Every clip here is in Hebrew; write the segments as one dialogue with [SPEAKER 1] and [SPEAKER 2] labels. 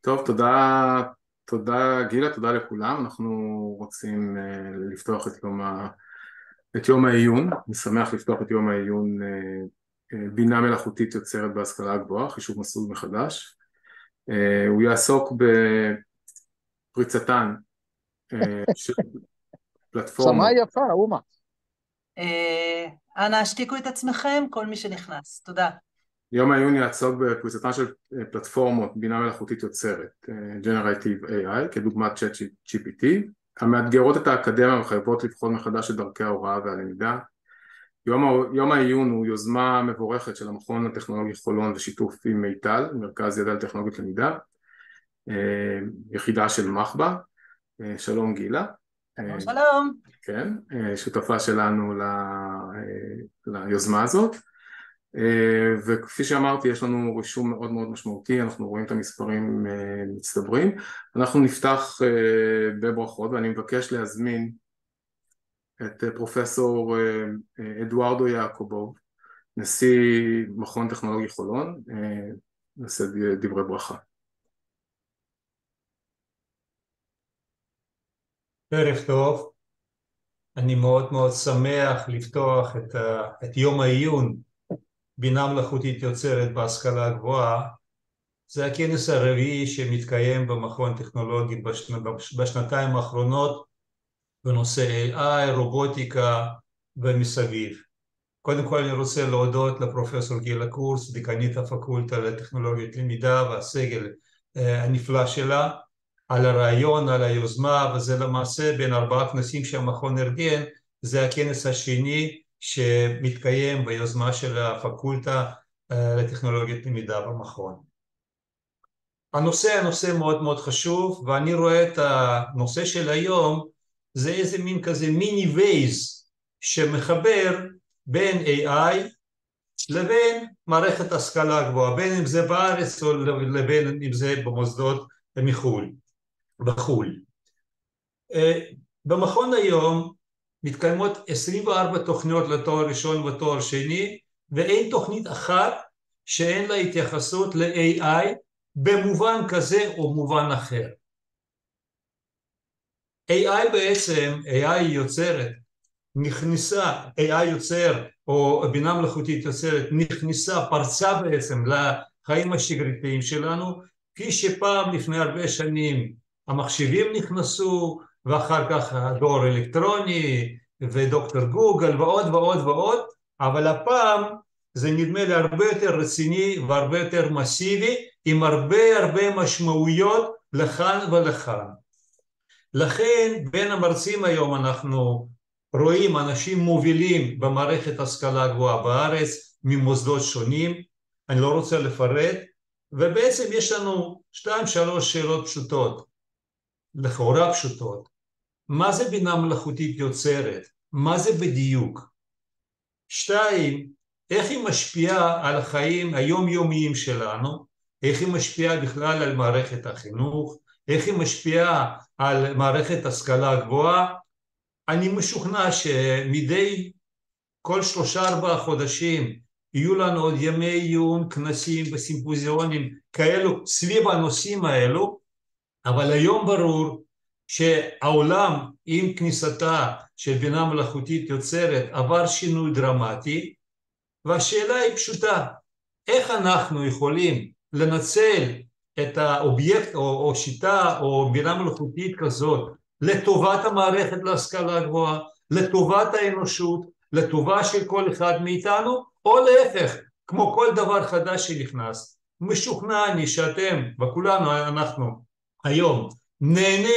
[SPEAKER 1] טוב, תודה, תודה גילה, תודה לכולם. אנחנו רוצים uh, לפתוח את יום, ה, את יום העיון. אני שמח לפתוח את יום העיון uh, uh, בינה מלאכותית יוצרת בהשכלה הגבוהה, חישוב מסלול מחדש. Uh, הוא יעסוק בפריצתן uh, של פלטפורמה.
[SPEAKER 2] שמע יפה, אומה.
[SPEAKER 3] אנא השתיקו את עצמכם, כל מי שנכנס. תודה.
[SPEAKER 1] יום העיון יעסוק בפריצתן של פלטפורמות בינה מלאכותית יוצרת, Generative AI, כדוגמת ChatGPT, המאתגרות את האקדמיה וחייבות לבחון מחדש את דרכי ההוראה והלמידה. יום, יום העיון הוא יוזמה מבורכת של המכון הטכנולוגי חולון ושיתוף עם מיטל, מרכז ידע לטכנולוגית למידה, יחידה של מחב"א. שלום גילה.
[SPEAKER 3] שלום.
[SPEAKER 1] כן, שותפה שלנו ל, ליוזמה הזאת. אה, וכפי שאמרתי יש לנו רישום מאוד מאוד משמעותי, אנחנו רואים את המספרים אה, מצטברים. אנחנו נפתח אה, בברכות ואני מבקש להזמין את פרופסור אדוארדו יעקובוב, נשיא מכון טכנולוגי חולון, נעשה דברי ברכה.
[SPEAKER 4] ערב טוב, אני מאוד מאוד שמח לפתוח את, את יום העיון בינה מלאכותית יוצרת בהשכלה הגבוהה זה הכנס הרביעי שמתקיים במכון טכנולוגי בשנ... בשנתיים האחרונות בנושא AI, רובוטיקה ומסביב. קודם כל אני רוצה להודות לפרופסור גילה קורס, דיקנית הפקולטה לטכנולוגיות למידה והסגל הנפלא שלה על הרעיון, על היוזמה וזה למעשה בין ארבעה כנסים שהמכון ארגן זה הכנס השני שמתקיים ביוזמה של הפקולטה לטכנולוגיית למידה במכון. הנושא הנושא מאוד מאוד חשוב ואני רואה את הנושא של היום זה איזה מין כזה מיני וייז שמחבר בין AI לבין מערכת השכלה גבוהה בין אם זה בארץ או לבין אם זה במוסדות מחו"ל בחו"ל. במכון היום מתקיימות 24 תוכניות לתואר ראשון ותואר שני ואין תוכנית אחת שאין לה התייחסות ל-AI במובן כזה או מובן אחר. AI בעצם, AI יוצרת, נכנסה, AI יוצר או בינה מלאכותית יוצרת נכנסה, פרצה בעצם לחיים השגרתיים שלנו כפי שפעם לפני הרבה שנים המחשבים נכנסו ואחר כך הדואר אלקטרוני ודוקטור גוגל ועוד ועוד ועוד, אבל הפעם זה נדמה לי הרבה יותר רציני והרבה יותר מסיבי עם הרבה הרבה משמעויות לכאן ולכאן. לכן בין המרצים היום אנחנו רואים אנשים מובילים במערכת השכלה גבוהה בארץ ממוסדות שונים, אני לא רוצה לפרט, ובעצם יש לנו שתיים שלוש שאלות פשוטות, לכאורה פשוטות. מה זה בינה מלאכותית יוצרת? מה זה בדיוק? שתיים, איך היא משפיעה על החיים היומיומיים שלנו? איך היא משפיעה בכלל על מערכת החינוך? איך היא משפיעה על מערכת השכלה גבוהה? אני משוכנע שמדי כל שלושה ארבעה חודשים יהיו לנו עוד ימי עיון, כנסים וסימפוזיונים כאלו סביב הנושאים האלו, אבל היום ברור שהעולם עם כניסתה של בינה מלאכותית יוצרת עבר שינוי דרמטי והשאלה היא פשוטה איך אנחנו יכולים לנצל את האובייקט או, או שיטה או בינה מלאכותית כזאת לטובת המערכת להשכלה גבוהה, לטובת האנושות, לטובה של כל אחד מאיתנו או להפך כמו כל דבר חדש שנכנס משוכנע אני שאתם וכולנו אנחנו היום נהנה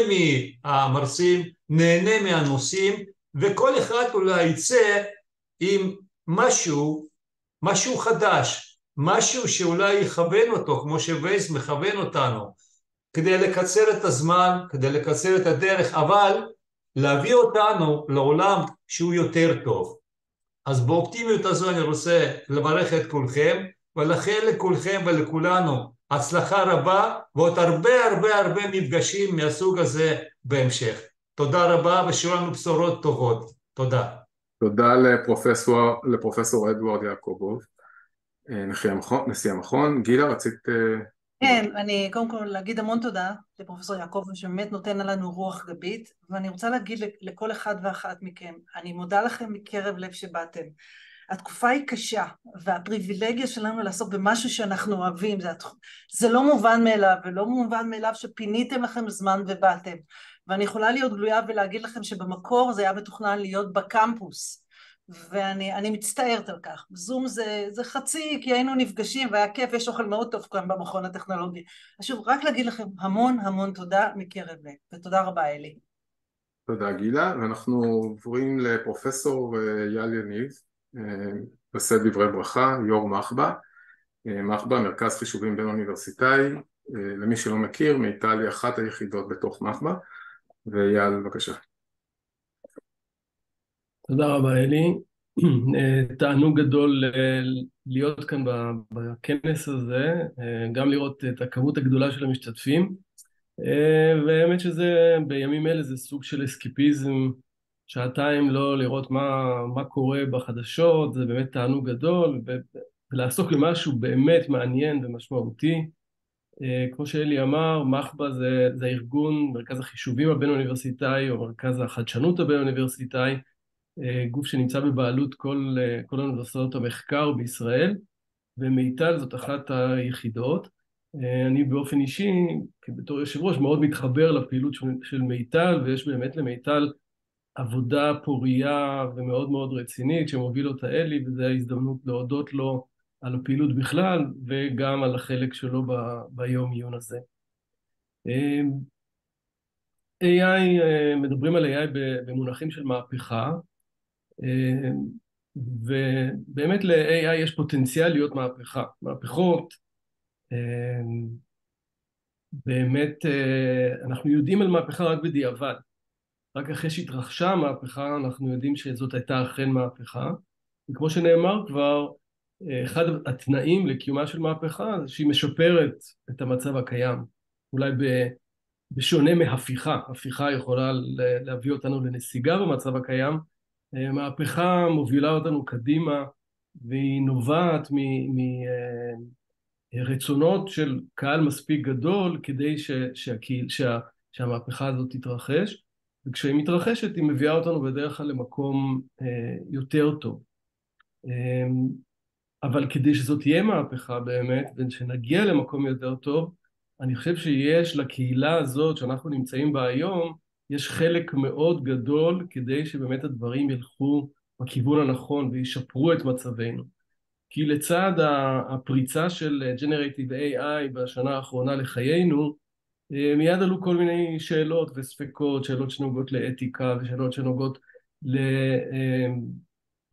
[SPEAKER 4] מהמרצים, נהנה מהנושאים, וכל אחד אולי יצא עם משהו, משהו חדש, משהו שאולי יכוון אותו, כמו שווייז מכוון אותנו, כדי לקצר את הזמן, כדי לקצר את הדרך, אבל להביא אותנו לעולם שהוא יותר טוב. אז באופטימיות הזו אני רוצה לברך את כולכם, ולכן לכולכם ולכולנו הצלחה רבה ועוד הרבה הרבה הרבה מפגשים מהסוג הזה בהמשך. תודה רבה ושיהיו לנו בשורות טובות. תודה.
[SPEAKER 1] תודה לפרופסור, לפרופסור אדוארד יעקובוב, נשיא המכון. נשיא המכון. גילה, רצית
[SPEAKER 3] כן, אני קודם כל להגיד המון תודה לפרופסור יעקב, שבאמת נותן לנו רוח גבית, ואני רוצה להגיד לכל אחד ואחת מכם, אני מודה לכם מקרב לב שבאתם. התקופה היא קשה, והפריבילגיה שלנו לעסוק במשהו שאנחנו אוהבים, זה, זה לא מובן מאליו, ולא מובן מאליו שפיניתם לכם זמן ובאתם. ואני יכולה להיות גלויה ולהגיד לכם שבמקור זה היה מתוכנן להיות בקמפוס, ואני מצטערת על כך. זום זה, זה חצי, כי היינו נפגשים והיה כיף, יש אוכל מאוד טוב כאן במכון הטכנולוגי. אז שוב, רק להגיד לכם המון המון תודה מקרב לב, ותודה רבה אלי.
[SPEAKER 1] תודה גילה, ואנחנו עוברים לפרופסור אה, יאל יניב, לשאת דברי ברכה, יו"ר מחב"א, מחב"א, מרכז חישובים בין אוניברסיטאי, למי שלא מכיר, מיטל היא אחת היחידות בתוך מחב"א, ואייל בבקשה.
[SPEAKER 2] תודה רבה אלי, תענוג גדול להיות כאן בכנס הזה, גם לראות את הכמות הגדולה של המשתתפים, והאמת שזה בימים אלה זה סוג של אסקיפיזם שעתיים לא לראות מה, מה קורה בחדשות, זה באמת תענוג גדול, ולעסוק למשהו באמת מעניין ומשמעותי. אה, כמו שאלי אמר, מחב"א זה, זה הארגון, מרכז החישובים הבין-אוניברסיטאי, או מרכז החדשנות הבין-אוניברסיטאי, אה, גוף שנמצא בבעלות כל, אה, כל אוניברסיטאות המחקר בישראל, ומיטל זאת אחת היחידות. אני באופן אישי, בתור יושב ראש, מאוד מתחבר לפעילות של, של מיטל, ויש באמת למיטל עבודה פורייה ומאוד מאוד רצינית שמוביל אותה אלי, וזו ההזדמנות להודות לו על הפעילות בכלל וגם על החלק שלו ביום עיון הזה. AI, מדברים על AI במונחים של מהפכה, ובאמת ל-AI יש פוטנציאל להיות מהפכה. מהפכות, באמת אנחנו יודעים על מהפכה רק בדיעבד. רק אחרי שהתרחשה המהפכה אנחנו יודעים שזאת הייתה אכן מהפכה. וכמו שנאמר כבר אחד התנאים לקיומה של מהפכה זה שהיא משפרת את המצב הקיים אולי בשונה מהפיכה, הפיכה יכולה להביא אותנו לנסיגה במצב הקיים. מהפכה מובילה אותנו קדימה והיא נובעת מרצונות של קהל מספיק גדול כדי שהקהיל, שה, שהמהפכה הזאת תתרחש וכשהיא מתרחשת היא מביאה אותנו בדרך כלל למקום אה, יותר טוב. אה, אבל כדי שזאת תהיה מהפכה באמת, ושנגיע למקום יותר טוב, אני חושב שיש לקהילה הזאת שאנחנו נמצאים בה היום, יש חלק מאוד גדול כדי שבאמת הדברים ילכו בכיוון הנכון וישפרו את מצבנו. כי לצד הפריצה של Generative AI בשנה האחרונה לחיינו, מיד עלו כל מיני שאלות וספקות, שאלות שנוגעות לאתיקה ושאלות שנוגעות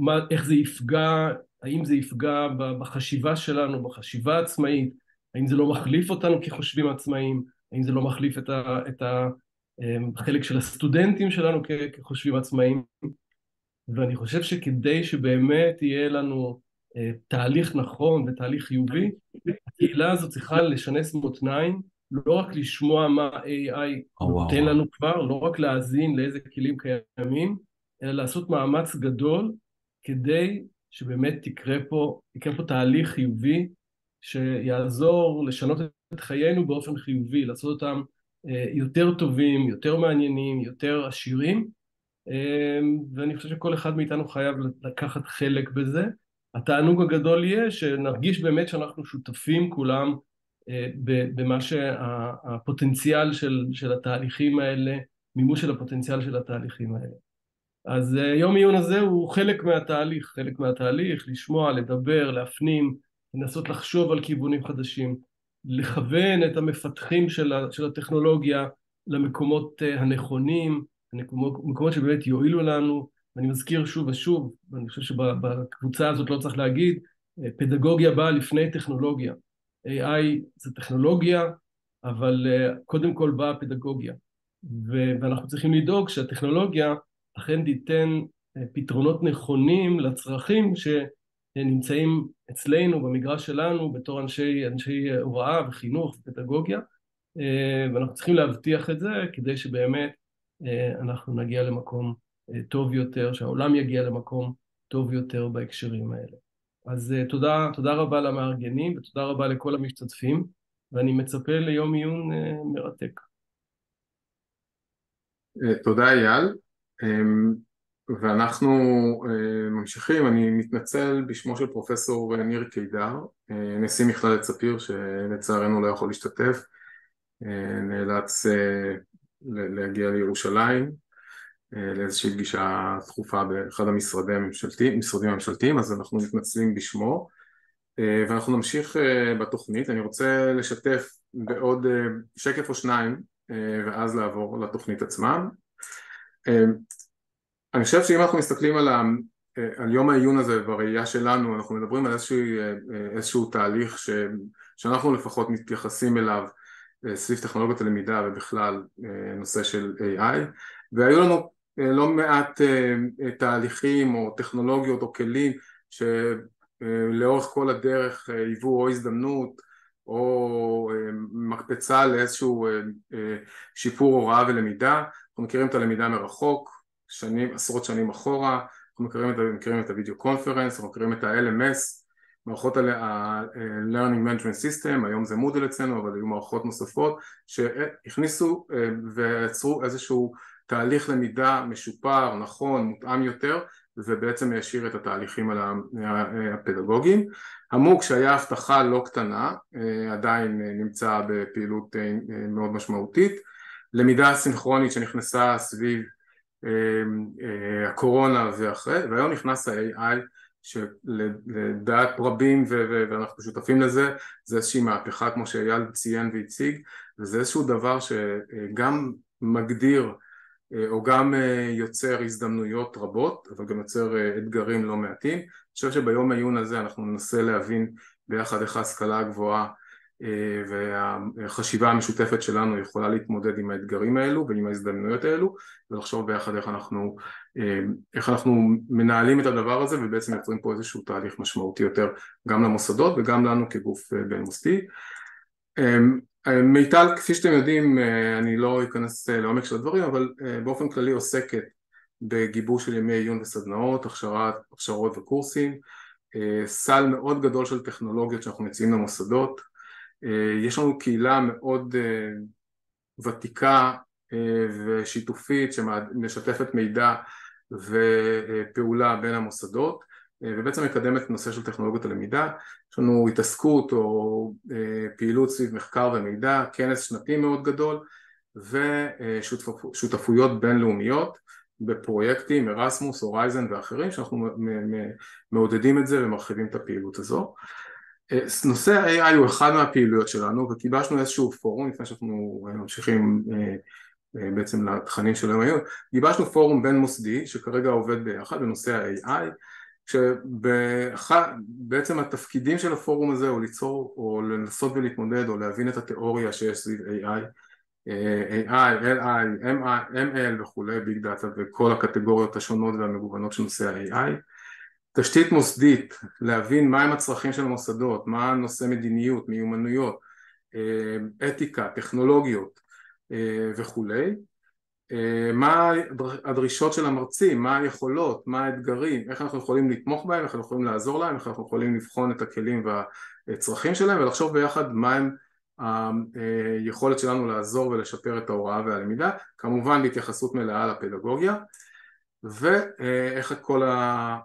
[SPEAKER 2] לאיך אה, זה יפגע, האם זה יפגע בחשיבה שלנו, בחשיבה העצמאית, האם זה לא מחליף אותנו כחושבים עצמאיים, האם זה לא מחליף את, ה, את החלק אה, של הסטודנטים שלנו כחושבים עצמאיים. ואני חושב שכדי שבאמת יהיה לנו תהליך נכון ותהליך חיובי, הקהילה הזאת צריכה לשנס מותניים לא רק לשמוע מה AI oh, נותן wow. לנו כבר, לא רק להאזין לאיזה כלים קיימים, אלא לעשות מאמץ גדול כדי שבאמת תקרה פה, יקרה פה תהליך חיובי שיעזור לשנות את חיינו באופן חיובי, לעשות אותם אה, יותר טובים, יותר מעניינים, יותר עשירים, אה, ואני חושב שכל אחד מאיתנו חייב לקחת חלק בזה. התענוג הגדול יהיה שנרגיש באמת שאנחנו שותפים כולם במה שהפוטנציאל של, של התהליכים האלה, מימוש של הפוטנציאל של התהליכים האלה. אז אה, יום עיון הזה הוא חלק מהתהליך, חלק מהתהליך, לשמוע, לדבר, להפנים, לנסות לחשוב על כיוונים חדשים, לכוון את המפתחים של, של הטכנולוגיה למקומות אה, הנכונים, מקומות שבאמת יועילו לנו, ואני מזכיר שוב ושוב, ואני חושב שבקבוצה הזאת לא צריך להגיד, אה, פדגוגיה באה לפני טכנולוגיה. AI זה טכנולוגיה, אבל uh, קודם כל באה פדגוגיה. ו- ואנחנו צריכים לדאוג שהטכנולוגיה אכן תיתן uh, פתרונות נכונים לצרכים שנמצאים אצלנו, במגרש שלנו, בתור אנשי, אנשי הוראה וחינוך ופדגוגיה, uh, ואנחנו צריכים להבטיח את זה כדי שבאמת אנחנו נגיע למקום טוב יותר, שהעולם יגיע למקום טוב יותר בהקשרים האלה. אז uh, תודה, תודה רבה למארגנים ותודה רבה לכל המשתתפים. ואני מצפה ליום עיון מרתק.
[SPEAKER 1] תודה אייל. אמ, ואנחנו ממשיכים, אני מתנצל בשמו של פרופסור ניר קידר, נשיא מכללת ספיר שלצערנו לא יכול להשתתף, נאלץ להגיע לירושלים לאיזושהי פגישה דחופה באחד המשרדים הממשלתיים, משרדים הממשלתיים, אז אנחנו מתנצלים בשמו. ואנחנו נמשיך בתוכנית, אני רוצה לשתף בעוד שקף או שניים ואז לעבור לתוכנית עצמה. אני חושב שאם אנחנו מסתכלים על, ה, על יום העיון הזה בראייה שלנו, אנחנו מדברים על איזשהו, איזשהו תהליך ש, שאנחנו לפחות מתייחסים אליו סביב טכנולוגיות הלמידה ובכלל נושא של AI והיו לנו לא מעט תהליכים או טכנולוגיות או כלים שלאורך כל הדרך היוו או הזדמנות או מקפצה לאיזשהו שיפור הוראה ולמידה, אנחנו מכירים את הלמידה מרחוק, שנים, עשרות שנים אחורה, אנחנו מכירים את, מכירים את הוידאו קונפרנס, אנחנו מכירים את ה-LMS, מערכות ה-Learning Management System, היום זה מודל אצלנו אבל היו מערכות נוספות שהכניסו ויצרו איזשהו תהליך למידה משופר, נכון, מותאם יותר ובעצם ישאיר את התהליכים הפדגוגיים. המוק שהיה הבטחה לא קטנה עדיין נמצא בפעילות מאוד משמעותית. למידה סינכרונית שנכנסה סביב הקורונה ואחרי, והיום נכנס ה-AI שלדעת רבים ואנחנו שותפים לזה, זה איזושהי מהפכה כמו שאייל ציין והציג, וזה איזשהו דבר שגם מגדיר או גם יוצר הזדמנויות רבות, אבל גם יוצר אתגרים לא מעטים. אני חושב שביום העיון הזה אנחנו ננסה להבין ביחד איך ההשכלה הגבוהה והחשיבה המשותפת שלנו יכולה להתמודד עם האתגרים האלו ועם ההזדמנויות האלו ולחשוב ביחד איך אנחנו, איך אנחנו מנהלים את הדבר הזה ובעצם יוצרים פה איזשהו תהליך משמעותי יותר גם למוסדות וגם לנו כגוף בין מוסדי. מיטל כפי שאתם יודעים אני לא אכנס לעומק של הדברים אבל באופן כללי עוסקת בגיבוש של ימי עיון וסדנאות, הכשרת, הכשרות וקורסים, סל מאוד גדול של טכנולוגיות שאנחנו מציעים למוסדות. יש לנו קהילה מאוד ותיקה ושיתופית שמשתפת מידע ופעולה בין המוסדות ובעצם מקדמת את נושא של טכנולוגיות הלמידה. יש לנו התעסקות או פעילות סביב מחקר ומידע, כנס שנתי מאוד גדול ושותפויות בינלאומיות בפרויקטים, ארסמוס, הורייזן ואחרים שאנחנו מעודדים את זה ומרחיבים את הפעילות הזו. נושא ה-AI הוא אחד מהפעילויות שלנו וגיבשנו איזשהו פורום לפני שאנחנו ממשיכים בעצם לתכנים של היום. גיבשנו פורום בין מוסדי שכרגע עובד ביחד בנושא ה-AI שבעצם התפקידים של הפורום הזה הוא ליצור או לנסות ולהתמודד או להבין את התיאוריה שיש סביב AI AI, LI, ML וכולי, ביג דאטה וכל הקטגוריות השונות והמגוונות של נושא ה-AI תשתית מוסדית, להבין מהם הצרכים של המוסדות, מה נושא מדיניות, מיומנויות, אתיקה, טכנולוגיות וכולי, מה הדרישות של המרצים, מה היכולות, מה האתגרים, איך אנחנו יכולים לתמוך בהם, איך אנחנו יכולים לעזור להם, איך אנחנו יכולים לבחון את הכלים והצרכים שלהם? ולחשוב ביחד מהם היכולת שלנו לעזור ולשפר את ההוראה והלמידה, כמובן בהתייחסות מלאה לפדגוגיה. ואיך כל, ה,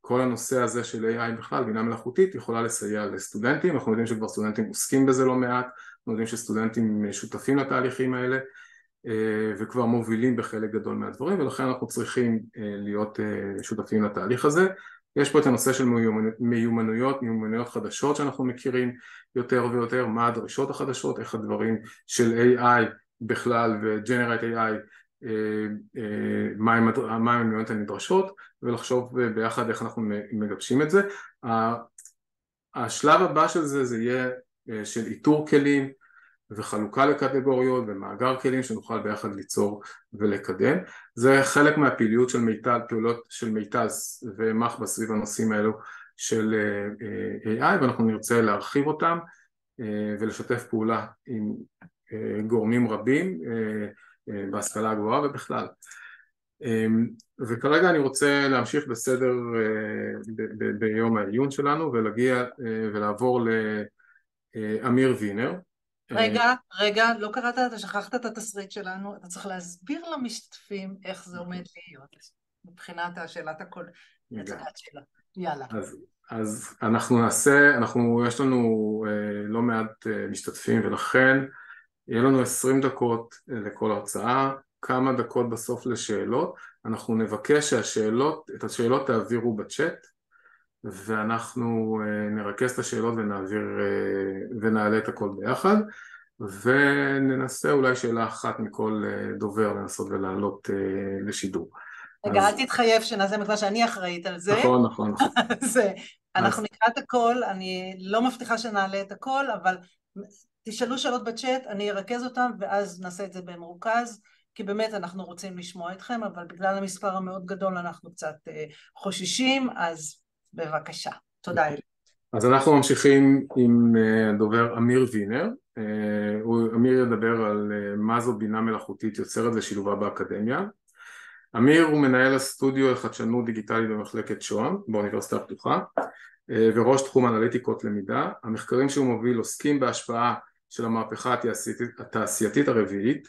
[SPEAKER 1] כל הנושא הזה של AI בכלל, בינה מלאכותית, יכולה לסייע לסטודנטים, אנחנו יודעים שכבר סטודנטים עוסקים בזה לא מעט, אנחנו יודעים שסטודנטים שותפים לתהליכים האלה וכבר מובילים בחלק גדול מהדברים ולכן אנחנו צריכים להיות שותפים לתהליך הזה. יש פה את הנושא של מיומנויות, מיומנויות חדשות שאנחנו מכירים יותר ויותר, מה הדרישות החדשות, איך הדברים של AI בכלל ו-Generate AI מהם המיומנויות הנדרשות ולחשוב ביחד איך אנחנו מגבשים את זה. השלב הבא של זה זה יהיה של איתור כלים וחלוקה לקטגוריות ומאגר כלים שנוכל ביחד ליצור ולקדם. זה חלק מהפעילות של מיטל, פעולות של מיטל ומחב"א סביב הנושאים האלו של AI ואנחנו נרצה להרחיב אותם ולשתף פעולה עם גורמים רבים בהשכלה הגבוהה ובכלל. וכרגע אני רוצה להמשיך בסדר ביום העיון שלנו ולהגיע ולעבור אמיר וינר.
[SPEAKER 3] רגע, רגע, לא קראת, אתה שכחת את התסריט שלנו, אתה צריך להסביר למשתתפים איך זה עומד להיות מבחינת השאלת הכל, הצגת שאלה. יאללה.
[SPEAKER 1] אז, אז אנחנו נעשה, אנחנו, יש לנו אה, לא מעט אה, משתתפים ולכן יהיה לנו עשרים דקות אה, לכל הרצאה, כמה דקות בסוף לשאלות, אנחנו נבקש שהשאלות, את השאלות תעבירו בצ'אט ואנחנו אה, נרכז את השאלות ונעביר אה, ונעלה את הכל ביחד וננסה אולי שאלה אחת מכל אה, דובר לנסות ולעלות לשידור.
[SPEAKER 3] רגע, אז... אל תתחייב שנעשה מכיוון שאני אחראית על זה.
[SPEAKER 1] נכון, נכון, נכון.
[SPEAKER 3] זה, אנחנו אז... נקרא את הכל, אני לא מבטיחה שנעלה את הכל, אבל תשאלו שאלות בצ'אט, אני ארכז אותן ואז נעשה את זה במרוכז. כי באמת אנחנו רוצים לשמוע אתכם, אבל בגלל המספר המאוד גדול אנחנו קצת חוששים, אז בבקשה. תודה אלי.
[SPEAKER 1] אז אנחנו ממשיכים עם אה, הדובר אמיר וינר. אה, אמיר ידבר על אה, מה זו בינה מלאכותית יוצרת ושילובה באקדמיה. אמיר הוא מנהל הסטודיו לחדשנות דיגיטלית במחלקת שוהם באוניברסיטה הפתוחה וראש תחום אנליטיקות למידה. המחקרים שהוא מוביל עוסקים בהשפעה של המהפכה התעשייתית הרביעית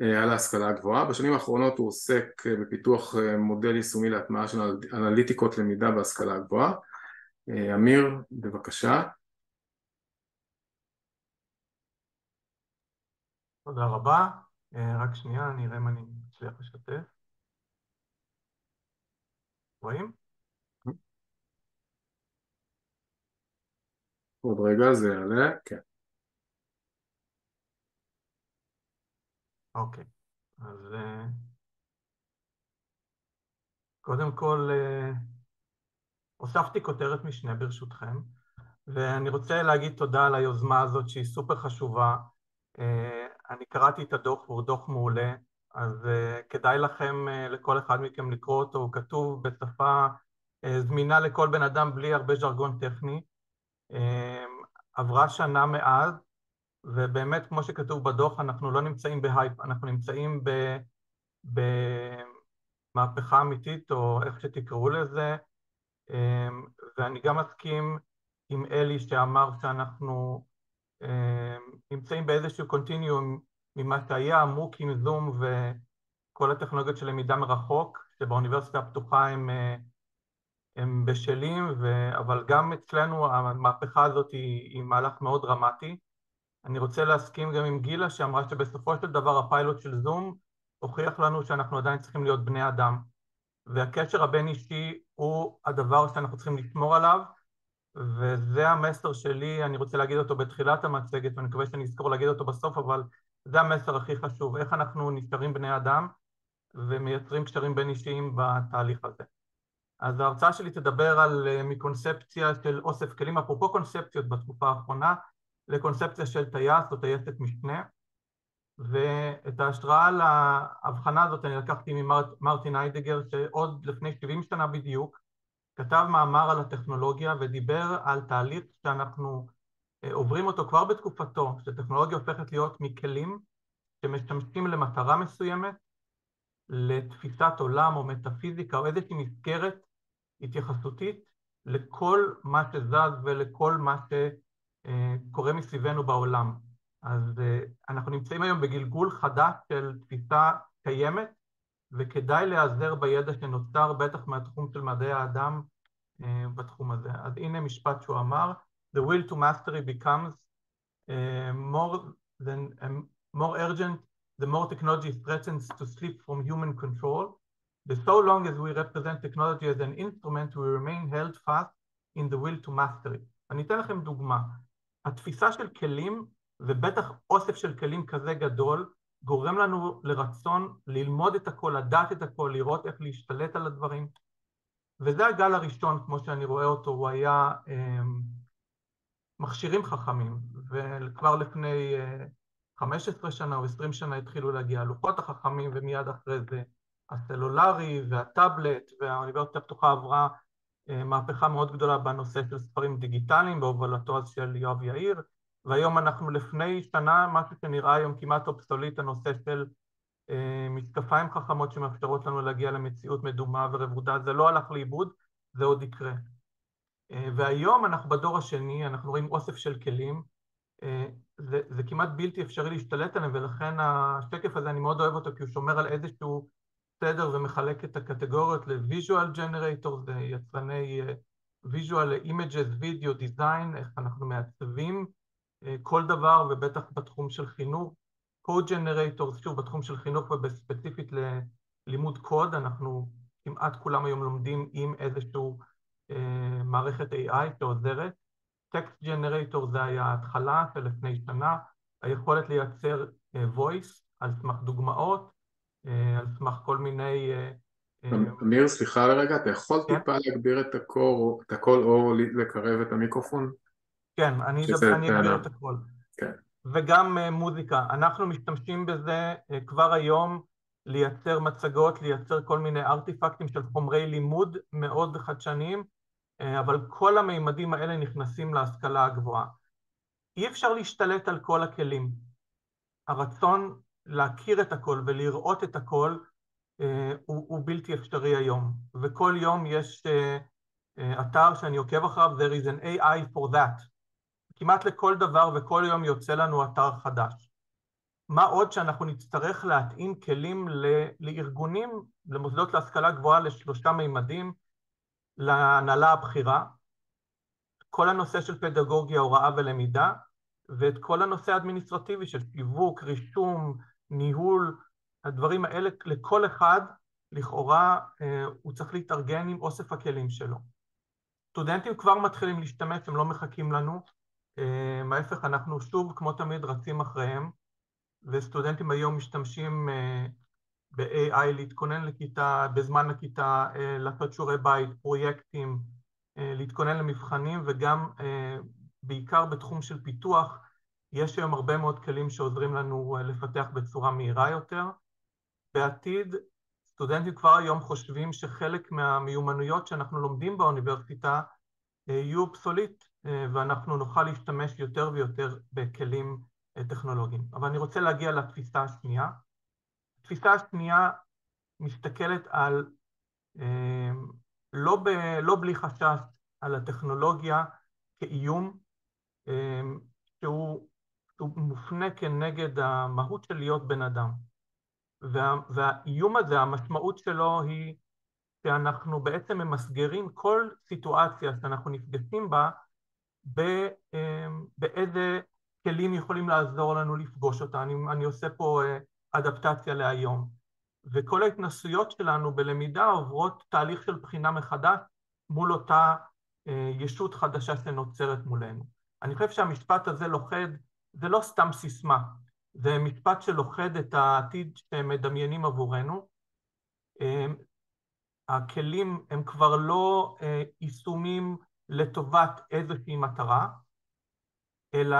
[SPEAKER 1] על ההשכלה הגבוהה. בשנים האחרונות הוא עוסק בפיתוח מודל יישומי להטמעה של אנליטיקות למידה בהשכלה הגבוהה. אמיר, בבקשה.
[SPEAKER 5] תודה רבה. רק שנייה, אני אראה אם אני אצליח לשתף. רואים?
[SPEAKER 1] עוד רגע זה יעלה, כן.
[SPEAKER 5] אוקיי, אז אה, קודם כל אה, הוספתי כותרת משנה ברשותכם, ואני רוצה להגיד תודה על היוזמה הזאת שהיא סופר חשובה. אה, אני קראתי את הדוח והוא דוח מעולה, אז כדאי לכם, לכל אחד מכם לקרוא אותו, הוא כתוב בשפה זמינה לכל בן אדם בלי הרבה ז'רגון טכני. עברה שנה מאז, ובאמת, כמו שכתוב בדוח, אנחנו לא נמצאים בהייפ, אנחנו נמצאים במהפכה אמיתית, או איך שתקראו לזה, אמ, ואני גם מסכים עם אלי שאמר שאנחנו אמ, נמצאים באיזשהו קונטיניום ממה שהיה, מוקים, זום וכל הטכנולוגיות של למידה מרחוק, שבאוניברסיטה הפתוחה הם, אה, הם בשלים, ו... אבל גם אצלנו המהפכה הזאת היא, היא מהלך מאוד דרמטי. אני רוצה להסכים גם עם גילה שאמרה שבסופו של דבר הפיילוט של זום הוכיח לנו שאנחנו עדיין צריכים להיות בני אדם והקשר הבין אישי הוא הדבר שאנחנו צריכים לשמור עליו וזה המסר שלי, אני רוצה להגיד אותו בתחילת המצגת ואני מקווה שאני אזכור להגיד אותו בסוף אבל זה המסר הכי חשוב, איך אנחנו נשארים בני אדם ומייצרים קשרים בין אישיים בתהליך הזה. אז ההרצאה שלי תדבר על אה, מקונספציה של אוסף כלים, אפרופו קונספציות בתקופה האחרונה, לקונספציה של טייס או טייסת משנה ואת ההשראה להבחנה הזאת אני לקחתי ממרטין איידגר שעוד לפני 70 שנה בדיוק כתב מאמר על הטכנולוגיה ודיבר על תהליך שאנחנו אה, עוברים אותו כבר בתקופתו, שטכנולוגיה הופכת להיות מכלים שמשתמשים למטרה מסוימת, לתפיסת עולם או מטאפיזיקה או איזושהי מסגרת התייחסותית לכל מה שזז ולכל מה ש... קורה מסביבנו בעולם. אז אה, אנחנו נמצאים היום בגלגול חדש של תפיסה קיימת, וכדאי להיעזר בידע שנוצר, בטח מהתחום של מדעי האדם אה, בתחום הזה. אז הנה משפט שהוא אמר, The will to mastery becomes uh, more than um, more urgent the more technology threatens to slip from human control. The so long as we represent technology as an instrument, we remain held fast in the will to mastery. אני אתן לכם דוגמה. התפיסה של כלים, ובטח אוסף של כלים כזה גדול, גורם לנו לרצון ללמוד את הכל, לדעת את הכל, לראות איך להשתלט על הדברים. וזה הגל הראשון, כמו שאני רואה אותו, הוא היה אה, מכשירים חכמים, וכבר לפני אה, 15 שנה או 20 שנה התחילו להגיע הלוחות החכמים, ומיד אחרי זה הסלולרי והטאבלט, והאוניברסיטה הפתוחה עברה מהפכה מאוד גדולה בנושא של ספרים דיגיטליים בהובלתו אז של יואב יאיר. והיום אנחנו לפני שנה, משהו שנראה היום כמעט אובסוליט, הנושא של אה, משקפיים חכמות שמאפשרות לנו להגיע למציאות מדומה ורבודה, זה לא הלך לאיבוד, זה עוד יקרה. אה, והיום אנחנו בדור השני, אנחנו רואים אוסף של כלים, זה, זה כמעט בלתי אפשרי להשתלט עליהם, ולכן השקף הזה, אני מאוד אוהב אותו, כי הוא שומר על איזשהו סדר ומחלק את הקטגוריות ל-visual generators, זה יצרני visual images, video design, איך אנחנו מעצבים כל דבר, ובטח בתחום של חינוך. code generators, שוב, בתחום של חינוך ובספציפית ללימוד קוד, אנחנו כמעט כולם היום לומדים עם איזשהו אה, מערכת AI שעוזרת. טקסט ג'נרטור זה היה ההתחלה של לפני שנה, היכולת לייצר voice על סמך דוגמאות, על סמך כל מיני...
[SPEAKER 1] אמיר, uh, סליחה לרגע, אתה יכול כן? טיפה להגביר את הקול, את הקול או לקרב את המיקרופון?
[SPEAKER 5] כן, אני אגביר את הקול. כן. וגם מוזיקה. אנחנו משתמשים בזה כבר היום לייצר מצגות, לייצר כל מיני ארטיפקטים של חומרי לימוד מאוד חדשניים, אה, אבל כל המימדים האלה נכנסים להשכלה הגבוהה. אי אפשר להשתלט על כל הכלים. הרצון להכיר את הכל ולראות את הכל אה, הוא, הוא בלתי אפשרי היום, וכל יום יש אה, אתר שאני עוקב אחריו, there is an AI for that. כמעט לכל דבר וכל יום יוצא לנו אתר חדש. מה עוד שאנחנו נצטרך להתאים כלים לארגונים, למוסדות להשכלה גבוהה לשלושה מימדים, להנהלה הבכירה, כל הנושא של פדגוגיה, הוראה ולמידה, ואת כל הנושא האדמיניסטרטיבי של שיווק, רישום, ניהול, הדברים האלה, לכל אחד לכאורה אה, הוא צריך להתארגן עם אוסף הכלים שלו. סטודנטים כבר מתחילים להשתמש, הם לא מחכים לנו, אה, ההפך, אנחנו שוב, כמו תמיד, רצים אחריהם. וסטודנטים היום משתמשים אה, ב-AI להתכונן לכיתה, בזמן הכיתה, אה, לעשות שיעורי בית, פרויקטים, להתכונן למבחנים וגם בעיקר בתחום של פיתוח, יש היום הרבה מאוד כלים שעוזרים לנו לפתח בצורה מהירה יותר. בעתיד סטודנטים כבר היום חושבים שחלק מהמיומנויות שאנחנו לומדים באוניברסיטה יהיו אובסוליט ואנחנו נוכל להשתמש יותר ויותר בכלים טכנולוגיים. אבל אני רוצה להגיע לתפיסה השנייה. התפיסה השנייה מסתכלת על, אה, לא, ב, לא בלי חשש, על הטכנולוגיה כאיום אה, שהוא, שהוא מופנה כנגד המהות של להיות בן אדם. וה, והאיום הזה, המשמעות שלו היא שאנחנו בעצם ממסגרים כל סיטואציה שאנחנו נפגשים בה אה, באיזה כלים יכולים לעזור לנו לפגוש אותה, אני, אני עושה פה uh, אדפטציה להיום. וכל ההתנסויות שלנו בלמידה עוברות תהליך של בחינה מחדש מול אותה uh, ישות חדשה שנוצרת מולנו. אני חושב שהמשפט הזה לוכד, זה לא סתם סיסמה, זה משפט שלוכד את העתיד שהם מדמיינים עבורנו. Uh, הכלים הם כבר לא uh, יישומים לטובת איזושהי מטרה, אלא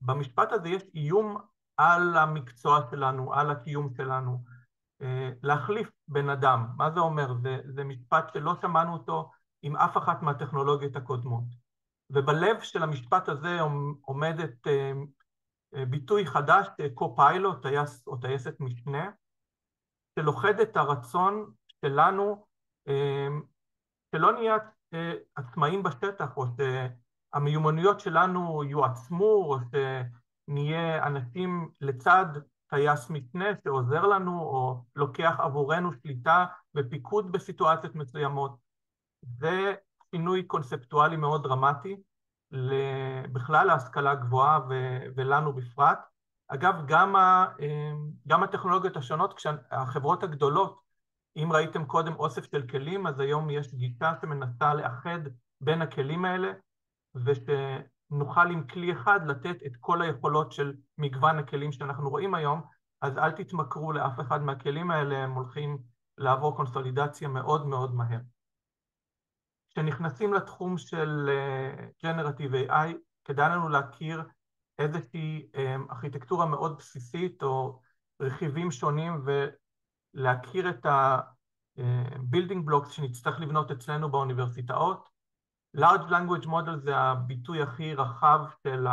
[SPEAKER 5] במשפט הזה יש איום על המקצוע שלנו, על הקיום שלנו. אה, להחליף בן אדם, מה זה אומר? זה, זה משפט שלא שמענו אותו עם אף אחת מהטכנולוגיות הקודמות. ובלב של המשפט הזה עומדת אה, אה, ביטוי חדש, קו-פיילוט, טייס או טייסת משנה, שלוכד את הרצון שלנו שלא נהיה עצמאים בשטח, או המיומנויות שלנו יועצמו, או שנהיה אנשים לצד טייס מתנה שעוזר לנו, או לוקח עבורנו שליטה ופיקוד בסיטואציות מסוימות. זה שינוי קונספטואלי מאוד דרמטי, בכלל להשכלה גבוהה ולנו בפרט. אגב, גם, ה, גם הטכנולוגיות השונות, כשהחברות הגדולות, אם ראיתם קודם אוסף של כלים, אז היום יש גישה שמנסה לאחד בין הכלים האלה, ושנוכל עם כלי אחד לתת את כל היכולות של מגוון הכלים שאנחנו רואים היום, אז אל תתמכרו לאף אחד מהכלים האלה, הם הולכים לעבור קונסולידציה מאוד מאוד מהר. כשנכנסים לתחום של Generative uh, AI, כדאי לנו להכיר איזושהי um, ארכיטקטורה מאוד בסיסית או רכיבים שונים ולהכיר את ה-building blocks שנצטרך לבנות אצלנו באוניברסיטאות. large language model זה הביטוי הכי רחב של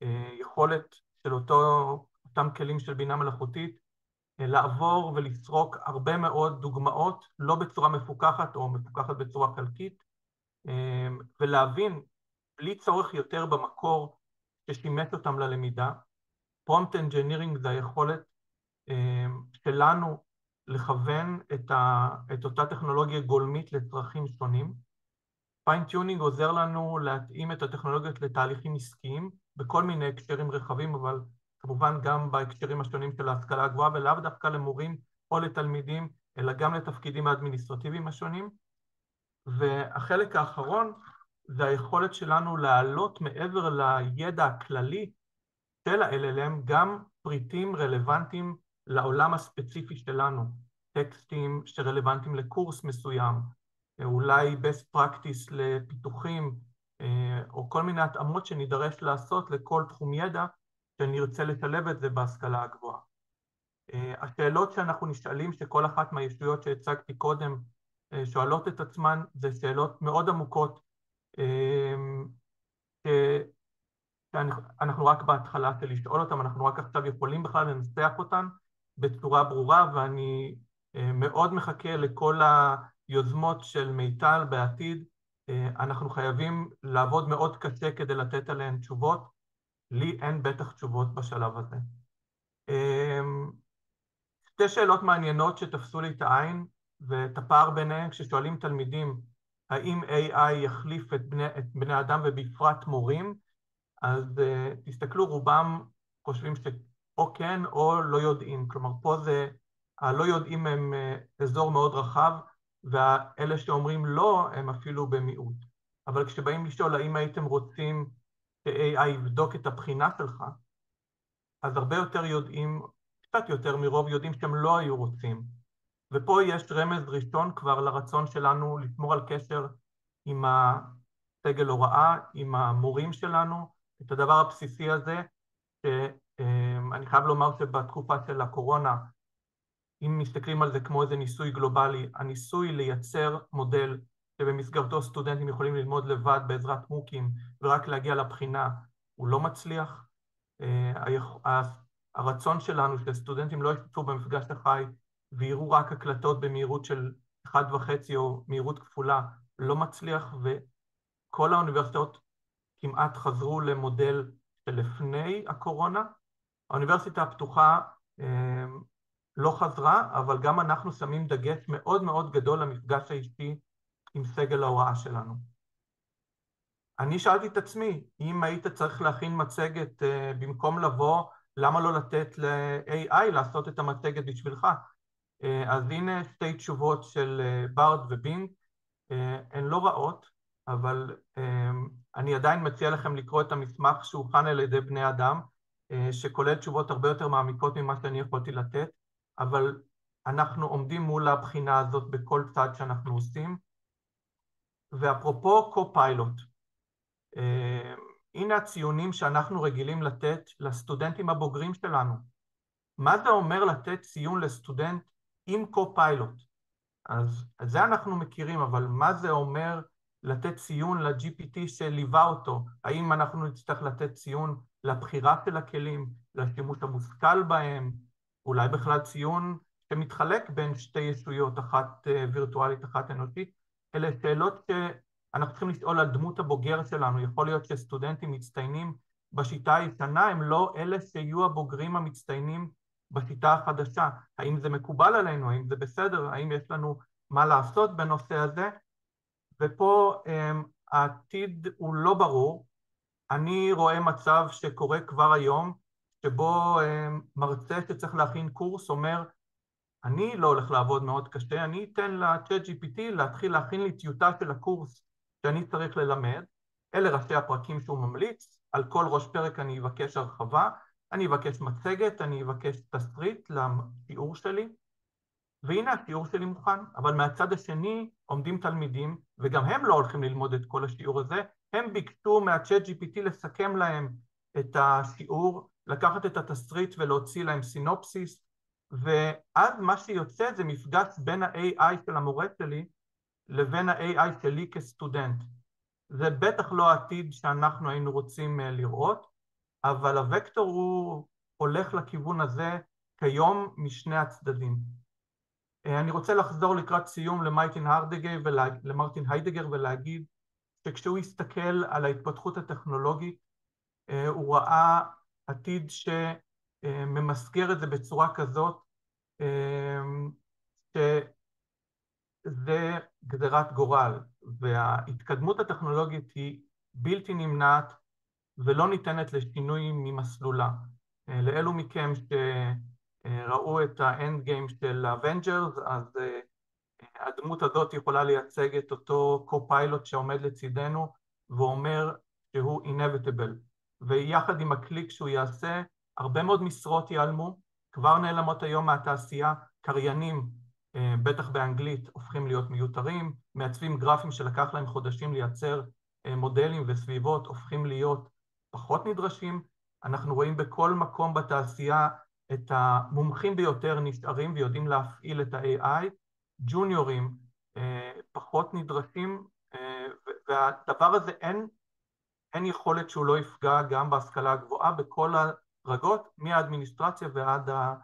[SPEAKER 5] היכולת של אותו, אותם כלים של בינה מלאכותית לעבור ולסרוק הרבה מאוד דוגמאות, לא בצורה מפוקחת או מפוקחת בצורה חלקית, ולהבין בלי צורך יותר במקור ששימש אותם ללמידה. prompt engineering זה היכולת שלנו לכוון את, ה, את אותה טכנולוגיה גולמית לצרכים שונים. fine tuning עוזר לנו להתאים את הטכנולוגיות לתהליכים עסקיים בכל מיני הקשרים רחבים, אבל כמובן גם בהקשרים השונים של ההשכלה הגבוהה, ולאו דווקא למורים או לתלמידים, אלא גם לתפקידים האדמיניסטרטיביים השונים. והחלק האחרון זה היכולת שלנו להעלות מעבר לידע הכללי של ה-LLM גם פריטים רלוונטיים לעולם הספציפי שלנו, טקסטים שרלוונטיים לקורס מסוים, אולי best practice לפיתוחים, או כל מיני התאמות שנידרש לעשות לכל תחום ידע שנרצה לשלב את זה בהשכלה הגבוהה. השאלות שאנחנו נשאלים, שכל אחת מהישויות שהצגתי קודם שואלות את עצמן, זה שאלות מאוד עמוקות, שאנחנו רק בהתחלה של לשאול אותן, אנחנו רק עכשיו יכולים בכלל לנסח אותן בצורה ברורה, ואני מאוד מחכה לכל היוזמות של מיטל בעתיד. אנחנו חייבים לעבוד מאוד קשה כדי לתת עליהן תשובות. לי אין בטח תשובות בשלב הזה. שתי שאלות מעניינות שתפסו לי את העין ואת הפער ביניהם כששואלים תלמידים האם AI יחליף את בני, את בני אדם ובפרט מורים, אז uh, תסתכלו, רובם חושבים שאו כן או לא יודעים, כלומר פה זה, הלא יודעים הם uh, אזור מאוד רחב, ואלה שאומרים לא הם אפילו במיעוט. אבל כשבאים לשאול האם הייתם רוצים ש-AI יבדוק את הבחינה שלך, אז הרבה יותר יודעים, קצת יותר מרוב יודעים שהם לא היו רוצים. ופה יש רמז ראשון כבר לרצון שלנו לשמור על קשר עם הסגל הוראה, עם המורים שלנו, את הדבר הבסיסי הזה, שאני חייב לומר שבתקופה של הקורונה, אם מסתכלים על זה כמו איזה ניסוי גלובלי, הניסוי לייצר מודל שבמסגרתו סטודנטים יכולים ללמוד לבד בעזרת מוקים ורק להגיע לבחינה, הוא לא מצליח. הרצון שלנו שסטודנטים לא ישתתפו במפגש החי ויראו רק הקלטות במהירות של 1.5 או מהירות כפולה, לא מצליח, וכל האוניברסיטאות כמעט חזרו למודל שלפני הקורונה. האוניברסיטה הפתוחה אה, לא חזרה, אבל גם אנחנו שמים דגש מאוד מאוד גדול למפגש האישי עם סגל ההוראה שלנו. אני שאלתי את עצמי, אם היית צריך להכין מצגת uh, במקום לבוא, למה לא לתת ל-AI לעשות את המצגת בשבילך? Uh, אז הנה שתי תשובות של uh, ברד ובינג, הן לא רעות, אבל אני עדיין מציע לכם לקרוא את המסמך שהוכן על ידי בני אדם, שכולל תשובות הרבה יותר מעמיקות ממה שאני יכולתי לתת, אבל אנחנו עומדים מול הבחינה הזאת בכל צעד שאנחנו עושים. ואפרופו קו-פיילוט, אה, הנה הציונים שאנחנו רגילים לתת לסטודנטים הבוגרים שלנו. מה זה אומר לתת ציון לסטודנט עם קו-פיילוט? אז את זה אנחנו מכירים, אבל מה זה אומר לתת ציון ל-GPT שליווה אותו? האם אנחנו נצטרך לתת ציון לבחירה של הכלים, לשימוש המושכל בהם, אולי בכלל ציון שמתחלק בין שתי ישויות, אחת אה, וירטואלית, אחת אנושית? אלה שאלות שאנחנו צריכים לשאול על דמות הבוגר שלנו. יכול להיות שסטודנטים מצטיינים בשיטה הישנה הם לא אלה שיהיו הבוגרים המצטיינים בשיטה החדשה. האם זה מקובל עלינו? האם זה בסדר? האם יש לנו מה לעשות בנושא הזה? ופה um, העתיד הוא לא ברור. אני רואה מצב שקורה כבר היום, שבו um, מרצה שצריך להכין קורס אומר, אני לא הולך לעבוד מאוד קשה, אני אתן ל-chat GPT להתחיל להכין לי טיוטה של הקורס שאני צריך ללמד, אלה ראשי הפרקים שהוא ממליץ, על כל ראש פרק אני אבקש הרחבה, אני אבקש מצגת, אני אבקש תסריט לשיעור שלי, והנה השיעור שלי מוכן, אבל מהצד השני עומדים תלמידים, וגם הם לא הולכים ללמוד את כל השיעור הזה, הם ביקשו מה-chat GPT לסכם להם את השיעור, לקחת את התסריט ולהוציא להם סינופסיס, ואז מה שיוצא זה מפגש בין ה-AI של המורה שלי לבין ה-AI שלי כסטודנט. זה בטח לא העתיד שאנחנו היינו רוצים אה, לראות, אבל הוקטור הוא הולך לכיוון הזה כיום משני הצדדים. אה, אני רוצה לחזור לקראת סיום למרטין הרדגר, ולה... למרטין היידגר ולהגיד שכשהוא הסתכל על ההתפתחות הטכנולוגית הוא ראה עתיד שממסגר את זה בצורה כזאת שזה גזירת גורל, וההתקדמות הטכנולוגית היא בלתי נמנעת ולא ניתנת לשינוי ממסלולה. לאלו מכם שראו את ה Endgame של Avengers, אז הדמות הזאת יכולה לייצג את אותו קו-פיילוט שעומד לצידנו ואומר שהוא inevitable, ויחד עם הקליק שהוא יעשה, הרבה מאוד משרות ייעלמו, כבר נעלמות היום מהתעשייה, קריינים, בטח באנגלית, הופכים להיות מיותרים, מעצבים גרפים שלקח להם חודשים לייצר מודלים וסביבות, הופכים להיות פחות נדרשים, אנחנו רואים בכל מקום בתעשייה את המומחים ביותר נשארים ויודעים להפעיל את ה-AI, ג'וניורים פחות נדרשים, והדבר הזה אין, אין יכולת שהוא לא יפגע גם בהשכלה הגבוהה בכל הדרגות, מהאדמיניסטרציה ועד, ה,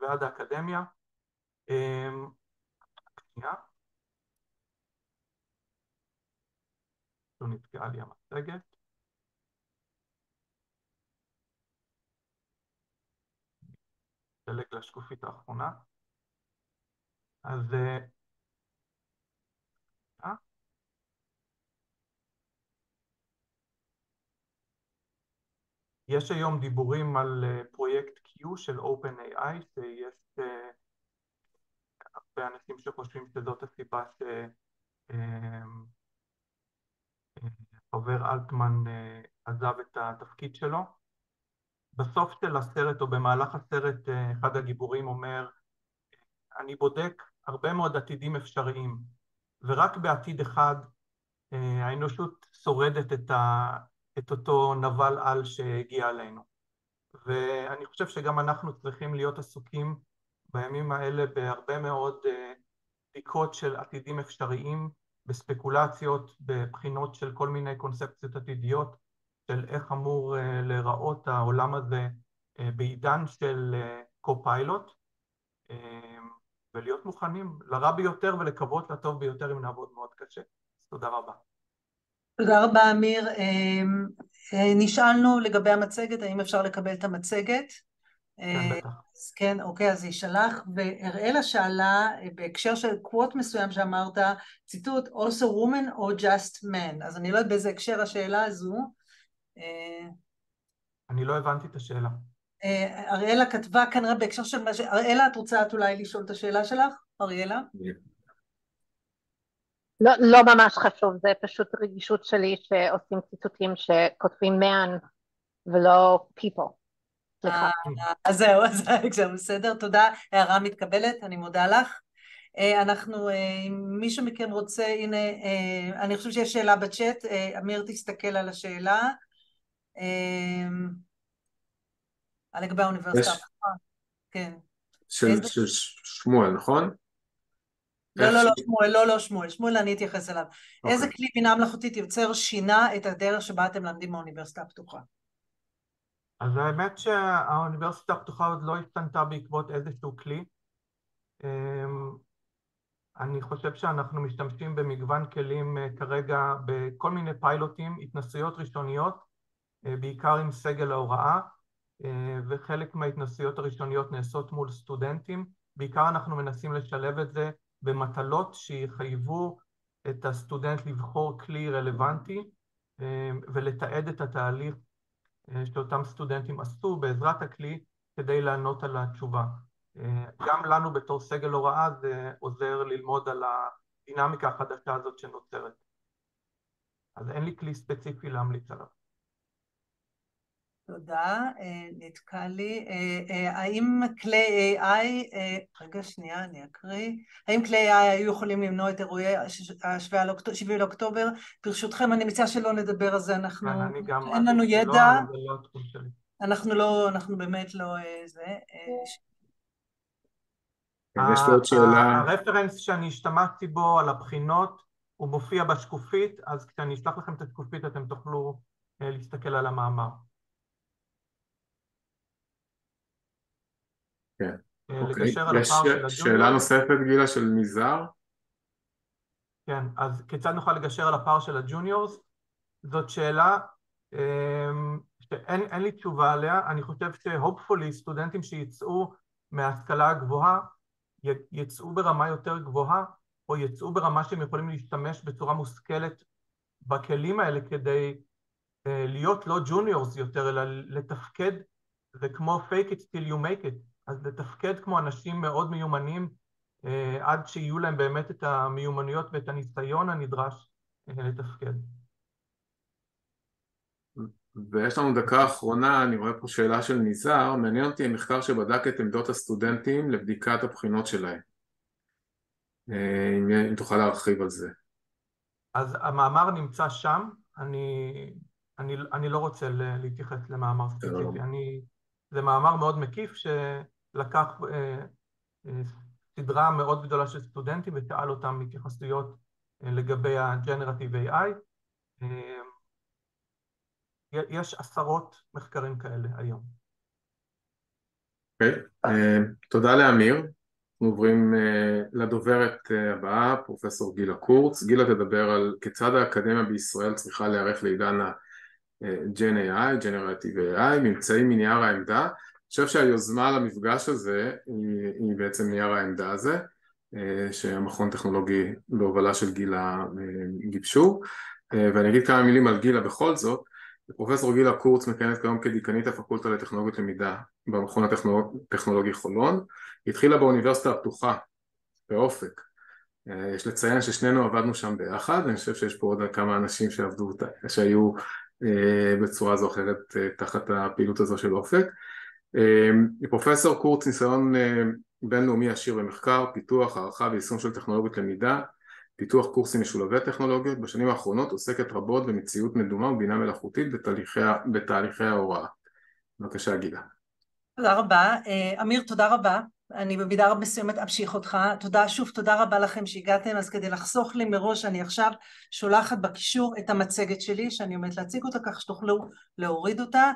[SPEAKER 5] ועד האקדמיה. שנייה. לא נתקעה לי המצגת. נדלג לשקופית האחרונה. אז... אה? יש היום דיבורים על פרויקט Q של OpenAI, שיש הרבה אנשים שחושבים שזאת הסיבה שחבר אלטמן עזב את התפקיד שלו. בסוף של הסרט או במהלך הסרט אחד הגיבורים אומר אני בודק הרבה מאוד עתידים אפשריים ורק בעתיד אחד האנושות שורדת את, ה, את אותו נבל על שהגיע אלינו ואני חושב שגם אנחנו צריכים להיות עסוקים בימים האלה בהרבה מאוד בדיקות של עתידים אפשריים, בספקולציות, בבחינות של כל מיני קונספציות עתידיות של איך אמור להיראות העולם הזה בעידן של קו-פיילוט ולהיות מוכנים לרע ביותר ולקוות לטוב ביותר אם נעבוד מאוד קשה. תודה רבה.
[SPEAKER 3] תודה רבה אמיר. נשאלנו לגבי המצגת, האם אפשר לקבל את המצגת?
[SPEAKER 5] כן, בטח.
[SPEAKER 3] אז כן, אוקיי, אז היא שלח, והראלה שאלה בהקשר של קוואט מסוים שאמרת, ציטוט, also woman or just man, אז אני לא יודעת באיזה הקשר השאלה הזו.
[SPEAKER 5] אני לא הבנתי את השאלה.
[SPEAKER 3] אריאלה כתבה כנראה בהקשר של מה ש... אריאלה, את רוצה את אולי לשאול את השאלה שלך? אריאלה?
[SPEAKER 6] לא, לא ממש חשוב, זה פשוט רגישות שלי שעושים ציטוטים שכותבים man ולא people. סליחה.
[SPEAKER 3] אז זהו, אז זהו, בסדר, תודה, הערה מתקבלת, אני מודה לך. אנחנו, אם מישהו מכם רוצה, הנה, אני חושבת שיש שאלה בצ'אט, אמיר תסתכל על השאלה. לגבי האוניברסיטה. כן.
[SPEAKER 1] של שמואל, נכון?
[SPEAKER 3] לא, לא, לא, שמואל, לא, לא, שמואל, שמואל אני אתייחס אליו. איזה כלי בינה מלאכותית יוצר שינה את הדרך שבה אתם למדים באוניברסיטה הפתוחה?
[SPEAKER 5] אז האמת שהאוניברסיטה הפתוחה עוד לא השתנתה בעקבות איזשהו כלי. אני חושב שאנחנו משתמשים במגוון כלים כרגע בכל מיני פיילוטים, התנסויות ראשוניות, בעיקר עם סגל ההוראה, וחלק מההתנסויות הראשוניות נעשות מול סטודנטים. בעיקר אנחנו מנסים לשלב את זה במטלות שיחייבו את הסטודנט לבחור כלי רלוונטי ולתעד את התהליך שאותם סטודנטים עשו בעזרת הכלי כדי לענות על התשובה. גם לנו בתור סגל הוראה זה עוזר ללמוד על הדינמיקה החדשה הזאת שנוצרת. אז אין לי כלי ספציפי להמליץ עליו.
[SPEAKER 3] תודה, נתקע לי. האם כלי AI, רגע שנייה אני אקריא, האם כלי AI היו יכולים למנוע את אירועי השבעה לאוקטובר? ברשותכם אני מציעה שלא נדבר על זה, אנחנו, אין לנו ידע, אנחנו לא, אנחנו באמת לא זה.
[SPEAKER 1] יש לי עוד שאלה.
[SPEAKER 5] הרפרנס שאני השתמשתי בו על הבחינות הוא מופיע בשקופית, אז כשאני אשלח לכם את השקופית אתם תוכלו להסתכל על המאמר.
[SPEAKER 1] כן, אוקיי. יש שאלה נוספת גילה של מזר?
[SPEAKER 5] כן, אז כיצד נוכל לגשר על הפער של הג'וניורס? זאת שאלה שאין לי תשובה עליה, אני חושב שהופפולי סטודנטים שיצאו מההשכלה הגבוהה יצאו ברמה יותר גבוהה או יצאו ברמה שהם יכולים להשתמש בצורה מושכלת בכלים האלה כדי uh, להיות לא ג'וניורס יותר אלא לתפקד זה כמו fake it till you make it אז לתפקד כמו אנשים מאוד מיומנים uh, עד שיהיו להם באמת את המיומנויות ואת הניסיון הנדרש uh, לתפקד.
[SPEAKER 1] ויש לנו דקה אחרונה, אני רואה פה שאלה של ניזר, מעניין אותי המחקר שבדק את עמדות הסטודנטים לבדיקת הבחינות שלהם. אה, אם תוכל להרחיב על זה.
[SPEAKER 5] אז המאמר נמצא שם, אני, אני, אני לא רוצה להתייחס למאמר ספציפי, אני, זה מאמר מאוד מקיף שלקח אה, אה, סדרה מאוד גדולה של סטודנטים ושאל אותם התייחסויות אה, לגבי ה-Generative AI. יש עשרות מחקרים כאלה היום.
[SPEAKER 1] אוקיי, תודה לאמיר. אנחנו עוברים לדוברת הבאה, פרופסור גילה קורץ. גילה תדבר על כיצד האקדמיה בישראל צריכה להיערך לעידן ה-Gen AI, Generative AI, ממצאים מנייר העמדה. חושב שהיוזמה למפגש הזה היא, היא בעצם נייר העמדה הזה, uh, שהמכון טכנולוגי בהובלה של גילה uh, גיבשו. Uh, ואני אגיד כמה מילים על גילה בכל זאת. פרופסור גילה קורץ מכהנת כיום כדיקנית הפקולטה לטכנולוגיות למידה במכון הטכנולוגי חולון. היא התחילה באוניברסיטה הפתוחה, באופק. אה, יש לציין ששנינו עבדנו שם ביחד, אני חושב שיש פה עוד כמה אנשים שעבדו, שהיו אה, בצורה זו או אחרת אה, תחת הפעילות הזו של אופק. פרופסור קורץ ניסיון בינלאומי עשיר במחקר, פיתוח, הערכה ויישום של טכנולוגיות למידה פיתוח קורסים משולבי טכנולוגיות בשנים האחרונות עוסקת רבות במציאות מדומה ובינה מלאכותית בתהליכי, בתהליכי ההוראה. בבקשה גילה.
[SPEAKER 3] תודה רבה. אה, אמיר תודה רבה. אני במידה מסוימת אמשיך אותך. תודה שוב, תודה רבה לכם שהגעתם. אז כדי לחסוך לי מראש אני עכשיו שולחת בקישור את המצגת שלי שאני עומדת להציג אותה כך שתוכלו להוריד אותה.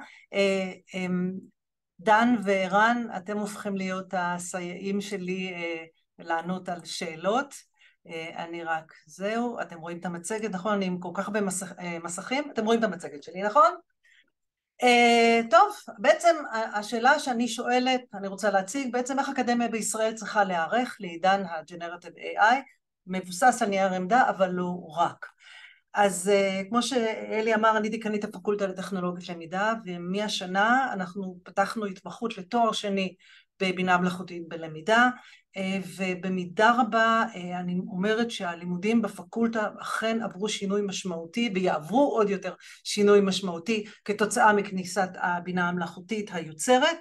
[SPEAKER 3] דן וערן אתם הופכים להיות הסייעים שלי אה, לענות על שאלות. אה, אני רק, זהו, אתם רואים את המצגת, נכון? אני עם כל כך הרבה אה, מסכים, אתם רואים את המצגת שלי, נכון? טוב, בעצם השאלה שאני שואלת, אני רוצה להציג, בעצם איך אקדמיה בישראל צריכה להיערך לעידן ה-Generative AI, מבוסס על נייר עמדה, אבל לא רק. אז uh, כמו שאלי אמר, אני דיקנית הפקולטה לטכנולוגית למידה, ומהשנה אנחנו פתחנו התמחות לתואר שני בבינה מלאכותית בלמידה, אה, ובמידה רבה אה, אני אומרת שהלימודים בפקולטה אכן עברו שינוי משמעותי ויעברו עוד יותר שינוי משמעותי כתוצאה מכניסת הבינה המלאכותית היוצרת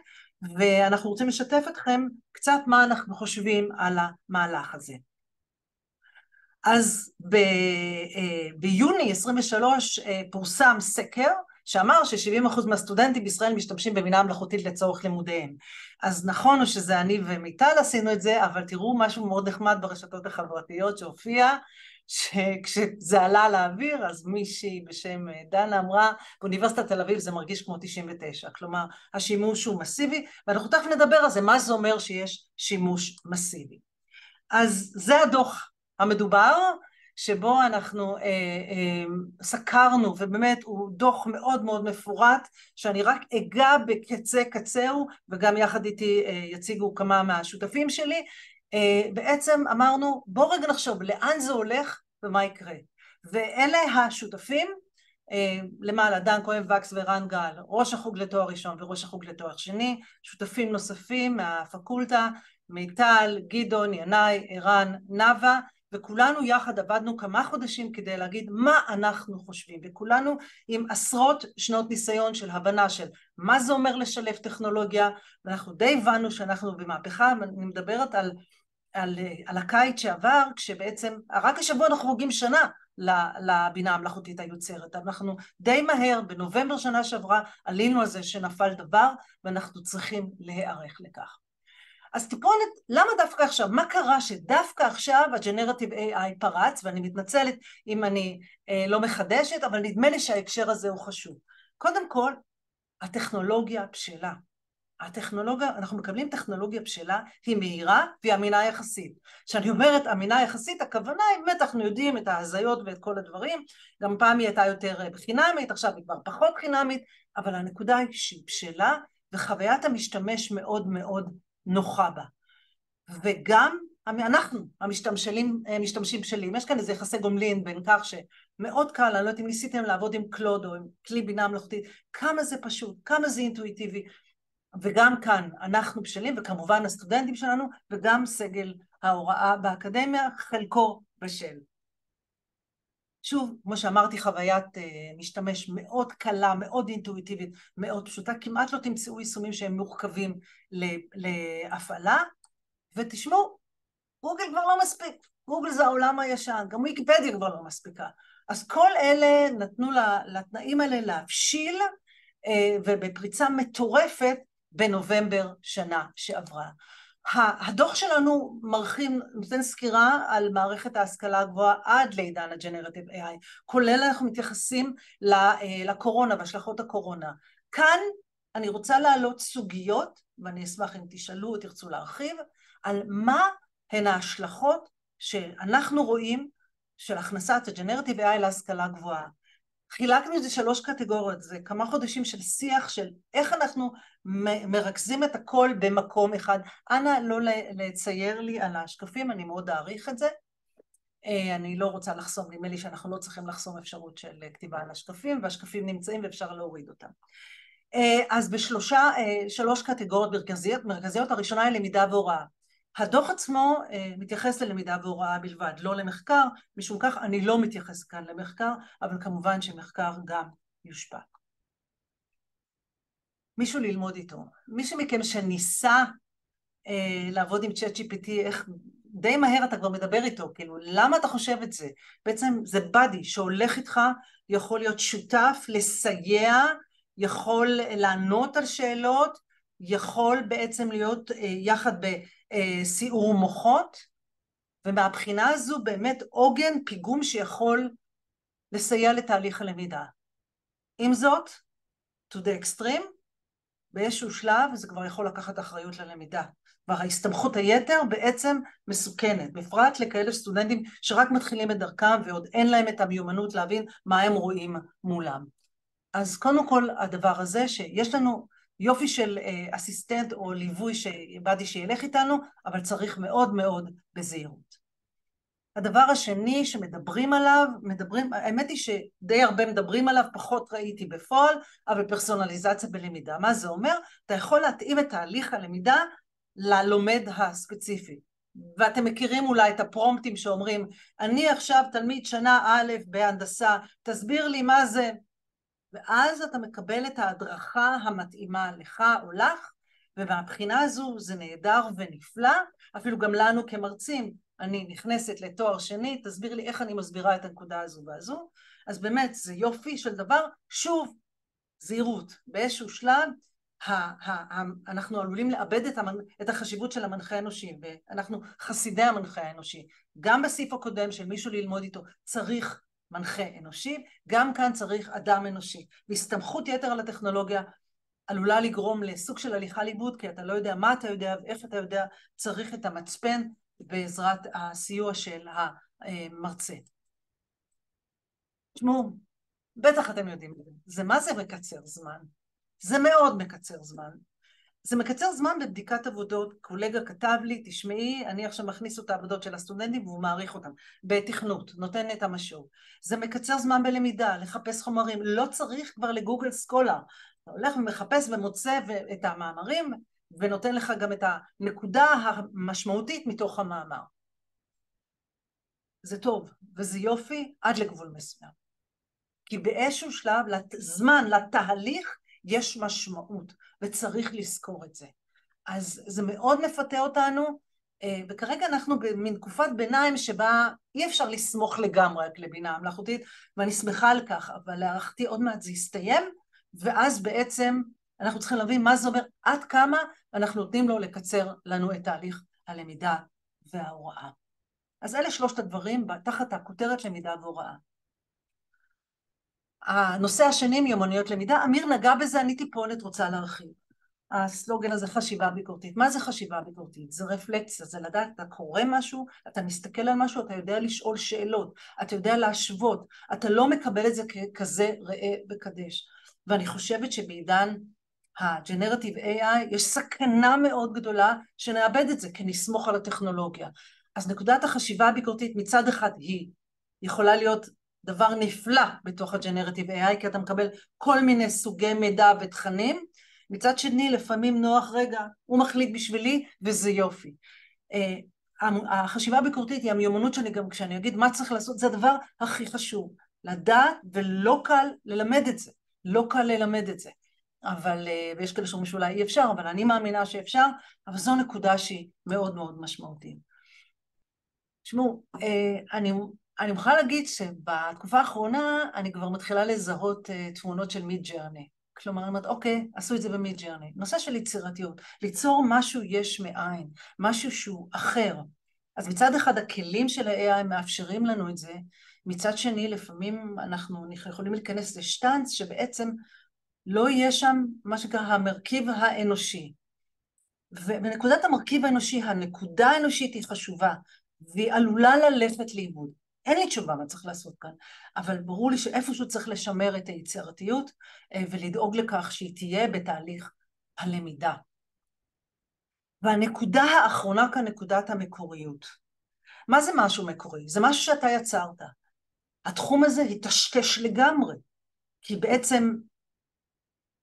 [SPEAKER 3] ואנחנו רוצים לשתף אתכם קצת מה אנחנו חושבים על המהלך הזה. אז ב, אה, ביוני 23 פורסם סקר שאמר ש-70% מהסטודנטים בישראל משתמשים בבינה מלאכותית לצורך לימודיהם. אז נכון הוא שזה אני ומיטל עשינו את זה, אבל תראו משהו מאוד נחמד ברשתות החברתיות שהופיע, שכשזה עלה לאוויר, אז מישהי בשם דנה אמרה, באוניברסיטת תל אביב זה מרגיש כמו 99, כלומר השימוש הוא מסיבי, ואנחנו תכף נדבר על זה, מה זה אומר שיש שימוש מסיבי. אז זה הדוח המדובר, שבו אנחנו אה, אה, סקרנו, ובאמת הוא דוח מאוד מאוד מפורט, שאני רק אגע בקצה קצהו, וגם יחד איתי אה, יציגו כמה מהשותפים שלי, אה, בעצם אמרנו בואו רגע נחשוב לאן זה הולך ומה יקרה. ואלה השותפים, אה, למעלה דן כהן וקס ורן גל, ראש החוג לתואר ראשון וראש החוג לתואר שני, שותפים נוספים מהפקולטה, מיטל, גדעון, ינאי, ערן, נאוה, וכולנו יחד עבדנו כמה חודשים כדי להגיד מה אנחנו חושבים וכולנו עם עשרות שנות ניסיון של הבנה של מה זה אומר לשלב טכנולוגיה ואנחנו די הבנו שאנחנו במהפכה אני מדברת על, על, על הקיץ שעבר כשבעצם רק השבוע אנחנו חוגגים שנה לבינה המלאכותית היוצרת. אנחנו די מהר בנובמבר שנה שעברה עלינו על זה שנפל דבר ואנחנו צריכים להיערך לכך אז טיפונת, למה דווקא עכשיו? מה קרה שדווקא עכשיו הג'נרטיב AI פרץ, ואני מתנצלת אם אני אה, לא מחדשת, אבל נדמה לי שההקשר הזה הוא חשוב. קודם כל, הטכנולוגיה בשלה. הטכנולוגיה, אנחנו מקבלים טכנולוגיה בשלה, היא מהירה והיא אמינה יחסית. כשאני אומרת אמינה יחסית, הכוונה היא באמת אנחנו יודעים את ההזיות ואת כל הדברים, גם פעם היא הייתה יותר בחינמית, עכשיו היא כבר פחות חינמית, אבל הנקודה היא שהיא בשלה וחוויית המשתמש מאוד מאוד נוחה בה. וגם אנחנו, המשתמשים, המשתמשים שלי, יש כאן איזה יחסי גומלין בין כך שמאוד קל, אני לא יודעת אם ניסיתם לעבוד עם קלוד או עם כלי בינה מלאכותית, כמה זה פשוט, כמה זה אינטואיטיבי, וגם כאן אנחנו בשלים, וכמובן הסטודנטים שלנו, וגם סגל ההוראה באקדמיה, חלקו בשל. שוב, כמו שאמרתי, חוויית uh, משתמש מאוד קלה, מאוד אינטואיטיבית, מאוד פשוטה, כמעט לא תמצאו יישומים שהם מורכבים להפעלה, ותשמעו, גוגל כבר לא מספיק, גוגל זה העולם הישן, גם ויקיפדיה כבר לא מספיקה. אז כל אלה נתנו לתנאים האלה להבשיל, uh, ובפריצה מטורפת בנובמבר שנה שעברה. הדוח שלנו מרחיב, נותן סקירה על מערכת ההשכלה הגבוהה עד לעידן הג'נרטיב AI, כולל אנחנו מתייחסים אה, לקורונה והשלכות הקורונה. כאן אני רוצה להעלות סוגיות, ואני אשמח אם תשאלו או תרצו להרחיב, על מה הן ההשלכות שאנחנו רואים של הכנסת הג'נרטיב AI להשכלה גבוהה. חילקנו את זה שלוש קטגוריות, זה כמה חודשים של שיח של איך אנחנו מרכזים את הכל במקום אחד. אנא לא לצייר לי על השקפים, אני מאוד אעריך את זה. אה, אני לא רוצה לחסום, נדמה לי שאנחנו לא צריכים לחסום אפשרות של כתיבה על השקפים, והשקפים נמצאים ואפשר להוריד אותם. אה, אז בשלושה, אה, שלוש קטגוריות מרכזיות, מרכזיות, הראשונה היא למידה והוראה. הדוח עצמו אה, מתייחס ללמידה והוראה בלבד, לא למחקר, משום כך אני לא מתייחס כאן למחקר, אבל כמובן שמחקר גם יושפע. מישהו ללמוד איתו. מישהו מכם שניסה אה, לעבוד עם צ'אט GPT, איך די מהר אתה כבר מדבר איתו, כאילו למה אתה חושב את זה? בעצם זה באדי שהולך איתך, יכול להיות שותף, לסייע, יכול לענות על שאלות, יכול בעצם להיות אה, יחד בסיעור מוחות, ומהבחינה הזו באמת עוגן, פיגום שיכול לסייע לתהליך הלמידה. עם זאת, to the extreme, באיזשהו שלב זה כבר יכול לקחת אחריות ללמידה. כבר ההסתמכות היתר בעצם מסוכנת, בפרט לכאלה סטודנטים שרק מתחילים את דרכם ועוד אין להם את המיומנות להבין מה הם רואים מולם. אז קודם כל הדבר הזה שיש לנו יופי של אה, אסיסטנט או ליווי שבאתי שילך איתנו, אבל צריך מאוד מאוד בזהירות. הדבר השני שמדברים עליו, מדברים, האמת היא שדי הרבה מדברים עליו, פחות ראיתי בפועל, אבל פרסונליזציה בלמידה. מה זה אומר? אתה יכול להתאים את תהליך הלמידה ללומד הספציפי. ואתם מכירים אולי את הפרומפטים שאומרים, אני עכשיו תלמיד שנה א' בהנדסה, תסביר לי מה זה ואז אתה מקבל את ההדרכה המתאימה לך או לך, ומהבחינה הזו זה נהדר ונפלא, אפילו גם לנו כמרצים, אני נכנסת לתואר שני, תסביר לי איך אני מסבירה את הנקודה הזו והזו, אז באמת זה יופי של דבר, שוב, זהירות, באיזשהו שלב אנחנו עלולים לאבד את, המנ... את החשיבות של המנחה האנושי, ואנחנו חסידי המנחה האנושי. גם בסעיף הקודם של מישהו ללמוד איתו צריך מנחה אנושי, גם כאן צריך אדם אנושי. והסתמכות יתר על הטכנולוגיה עלולה לגרום לסוג של הליכה לאיבוד, כי אתה לא יודע מה אתה יודע ואיך אתה יודע, צריך את המצפן בעזרת הסיוע של המרצה. תשמעו, בטח אתם יודעים, זה מה זה מקצר זמן? זה מאוד מקצר זמן. זה מקצר זמן בבדיקת עבודות, קולגה כתב לי, תשמעי, אני עכשיו מכניס את העבודות של הסטודנטים והוא מעריך אותם, בתכנות, נותן את המשוב. זה מקצר זמן בלמידה, לחפש חומרים, לא צריך כבר לגוגל סקולר. אתה הולך ומחפש ומוצא את המאמרים ונותן לך גם את הנקודה המשמעותית מתוך המאמר. זה טוב, וזה יופי עד לגבול מסוים. כי באיזשהו שלב, זמן לתהליך, יש משמעות, וצריך לזכור את זה. אז זה מאוד מפתה אותנו, אה, וכרגע אנחנו במין תקופת ביניים שבה אי אפשר לסמוך לגמרי רק לבינה המלאכותית, ואני שמחה על כך, אבל להערכתי עוד מעט זה יסתיים, ואז בעצם אנחנו צריכים להבין מה זה אומר, עד כמה אנחנו נותנים לו לקצר לנו את תהליך הלמידה וההוראה. אז אלה שלושת הדברים תחת הכותרת למידה והוראה. הנושא השני מיומנויות למידה, אמיר נגע בזה, אני טיפונת רוצה להרחיב. הסלוגן הזה חשיבה ביקורתית. מה זה חשיבה ביקורתית? זה רפלקציה, זה לדעת, אתה קורא משהו, אתה מסתכל על משהו, אתה יודע לשאול שאלות, אתה יודע להשוות, אתה לא מקבל את זה ככזה ראה וקדש. ואני חושבת שבעידן ה-Generative AI יש סכנה מאוד גדולה שנאבד את זה, כי נסמוך על הטכנולוגיה. אז נקודת החשיבה הביקורתית מצד אחד היא יכולה להיות דבר נפלא בתוך ה-Generative AI, כי אתה מקבל כל מיני סוגי מידע ותכנים, מצד שני לפעמים נוח רגע, הוא מחליט בשבילי וזה יופי. אה, החשיבה הביקורתית היא המיומנות שאני גם כשאני אגיד מה צריך לעשות זה הדבר הכי חשוב לדעת ולא קל ללמד את זה לא קל ללמד את זה אבל אה, ויש כאלה שאומרים שאולי אי אפשר אבל אני מאמינה שאפשר אבל זו נקודה שהיא מאוד מאוד משמעותית. תשמעו אה, אני אני מוכרחה להגיד שבתקופה האחרונה אני כבר מתחילה לזהות תמונות של מיד ג'רני כלומר, אני אומרת, אוקיי, עשו את זה במיד ג'רני. נושא של יצירתיות, ליצור משהו יש מאין, משהו שהוא אחר. אז מצד אחד הכלים של ה-AI מאפשרים לנו את זה, מצד שני לפעמים אנחנו יכולים להיכנס לשטאנץ שבעצם לא יהיה שם מה שנקרא המרכיב האנושי. ובנקודת המרכיב האנושי, הנקודה האנושית היא חשובה, והיא עלולה ללכת לאיבוד. אין לי תשובה מה צריך לעשות כאן, אבל ברור לי שאיפשהו צריך לשמר את היצירתיות אה, ולדאוג לכך שהיא תהיה בתהליך הלמידה. והנקודה האחרונה כאן, נקודת המקוריות. מה זה משהו מקורי? זה משהו שאתה יצרת. התחום הזה היטשטש לגמרי, כי בעצם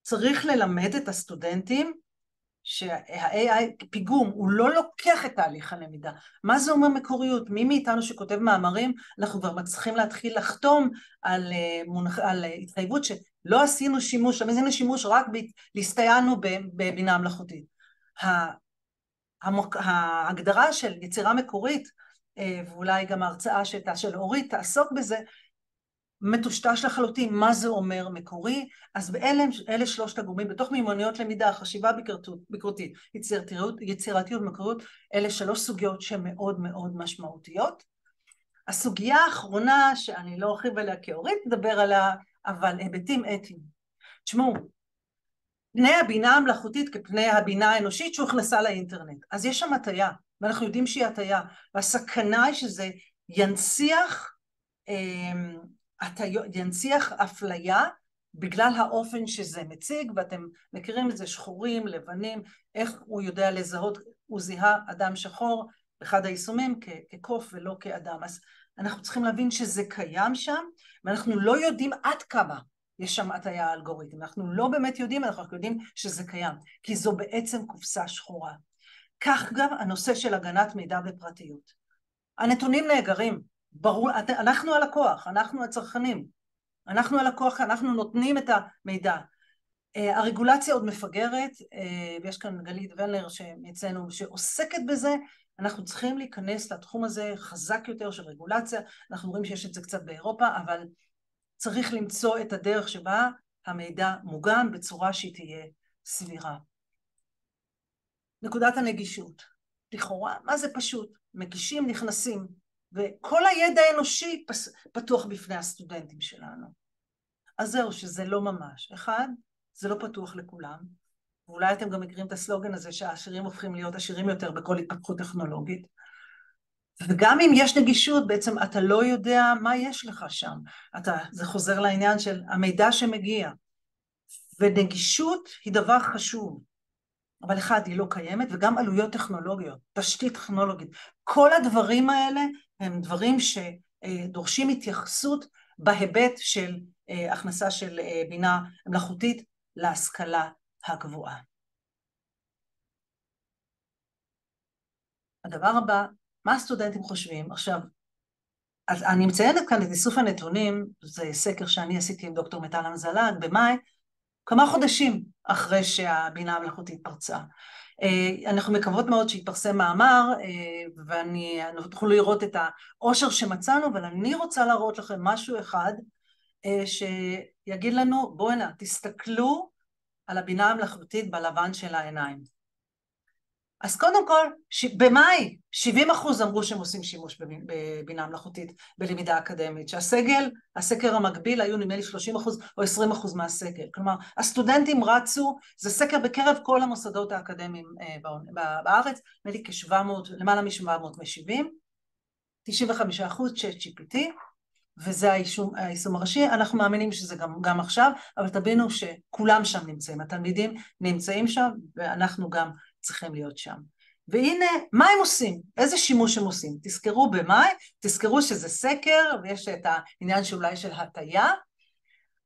[SPEAKER 3] צריך ללמד את הסטודנטים שה-AI פיגום, הוא לא לוקח את תהליך הלמידה. מה זה אומר מקוריות? מי מאיתנו שכותב מאמרים, אנחנו כבר מצליחים להתחיל לחתום על, אה, מונח, על התחייבות שלא עשינו שימוש, לא עשינו שימוש רק להסתייענו בבינה מלאכותית. המוק, ההגדרה של יצירה מקורית, אה, ואולי גם ההרצאה של אורית תעסוק בזה, מטושטש לחלוטין מה זה אומר מקורי, אז באלה אלה שלושת הגורמים, בתוך מיומנויות למידה, חשיבה ביקורתית, יצירתיות, יצירתיות ומקוריות, אלה שלוש סוגיות שהן מאוד מאוד משמעותיות. הסוגיה האחרונה, שאני לא ארחיב עליה כאורית, נדבר עליה, אבל היבטים אתיים. תשמעו, פני הבינה המלאכותית כפני הבינה האנושית שהוכנסה לאינטרנט, אז יש שם הטיה, ואנחנו יודעים שהיא הטיה, והסכנה היא שזה ינציח אה, אתה ינציח אפליה בגלל האופן שזה מציג, ואתם מכירים את זה שחורים, לבנים, איך הוא יודע לזהות, הוא זיהה אדם שחור, אחד היישומים כקוף ולא כאדם. אז אנחנו צריכים להבין שזה קיים שם, ואנחנו לא יודעים עד כמה יש שם הטעיה אלגוריתם. אנחנו לא באמת יודעים, אנחנו יודעים שזה קיים, כי זו בעצם קופסה שחורה. כך גם הנושא של הגנת מידע ופרטיות. הנתונים נאגרים, ברור, אנחנו הלקוח, אנחנו הצרכנים, אנחנו הלקוח, אנחנו נותנים את המידע. אה, הרגולציה עוד מפגרת, אה, ויש כאן גלית ולנר מאצלנו שעוסקת בזה, אנחנו צריכים להיכנס לתחום הזה חזק יותר של רגולציה, אנחנו רואים שיש את זה קצת באירופה, אבל צריך למצוא את הדרך שבה המידע מוגן בצורה שהיא תהיה סבירה. נקודת הנגישות, לכאורה, מה זה פשוט? מגישים, נכנסים, וכל הידע האנושי פתוח בפני הסטודנטים שלנו. אז זהו, שזה לא ממש. אחד, זה לא פתוח לכולם, ואולי אתם גם מכירים את הסלוגן הזה שהעשירים הופכים להיות עשירים יותר בכל התפתחות טכנולוגית. וגם אם יש נגישות, בעצם אתה לא יודע מה יש לך שם. אתה, זה חוזר לעניין של המידע שמגיע. ונגישות היא דבר חשוב. אבל אחד, היא לא קיימת, וגם עלויות טכנולוגיות, תשתית טכנולוגית. כל הדברים האלה הם דברים שדורשים התייחסות בהיבט של אה, הכנסה של אה, בינה מלאכותית להשכלה הגבוהה. הדבר הבא, מה הסטודנטים חושבים? עכשיו, אז אני מציינת כאן את איסוף הנתונים, זה סקר שאני עשיתי עם דוקטור מיטל אמזלג במאי, כמה חודשים אחרי שהבינה המלאכותית פרצה. אה, אנחנו מקוות מאוד שיתפרסם מאמר אה, ואני, תוכלו לראות את העושר שמצאנו, אבל אני רוצה להראות לכם משהו אחד אה, שיגיד לנו, בואו הנה, תסתכלו על הבינה המלאכותית בלבן של העיניים. אז קודם כל, ש... במאי 70 אחוז אמרו שהם עושים שימוש בבינה מלאכותית בלמידה אקדמית, שהסגל, הסקר המקביל היו נדמה לי 30 אחוז או 20 אחוז מהסגל, כלומר הסטודנטים רצו, זה סקר בקרב כל המוסדות האקדמיים בארץ, נדמה לי כ-700, למעלה מ-700 משיבים, 95 אחוז צ'אט GPT וזה היישום, היישום הראשי, אנחנו מאמינים שזה גם, גם עכשיו, אבל תבינו שכולם שם נמצאים, התלמידים נמצאים שם ואנחנו גם צריכים להיות שם. והנה, מה הם עושים? איזה שימוש הם עושים? תזכרו במאי, תזכרו שזה סקר ויש את העניין שאולי של הטיה.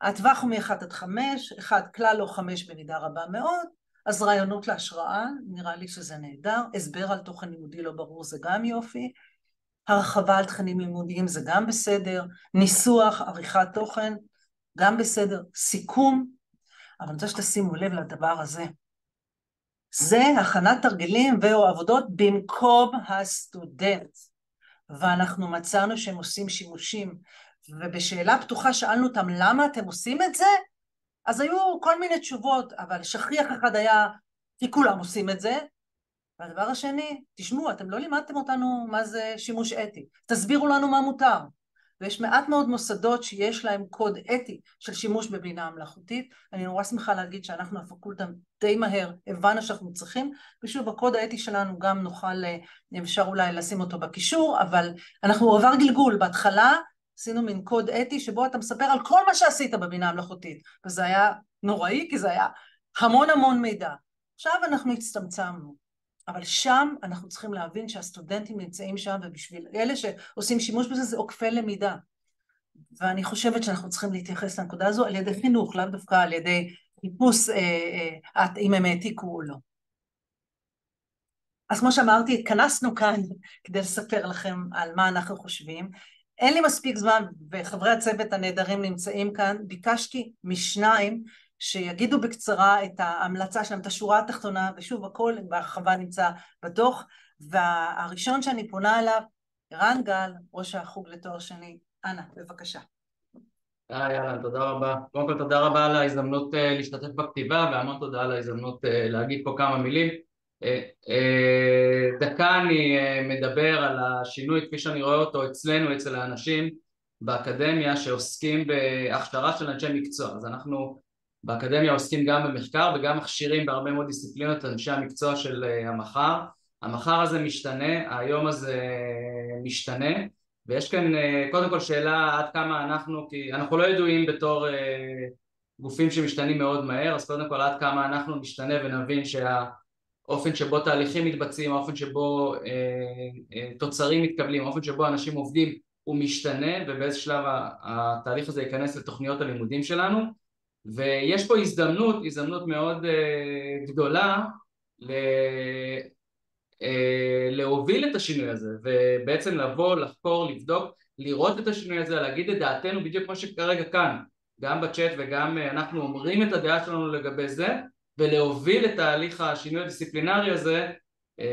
[SPEAKER 3] הטווח הוא מ-1 עד 5, 1 כלל או 5 במידה רבה מאוד, אז רעיונות להשראה, נראה לי שזה נהדר, הסבר על תוכן לימודי לא ברור זה גם יופי, הרחבה על תכנים לימודיים זה גם בסדר, ניסוח, עריכת תוכן, גם בסדר, סיכום, אבל אני רוצה שתשימו לב לדבר הזה. זה הכנת תרגילים ו/או עבודות במקום הסטודנט. ואנחנו מצאנו שהם עושים שימושים, ובשאלה פתוחה שאלנו אותם למה אתם עושים את זה? אז היו כל מיני תשובות, אבל שכיח אחד היה כי כולם עושים את זה, והדבר השני, תשמעו, אתם לא לימדתם אותנו מה זה שימוש אתי, תסבירו לנו מה מותר. ויש מעט מאוד מוסדות שיש להם קוד אתי של שימוש בבינה המלאכותית. אני נורא שמחה להגיד שאנחנו הפקולטה די מהר הבנו שאנחנו צריכים, ושוב הקוד האתי שלנו גם נוכל, אם אפשר אולי לשים אותו בקישור, אבל אנחנו עבר גלגול, בהתחלה עשינו מין קוד אתי שבו אתה מספר על כל מה שעשית בבינה המלאכותית, וזה היה נוראי כי זה היה המון המון מידע. עכשיו אנחנו הצטמצמנו. אבל שם אנחנו צריכים להבין שהסטודנטים נמצאים שם ובשביל אלה שעושים שימוש בזה זה עוקפי למידה ואני חושבת שאנחנו צריכים להתייחס לנקודה הזו על ידי חינוך, לאו דווקא על ידי חיפוש אה, אה, אם הם העתיקו או לא. אז כמו שאמרתי, התכנסנו כאן כדי לספר לכם על מה אנחנו חושבים. אין לי מספיק זמן וחברי הצוות הנהדרים נמצאים כאן, ביקשתי משניים שיגידו בקצרה את ההמלצה שלהם, את השורה התחתונה, ושוב הכל בהרחבה נמצא בדוח, והראשון שאני פונה אליו, ערן גל, ראש החוג לתואר שני, אנא, בבקשה.
[SPEAKER 7] היי אהלן, תודה רבה. קודם כל תודה רבה על ההזדמנות אה, להשתתף בכתיבה והמון תודה על ההזדמנות אה, להגיד פה כמה מילים. אה, דקה אני מדבר על השינוי כפי שאני רואה אותו אצלנו, אצל האנשים באקדמיה שעוסקים בהכשרה של אנשי מקצוע. אז אנחנו באקדמיה עוסקים גם במחקר וגם מכשירים בהרבה מאוד דיסציפלינות אנשי המקצוע של אה, המחר. המחר הזה משתנה, היום הזה משתנה, ויש כאן אה, קודם כל שאלה עד כמה אנחנו, כי אנחנו לא ידועים בתור אה, גופים שמשתנים מאוד מהר, אז קודם כל עד כמה אנחנו נשתנה ונבין שהאופן שבו תהליכים מתבצעים, האופן שבו תוצרים מתקבלים, האופן שבו אנשים עובדים הוא משתנה ובאיזה שלב התהליך הזה ייכנס לתוכניות הלימודים שלנו ויש פה הזדמנות, הזדמנות מאוד uh, גדולה ל, uh, להוביל את השינוי הזה ובעצם לבוא, לחקור, לבדוק, לראות את השינוי הזה, להגיד את דעתנו בדיוק כמו שכרגע כאן, גם בצ'אט וגם uh, אנחנו אומרים את הדעה שלנו לגבי זה ולהוביל את תהליך השינוי הדיסציפלינרי הזה uh,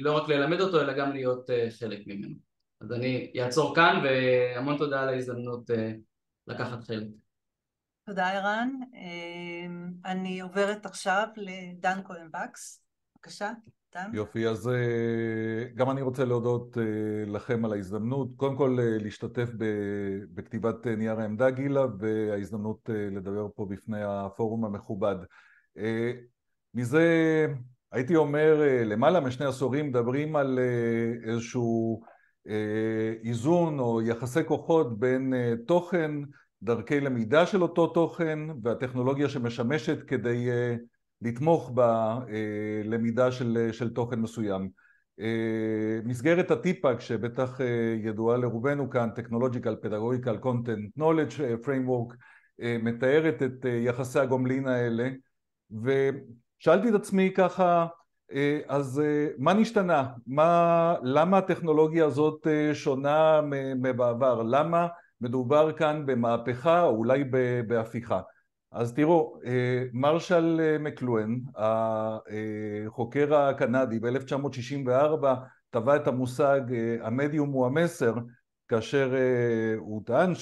[SPEAKER 7] לא רק ללמד אותו אלא גם להיות uh, חלק ממנו. אז אני אעצור כאן והמון תודה על ההזדמנות uh, לקחת חלק.
[SPEAKER 3] תודה ערן. אמ, אני עוברת עכשיו לדן כהן וקס. בבקשה, דן.
[SPEAKER 8] יופי, אז אה, גם אני רוצה להודות אה, לכם על ההזדמנות. קודם כל אה, להשתתף בכתיבת נייר העמדה גילה וההזדמנות לדבר פה בפני הפורום המכובד. מזה הייתי אומר למעלה משני עשורים מדברים על איזשהו איזון או יחסי כוחות בין תוכן דרכי למידה של אותו תוכן והטכנולוגיה שמשמשת כדי uh, לתמוך בלמידה uh, של, uh, של תוכן מסוים. מסגרת הטיפאק שבטח ידועה לרובנו כאן, Technological Pedagogical Content Knowledge Framework, מתארת את יחסי הגומלין האלה ושאלתי את עצמי ככה אז מה נשתנה? מה, למה הטכנולוגיה הזאת שונה מבעבר? למה מדובר כאן במהפכה או אולי בהפיכה. אז תראו, אה, מרשל אה, מקלואן, החוקר הקנדי ב-1964 טבע את המושג אה, המדיום הוא המסר כאשר הוא טען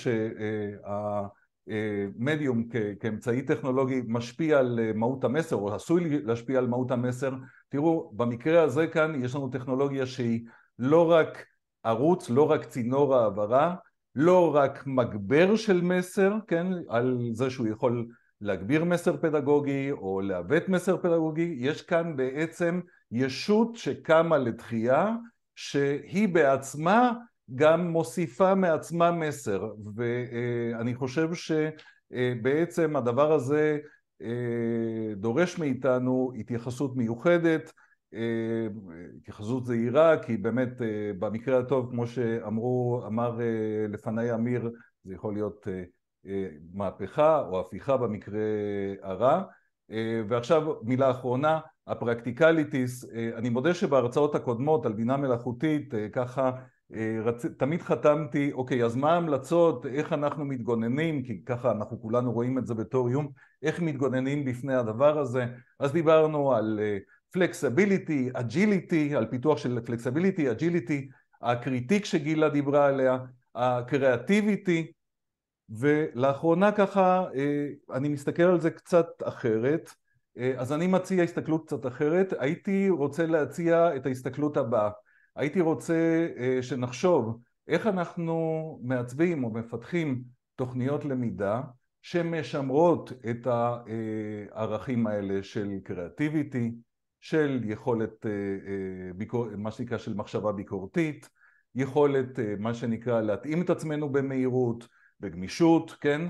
[SPEAKER 8] שהמדיום כאמצעי טכנולוגי משפיע על מהות המסר או עשוי להשפיע על מהות המסר תראו, במקרה הזה כאן יש לנו טכנולוגיה שהיא לא רק ערוץ, לא רק צינור העברה, לא רק מגבר של מסר, כן, על זה שהוא יכול להגביר מסר פדגוגי או לעוות מסר פדגוגי, יש כאן בעצם ישות שקמה לתחייה שהיא בעצמה גם מוסיפה מעצמה מסר. ואני חושב שבעצם הדבר הזה אה, דורש מאיתנו התייחסות מיוחדת, אה, התייחסות זהירה כי באמת אה, במקרה הטוב כמו שאמרו, אמר לפניי אמיר זה יכול להיות מהפכה או הפיכה במקרה הרע. ועכשיו מילה אחרונה ה practicalities, אני מודה שבהרצאות הקודמות על בינה מלאכותית ככה רצ... תמיד חתמתי, אוקיי, אז מה ההמלצות, איך אנחנו מתגוננים, כי ככה אנחנו כולנו רואים את זה בתור איום, איך מתגוננים בפני הדבר הזה, אז דיברנו על flexibility, uh, agility, על פיתוח של flexibility, agility, ה critique שגילה דיברה עליה, ה creativity, ולאחרונה ככה uh, אני מסתכל על זה קצת אחרת, uh, אז אני מציע הסתכלות קצת אחרת, הייתי רוצה להציע את ההסתכלות הבאה. הייתי רוצה אה, שנחשוב איך אנחנו מעצבים או מפתחים תוכניות למידה שמשמרות את הערכים האלה של קריאטיביטי, של יכולת, אה, אה, ביקור, מה שנקרא של מחשבה ביקורתית, יכולת מה שנקרא להתאים את עצמנו במהירות, בגמישות, כן?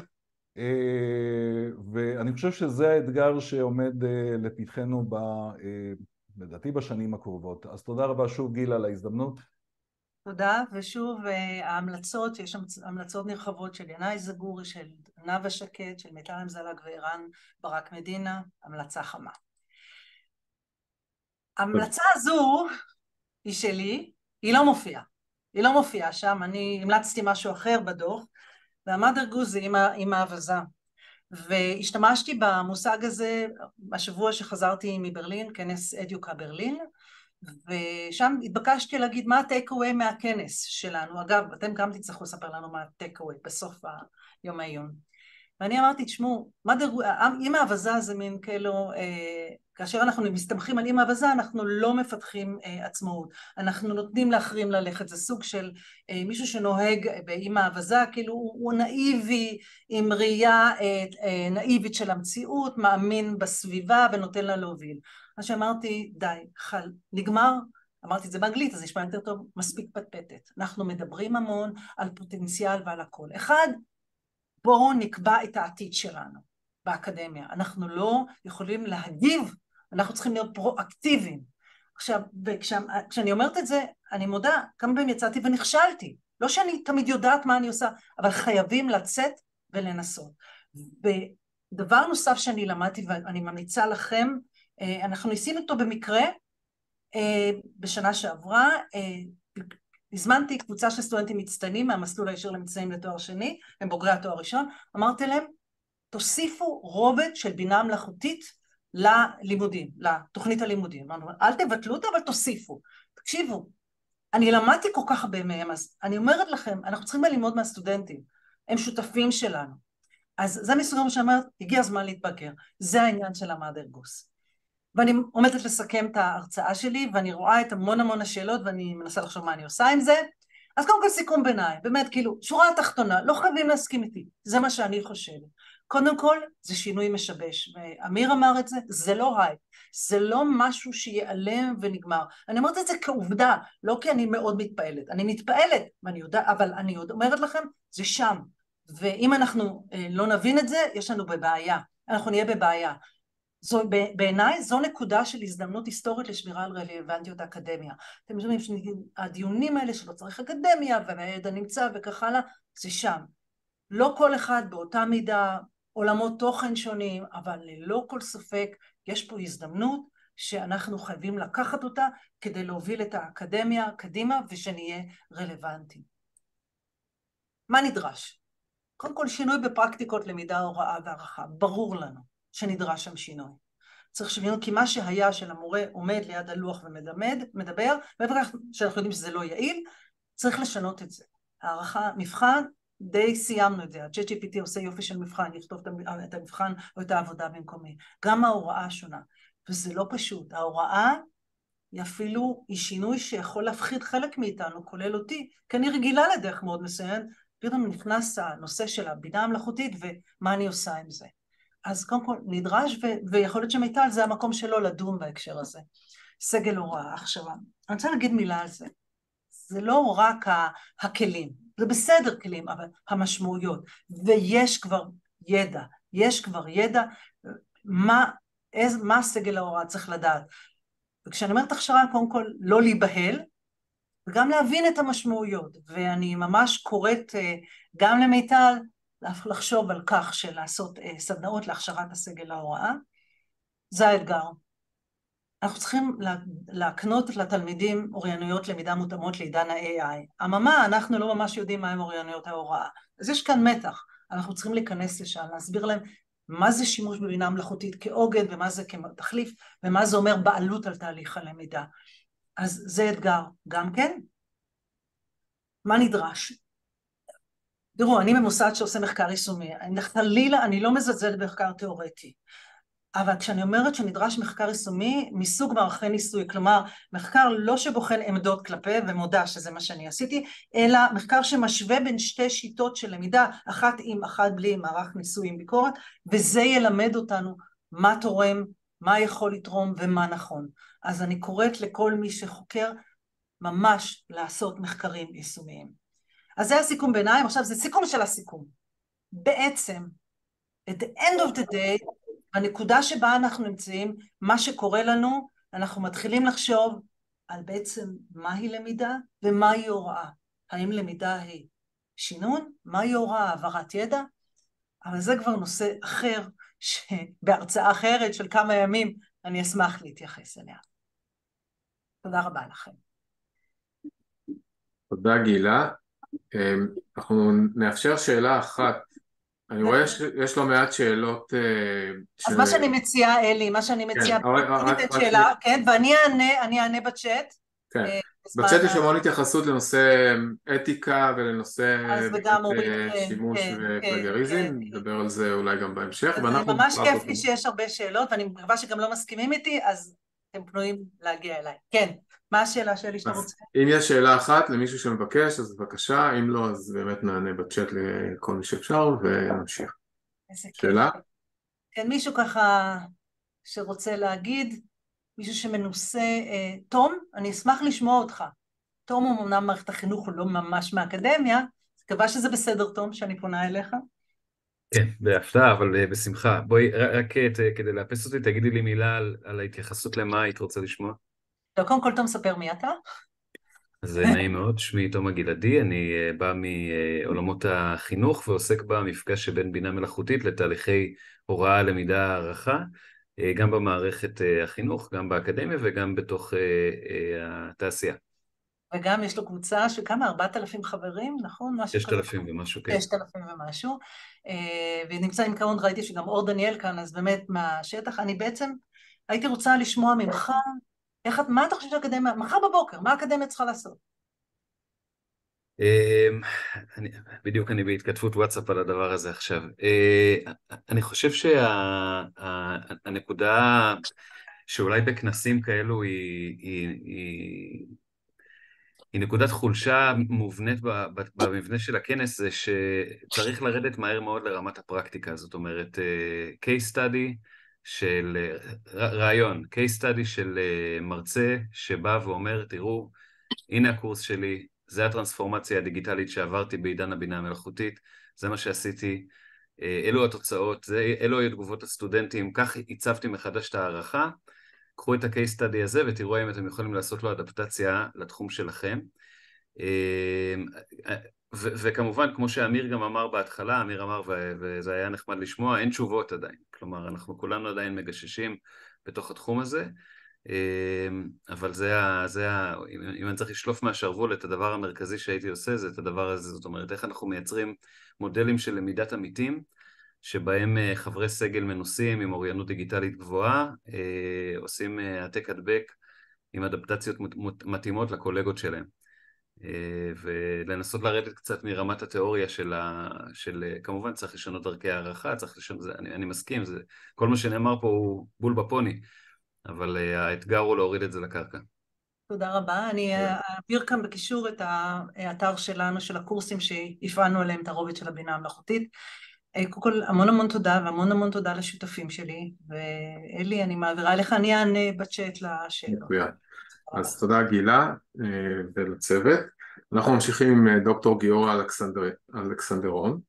[SPEAKER 8] ואני חושב שזה האתגר שעומד לפתחנו לדעתי בשנים הקרובות. אז תודה רבה שוב גיל על ההזדמנות.
[SPEAKER 3] תודה, ושוב אה, ההמלצות, יש המלצות נרחבות של ינאי זגורי, של נאוה שקד, של מיטל אמזלג וערן ברק מדינה, המלצה חמה. ההמלצה הזו היא שלי, היא לא מופיעה. היא לא מופיעה שם, אני המלצתי משהו אחר בדוח, והמאדר גוז זה עם האבזה. והשתמשתי במושג הזה השבוע שחזרתי מברלין, כנס אדיוקה ברלין, ושם התבקשתי להגיד מה הטייק אווי מהכנס שלנו. אגב, אתם גם תצטרכו לספר לנו מה הטייק אווי בסוף היום העיון. ואני אמרתי, תשמעו, אימא האבזה זה מין כאילו, אה, כאשר אנחנו מסתמכים על אימא האבזה, אנחנו לא מפתחים אה, עצמאות. אנחנו נותנים לאחרים ללכת, זה סוג של אה, מישהו שנוהג באימא האבזה, כאילו הוא, הוא נאיבי, עם ראייה אה, אה, נאיבית של המציאות, מאמין בסביבה ונותן לה להוביל. אז שאמרתי, די, חל, נגמר, אמרתי את זה באנגלית, אז נשמע יותר טוב, מספיק פטפטת. אנחנו מדברים המון על פוטנציאל ועל הכל. אחד, בואו נקבע את העתיד שלנו באקדמיה. אנחנו לא יכולים להגיב, אנחנו צריכים להיות פרואקטיביים. עכשיו, כשאני אומרת את זה, אני מודה, כמה פעמים יצאתי ונכשלתי. לא שאני תמיד יודעת מה אני עושה, אבל חייבים לצאת ולנסות. ודבר נוסף שאני למדתי ואני ממליצה לכם, אה, אנחנו ניסינו אותו במקרה אה, בשנה שעברה, אה, הזמנתי קבוצה של סטודנטים מצטיינים מהמסלול הישיר למצטיינים לתואר שני, הם בוגרי התואר ראשון, אמרתי להם, תוסיפו רובד של בינה מלאכותית ללימודים, לתוכנית הלימודים. אל תבטלו אותה, אבל תוסיפו. תקשיבו, אני למדתי כל כך הרבה מהם, אז אני אומרת לכם, אנחנו צריכים ללמוד מהסטודנטים, הם שותפים שלנו. אז זה מסוג שאומרת, הגיע הזמן להתבגר. זה העניין של ה Mother Goose. ואני עומדת לסכם את ההרצאה שלי ואני רואה את המון המון השאלות ואני מנסה לחשוב מה אני עושה עם זה אז קודם כל סיכום ביניים, באמת כאילו שורה התחתונה, לא חייבים להסכים איתי, זה מה שאני חושבת קודם כל זה שינוי משבש. ואמיר אמר את זה, זה לא הייפ, זה לא משהו שיעלם ונגמר. אני אומרת את זה כעובדה, לא כי אני מאוד מתפעלת, אני מתפעלת ואני יודעת, אבל אני אומרת לכם זה שם. ואם אנחנו אה, לא נבין את זה יש לנו בבעיה, אנחנו נהיה בבעיה. זו, בעיניי זו נקודה של הזדמנות היסטורית לשמירה על רלוונטיות האקדמיה. אתם יודעים שהדיונים האלה שלא צריך אקדמיה והידע נמצא וכך הלאה, זה שם. לא כל אחד באותה מידה, עולמות תוכן שונים, אבל ללא כל ספק יש פה הזדמנות שאנחנו חייבים לקחת אותה כדי להוביל את האקדמיה קדימה ושנהיה רלוונטיים. מה נדרש? קודם כל שינוי בפרקטיקות למידה, הוראה והערכה, ברור לנו. שנדרש שם שינוי. צריך שינוי כי מה שהיה של המורה עומד ליד הלוח ומדמד, מדבר, מעבר לכך שאנחנו יודעים שזה לא יעיל, צריך לשנות את זה. הערכה, מבחן, די סיימנו את זה, ה-ChatGPT עושה יופי של מבחן, יכתוב את המבחן או את העבודה במקומי. גם ההוראה שונה. וזה לא פשוט. ההוראה היא אפילו, היא שינוי שיכול להפחיד חלק מאיתנו, כולל אותי, כי אני רגילה לדרך מאוד מסוימת, פתאום נכנס הנושא של הבינה המלאכותית ומה אני עושה עם זה. אז קודם כל נדרש, ו- ויכול להיות שמיטל זה המקום שלו לדון בהקשר הזה. סגל הוראה, הכשרה. אני רוצה להגיד מילה על זה. זה לא רק הכלים, זה בסדר כלים, אבל המשמעויות. ויש כבר ידע, יש כבר ידע מה, איז, מה סגל ההוראה צריך לדעת. וכשאני אומרת הכשרה, קודם כל לא להיבהל, וגם להבין את המשמעויות. ואני ממש קוראת אה, גם למיטל לחשוב על כך של לעשות אה, סדנאות להכשרת הסגל ההוראה. זה האתגר. אנחנו צריכים להקנות לתלמידים אוריינויות למידה מותאמות לעידן ה-AI. אממה, אנחנו לא ממש יודעים מהם אוריינויות ההוראה. אז יש כאן מתח. אנחנו צריכים להיכנס לשם, להסביר להם מה זה שימוש בבינה מלאכותית כעוגן ומה זה כתחליף ומה זה אומר בעלות על תהליך הלמידה. אז זה אתגר גם כן. מה נדרש? תראו, אני במוסד שעושה מחקר יישומי, חלילה, אני לא מזלזלת במחקר תיאורטי, אבל כשאני אומרת שנדרש מחקר יישומי מסוג מערכי ניסוי, כלומר מחקר לא שבוחן עמדות כלפי ומודה שזה מה שאני עשיתי, אלא מחקר שמשווה בין שתי שיטות של למידה, אחת עם, אחת בלי, מערך ניסוי עם ביקורת, וזה ילמד אותנו מה תורם, מה יכול לתרום ומה נכון. אז אני קוראת לכל מי שחוקר ממש לעשות מחקרים יישומיים. אז זה הסיכום ביניים, עכשיו זה סיכום של הסיכום. בעצם, at the end of the day, הנקודה שבה אנחנו נמצאים, מה שקורה לנו, אנחנו מתחילים לחשוב על בעצם מהי למידה ומהי הוראה. האם למידה היא שינון? מהי הוראה? העברת ידע? אבל זה כבר נושא אחר, שבהרצאה אחרת של כמה ימים אני אשמח להתייחס אליה. תודה רבה לכם.
[SPEAKER 1] תודה גילה. אמ, אנחנו נאפשר שאלה אחת אני רואה שיש לא מעט שאלות... אה,
[SPEAKER 3] אז מה שאני מציעה, אלי, מה שאני מציעה, כן, ואני אענה בצ'אט.
[SPEAKER 1] כן, אה, בצ'אט יש המון התייחסות לנושא אתיקה ולנושא שימוש ופלגריזם, נדבר על זה אולי גם בהמשך,
[SPEAKER 3] ואנחנו... ממש כיף לי שיש הרבה שאלות, ואני מקווה שגם לא מסכימים איתי, אז אתם פנויים להגיע אליי. כן. מה השאלה שלי שאתה רוצה?
[SPEAKER 1] אם יש שאלה אחת למישהו שמבקש, אז בבקשה, אם לא, אז באמת נענה בצ'אט לכל מי שאפשר ונמשיך. שאלה?
[SPEAKER 3] כן, מישהו ככה שרוצה להגיד, מישהו שמנוסה, אה, תום, אני אשמח לשמוע אותך. תום הוא אמנם מערכת החינוך, הוא לא ממש מהאקדמיה, מקווה שזה בסדר, תום, שאני פונה אליך.
[SPEAKER 9] כן, בהפתעה, אבל אה, בשמחה. בואי, רק אה, כדי לאפס אותי, תגידי לי מילה על, על ההתייחסות למה היית רוצה לשמוע.
[SPEAKER 3] טוב, קודם כל תום ספר מי אתה.
[SPEAKER 9] אז נעים מאוד, שמי תום הגלעדי, אני אה, בא מעולמות החינוך ועוסק במפגש שבין בינה מלאכותית לתהליכי הוראה, למידה, הערכה, אה, גם במערכת אה, החינוך, גם באקדמיה וגם בתוך התעשייה.
[SPEAKER 3] וגם יש לו קבוצה של כמה? ארבעת אלפים חברים, נכון?
[SPEAKER 9] ששת אלפים ומשהו, כן.
[SPEAKER 3] ששת אלפים ומשהו. ונמצא עם קרון, ראיתי שגם אור דניאל כאן, אז באמת מהשטח. אני בעצם הייתי רוצה לשמוע ממך איך, מה אתה חושב שהאקדמיה, מחר בבוקר, מה האקדמיה צריכה לעשות?
[SPEAKER 9] אמ, אני, בדיוק אני בהתכתבות וואטסאפ על הדבר הזה עכשיו. אה, אני חושב שהנקודה שאולי בכנסים כאלו היא, היא, היא, היא נקודת חולשה מובנית במבנה של הכנס, זה שצריך לרדת מהר מאוד לרמת הפרקטיקה, זאת אומרת, אה, case study, של רעיון, case study של אה, מרצה שבא ואומר, תראו, הנה הקורס שלי, זה הטרנספורמציה הדיגיטלית שעברתי בעידן הבינה המלאכותית, זה מה שעשיתי, אה, אלו התוצאות, זה, אלו היו תגובות הסטודנטים, כך הצבתי מחדש את ההערכה, קחו את ה-case study הזה ותראו אם אתם יכולים לעשות לו אדפטציה לתחום שלכם. ו- וכמובן, כמו שאמיר גם אמר בהתחלה, אמיר אמר, ו- וזה היה נחמד לשמוע, אין תשובות עדיין. כלומר, אנחנו כולנו עדיין מגששים בתוך התחום הזה, אמ, אבל זה ה... זה ה אם אני צריך לשלוף מהשרוול את הדבר המרכזי שהייתי עושה, זה את הדבר הזה, זאת אומרת, איך אנחנו מייצרים מודלים של למידת עמיתים, שבהם אה, חברי סגל מנוסים עם אוריינות דיגיטלית גבוהה, אה, עושים אה, העתק הדבק עם אדפטציות מתאימות לקולגות שלהם. אה, ולנסות לרדת קצת מרמת התיאוריה של, ה, של כמובן צריך לשנות דרכי הערכה, צריך לשנות, זה, אני, אני מסכים, זה, כל מה שנאמר פה הוא בול בפוני, אבל האתגר הוא להוריד את זה לקרקע.
[SPEAKER 3] תודה רבה. אני אעביר כאן בקישור את האתר שלנו, של הקורסים שהפעלנו עליהם את הרובד של הבינה המלאכותית. קודם כל, המון המון תודה, והמון המון תודה לשותפים שלי. ואלי, אני מעבירה אליך, אני אענה בצ'אט לשאלות.
[SPEAKER 1] אז תודה גילה ולצוות. אנחנו ממשיכים עם דוקטור גיורא אלכסנדרון.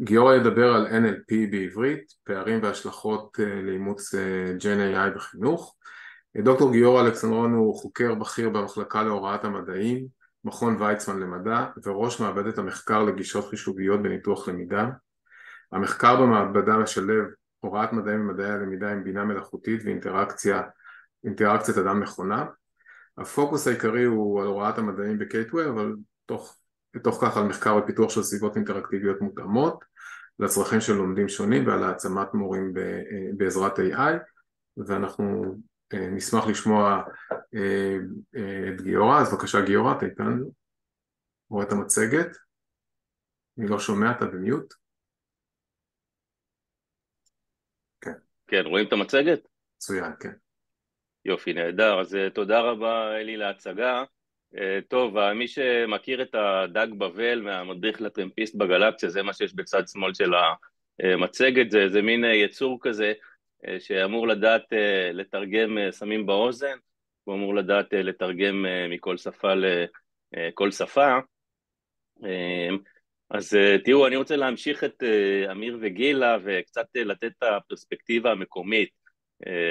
[SPEAKER 1] גיורא ידבר על NLP בעברית, פערים והשלכות לאימוץ Gen AI בחינוך. דוקטור גיורא אלכסנדרון הוא חוקר בכיר במחלקה להוראת המדעים, מכון ויצמן למדע וראש מעבדת המחקר לגישות חישוביות בניתוח למידה. המחקר במעבדה משלב הוראת מדעים ומדעי הלמידה עם בינה מלאכותית ואינטראקציית אדם מכונה. הפוקוס העיקרי הוא על הוראת המדעים ב-K12 אבל תוך, תוך כך על מחקר ופיתוח של סביבות אינטראקטיביות מותאמות לצרכים של לומדים שונים ועל העצמת מורים בעזרת AI ואנחנו נשמח לשמוע את גיורא, אז בבקשה גיורא, אתה איתנו, רואה את המצגת, אני לא שומע, אתה במיוט.
[SPEAKER 10] כן. כן, רואים את המצגת?
[SPEAKER 1] מצוין, כן.
[SPEAKER 10] יופי, נהדר, אז תודה רבה אלי להצגה. טוב, מי שמכיר את הדג בבל מהמדריך לטרמפיסט בגלקסיה, זה מה שיש בצד שמאל של המצגת, זה, זה מין יצור כזה שאמור לדעת לתרגם סמים באוזן, הוא אמור לדעת לתרגם מכל שפה לכל שפה. אז תראו, אני רוצה להמשיך את אמיר וגילה וקצת לתת את הפרספקטיבה המקומית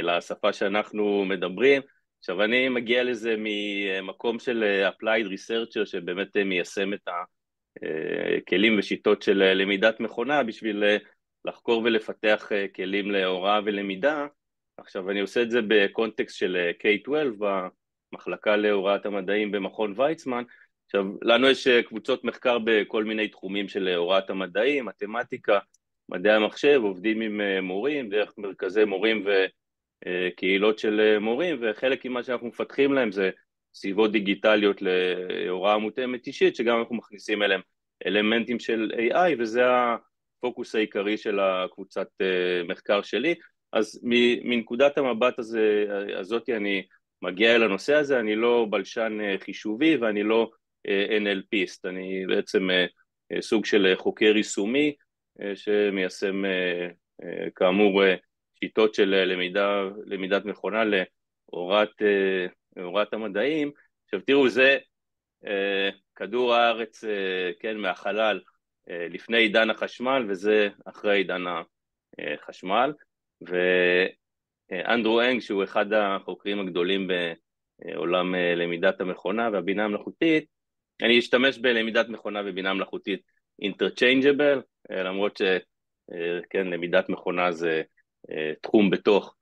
[SPEAKER 10] לשפה שאנחנו מדברים. עכשיו, אני מגיע לזה ממקום של Applied Researcher שבאמת מיישם את הכלים ושיטות של למידת מכונה בשביל לחקור ולפתח כלים להוראה ולמידה. עכשיו אני עושה את זה בקונטקסט של K-12 במחלקה להוראת המדעים במכון ויצמן. עכשיו לנו יש קבוצות מחקר בכל מיני תחומים של הוראת המדעים, מתמטיקה, מדעי המחשב, עובדים עם מורים דרך מרכזי מורים וקהילות של מורים וחלק ממה שאנחנו מפתחים להם זה סביבות דיגיטליות להוראה מותאמת אישית שגם אנחנו מכניסים אליהם אלמנטים של AI וזה. הפוקוס העיקרי של הקבוצת מחקר שלי, אז מנקודת המבט הזה, הזאת אני מגיע אל הנושא הזה, אני לא בלשן חישובי ואני לא NLPיסט, אני בעצם סוג של חוקר יישומי שמיישם כאמור שיטות של למידה, למידת מכונה להוראת המדעים. עכשיו תראו, זה כדור הארץ, כן, מהחלל, לפני עידן החשמל וזה אחרי עידן החשמל ואנדרו אנג שהוא אחד החוקרים הגדולים בעולם למידת המכונה והבינה המלאכותית אני אשתמש בלמידת מכונה ובינה מלאכותית interchangeable למרות שכן למידת מכונה זה תחום בתוך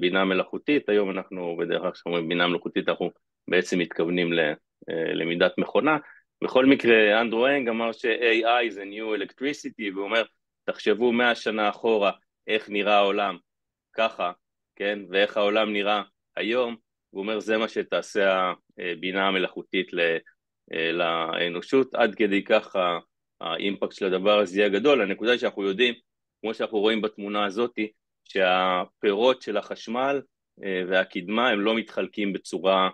[SPEAKER 10] בינה מלאכותית. היום אנחנו בדרך כלל כשאומרים בינה מלאכותית אנחנו בעצם מתכוונים ללמידת מכונה. בכל מקרה, אנדרו אנג אמר ש-AI זה New Electricity, והוא אומר, תחשבו מאה שנה אחורה איך נראה העולם ככה, כן, ואיך העולם נראה היום, הוא אומר, זה מה שתעשה הבינה המלאכותית לאנושות, עד כדי כך האימפקט של הדבר הזה יהיה גדול. הנקודה היא שאנחנו יודעים, כמו שאנחנו רואים בתמונה הזאת, שהפירות של החשמל והקדמה הם לא מתחלקים בצורה,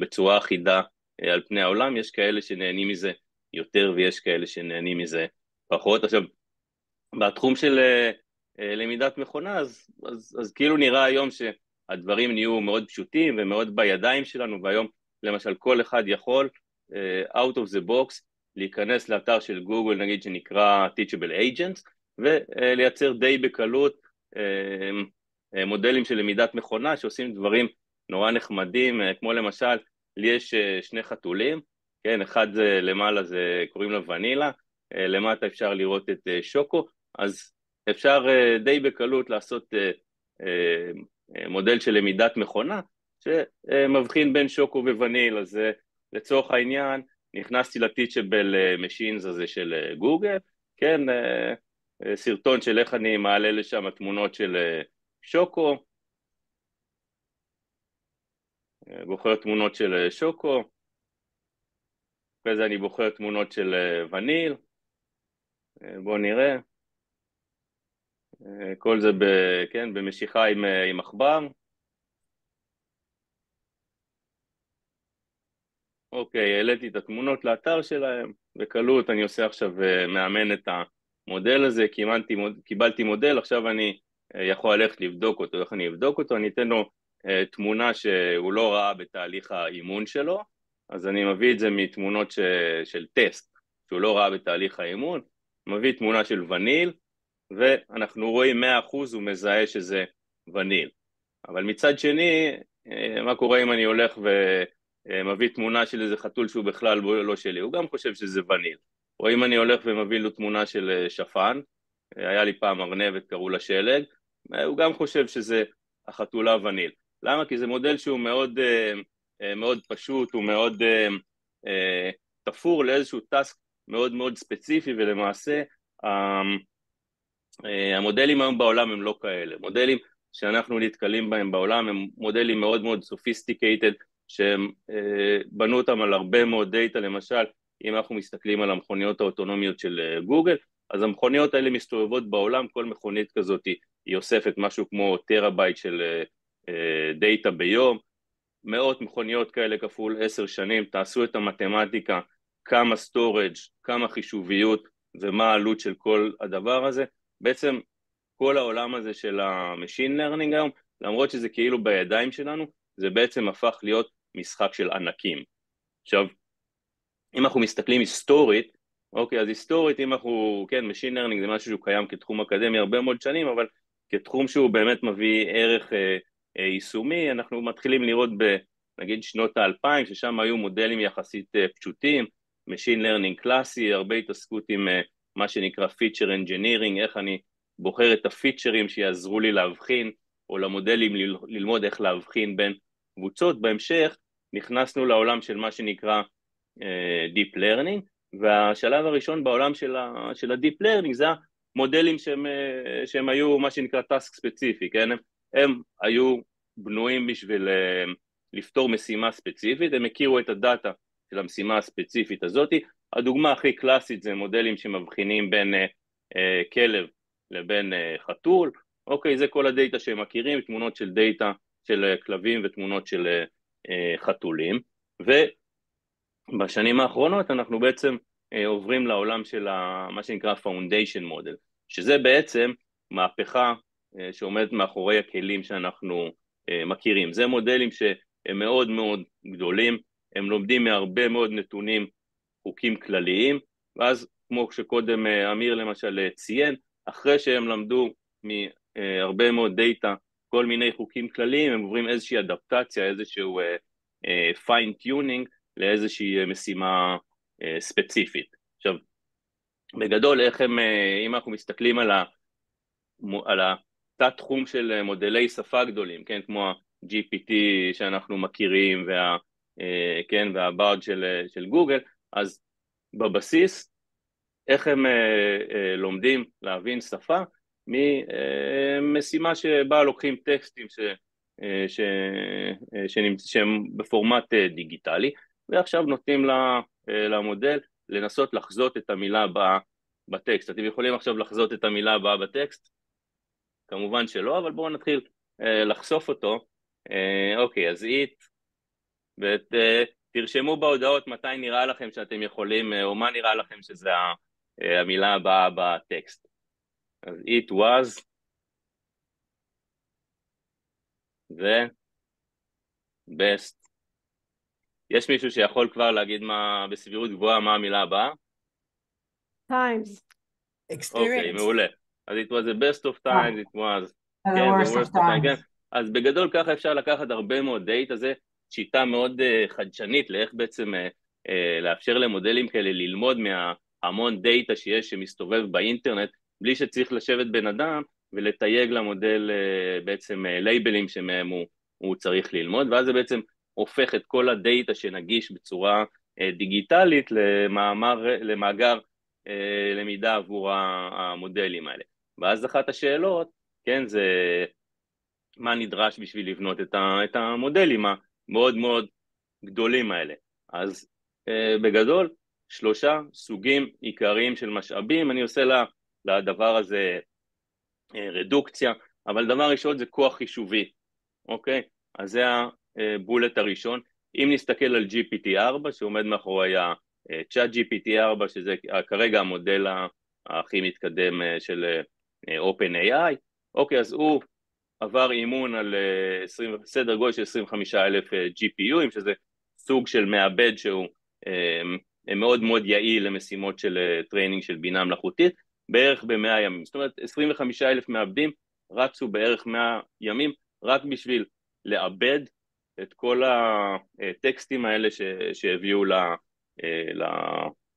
[SPEAKER 10] בצורה אחידה על פני העולם, יש כאלה שנהנים מזה יותר ויש כאלה שנהנים מזה פחות. עכשיו, בתחום של למידת מכונה, אז, אז, אז כאילו נראה היום שהדברים נהיו מאוד פשוטים ומאוד בידיים שלנו, והיום למשל כל אחד יכול, out of the box, להיכנס לאתר של גוגל נגיד שנקרא Teachable Agents, ולייצר די בקלות מודלים של למידת מכונה שעושים דברים נורא נחמדים, כמו למשל לי יש שני חתולים, כן, אחד זה למעלה זה קוראים לה ונילה, למטה אפשר לראות את שוקו, אז אפשר די בקלות לעשות מודל של למידת מכונה שמבחין בין שוקו ווניל, אז לצורך העניין נכנסתי ל-Teachable Machines הזה של גוגל, כן, סרטון של איך אני מעלה לשם תמונות של שוקו, בוחר תמונות של שוקו, אחרי זה אני בוחר תמונות של וניל, בואו נראה, כל זה ב, כן, במשיכה עם עכבר. אוקיי, העליתי את התמונות לאתר שלהם, בקלות אני עושה עכשיו, מאמן את המודל הזה, קיבלתי, קיבלתי מודל, עכשיו אני יכול ללכת לבדוק אותו, איך אני אבדוק אותו? אני אתן לו תמונה שהוא לא ראה בתהליך האימון שלו, אז אני מביא את זה מתמונות ש... של טסט, שהוא לא ראה בתהליך האימון, מביא תמונה של וניל, ואנחנו רואים 100% הוא מזהה שזה וניל. אבל מצד שני, אה, מה קורה אם אני הולך ומביא תמונה של איזה חתול שהוא בכלל לא שלי? הוא גם חושב שזה וניל. או אם אני הולך ומביא לו תמונה של אה, שפן, אה, היה לי פעם ארנבת, קראו לה שלג, הוא גם חושב שזה החתולה וניל. למה? כי זה מודל שהוא מאוד, מאוד פשוט, הוא מאוד תפור לאיזשהו task מאוד מאוד ספציפי, ולמעשה אה, המודלים היום בעולם הם לא כאלה, מודלים שאנחנו נתקלים בהם בעולם הם מודלים מאוד מאוד sophisticated שהם אה, בנו אותם על הרבה מאוד data, למשל אם אנחנו מסתכלים על המכוניות האוטונומיות של אה, גוגל אז המכוניות האלה מסתובבות בעולם, כל מכונית כזאת היא אוספת משהו כמו טרהבייט של data ביום, מאות מכוניות כאלה כפול עשר שנים, תעשו את המתמטיקה, כמה storage, כמה חישוביות ומה העלות של כל הדבר הזה. בעצם כל העולם הזה של ה machine learning היום, למרות שזה כאילו בידיים שלנו, זה בעצם הפך להיות משחק של ענקים. עכשיו, אם אנחנו מסתכלים היסטורית, אוקיי, אז היסטורית, אם אנחנו, כן, machine learning זה משהו שהוא קיים כתחום אקדמי הרבה מאוד שנים, אבל כתחום שהוא באמת מביא ערך אה, אה, יישומי, אנחנו מתחילים לראות בנגיד שנות האלפיים, ששם היו מודלים יחסית אה, פשוטים, machine learning קלאסי, הרבה התעסקות עם אה, מה שנקרא feature engineering, איך אני בוחר את הפיצ'רים שיעזרו לי להבחין, או למודלים ללמוד איך להבחין בין קבוצות. בהמשך נכנסנו לעולם של מה שנקרא uh, Deep Learning, והשלב הראשון בעולם של, ה-Deep Learning זה המודלים שהם, uh, שהם היו מה שנקרא טאסק ספציפי, כן? הם, הם היו בנויים בשביל uh, לפתור משימה ספציפית, הם הכירו את הדאטה של המשימה הספציפית הזאת, הדוגמה הכי קלאסית זה מודלים שמבחינים בין uh, uh, כלב לבין uh, חתול, אוקיי, זה כל הדאטה שהם מכירים, תמונות של דאטה של כלבים ותמונות של חתולים, ובשנים האחרונות אנחנו בעצם uh, עוברים לעולם של ה, מה שנקרא Foundation Model, שזה בעצם מהפכה uh, שעומדת מאחורי הכלים שאנחנו מכירים. זה מודלים שהם מאוד מאוד גדולים, הם לומדים מהרבה מאוד נתונים חוקים כלליים, ואז כמו שקודם אה, אמיר למשל אה, ציין, אחרי שהם למדו מהרבה מאוד data כל מיני חוקים כלליים, הם עוברים איזושהי אדפטציה, איזשהו fine uh, tuning לאיזושהי משימה uh, ספציפית. עכשיו, בגדול, איך הם, uh, אם אנחנו מסתכלים על, על התת תחום של מודלי שפה גדולים, כן, כמו ה-GPT שאנחנו מכירים, וה, uh, כן, והבארד של, של גוגל, אז בבסיס, איך הם אה, אה, לומדים להבין שפה ממשימה שבה לוקחים טקסטים ש, אה, ש, אה, שנמצ... שהם בפורמט אה, דיגיטלי, ועכשיו נותנים למודל לנסות לחזות את המילה הבאה בטקסט. אתם יכולים עכשיו לחזות את המילה הבאה בטקסט? כמובן שלא, אבל בואו נתחיל לחשוף אותו. אוקיי, אז it, ואת אה, תרשמו בהודעות מתי נראה לכם שאתם יכולים, או מה נראה לכם שזה המילה הבאה בטקסט. אז it was the best. יש מישהו שיכול כבר להגיד מה, בסבירות גבוהה מה המילה הבאה?
[SPEAKER 11] times.
[SPEAKER 10] אוקיי, okay, מעולה. אז it was the best of times, it was... כן, the worst of times. כן. אז בגדול ככה אפשר לקחת הרבה מאוד data, זו שיטה מאוד uh, חדשנית לאיך בעצם uh, uh, לאפשר למודלים כאלה ללמוד מההמון data שיש שמסתובב באינטרנט בלי שצריך לשבת בן אדם ולתייג למודל uh, בעצם לייבלים שמהם הוא, הוא צריך ללמוד ואז זה בעצם הופך את כל ה data שנגיש בצורה uh, דיגיטלית למאמר, למאגר למידה עבור המודלים האלה ואז אחת השאלות, כן, זה מה נדרש בשביל לבנות את, ה, את המודלים המאוד מאוד גדולים האלה. אז אה, בגדול, שלושה סוגים עיקריים של משאבים, אני עושה לה, לדבר הזה רדוקציה, אבל דבר ראשון זה כוח חישובי, אוקיי? אז זה הבולט הראשון. אם נסתכל על GPT-4 שעומד מאחורי ה-Chat GPT-4 שזה כרגע המודל הכי מתקדם של OpenAI, אוקיי אז הוא עבר אימון על 20, סדר גודל של 25 אלף GPU ים שזה סוג של מעבד שהוא מאוד מאוד יעיל למשימות של training של בינה מלאכותית בערך ב-100 ימים, זאת אומרת 25 אלף מעבדים רצו בערך 100 ימים רק בשביל לעבד את כל הטקסטים האלה ש, שהביאו לה,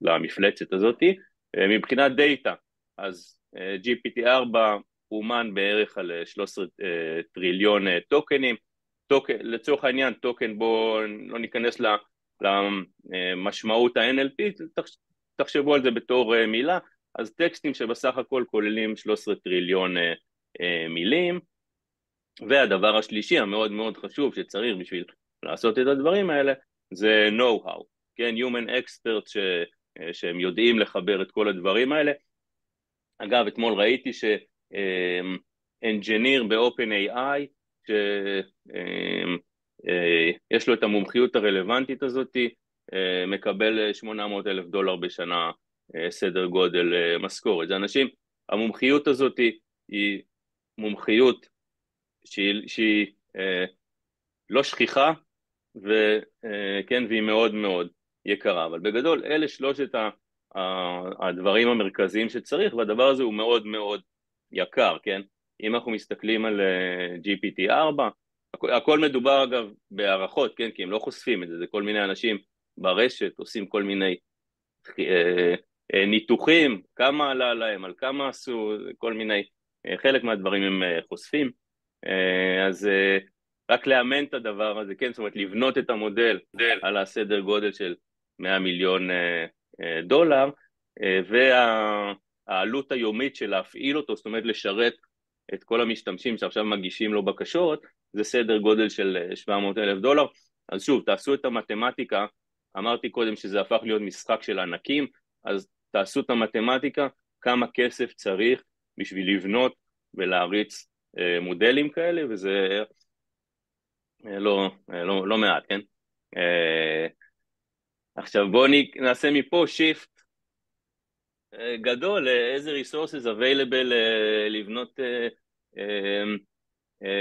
[SPEAKER 10] למפלצת הזאת. מבחינת data, אז GPT-4 אומן בערך על 13 טריליון token ים, tok, לצורך העניין token בואו לא ניכנס למשמעות ה-NLP, תחשבו על זה בתור מילה, אז טקסטים שבסך הכל כוללים 13 טריליון מילים, והדבר השלישי המאוד מאוד חשוב שצריך בשביל לעשות את הדברים האלה זה know-how, כן, human experts ש, שהם יודעים לחבר את כל הדברים האלה. אגב, אתמול ראיתי שאנג'יניר ב-OpenAI שיש לו את המומחיות הרלוונטית הזאת, מקבל 800 אלף דולר בשנה סדר גודל משכורת. זה אנשים, המומחיות הזאת היא מומחיות שהיא, שהיא אה, לא שכיחה וכן, והיא מאוד מאוד יקרה, אבל בגדול אלה שלושת ה, ה, הדברים המרכזיים שצריך והדבר הזה הוא מאוד מאוד יקר, כן? אם אנחנו מסתכלים על GPT-4, הכל, הכל מדובר אגב בהערכות, כן? כי הם לא חושפים את זה, זה כל מיני אנשים ברשת עושים כל מיני אה, אה, ניתוחים, כמה עלה להם, על כמה עשו, כל מיני, חלק מהדברים הם חושפים. אה, אז אה, רק לאמן את הדבר הזה, כן, זאת אומרת לבנות את המודל על הסדר גודל של 100 מיליון אה, דולר והעלות היומית של להפעיל אותו, זאת אומרת לשרת את כל המשתמשים שעכשיו מגישים לו בקשות, זה סדר גודל של 700 אלף דולר. אז שוב, תעשו את המתמטיקה, אמרתי קודם שזה הפך להיות משחק של ענקים, אז תעשו את המתמטיקה, כמה כסף צריך בשביל לבנות ולהריץ אה, מודלים כאלה, וזה אה, לא, אה, לא, לא מעט, כן? עכשיו בואו נעשה מפה שיפט גדול לאיזה resources available לבנות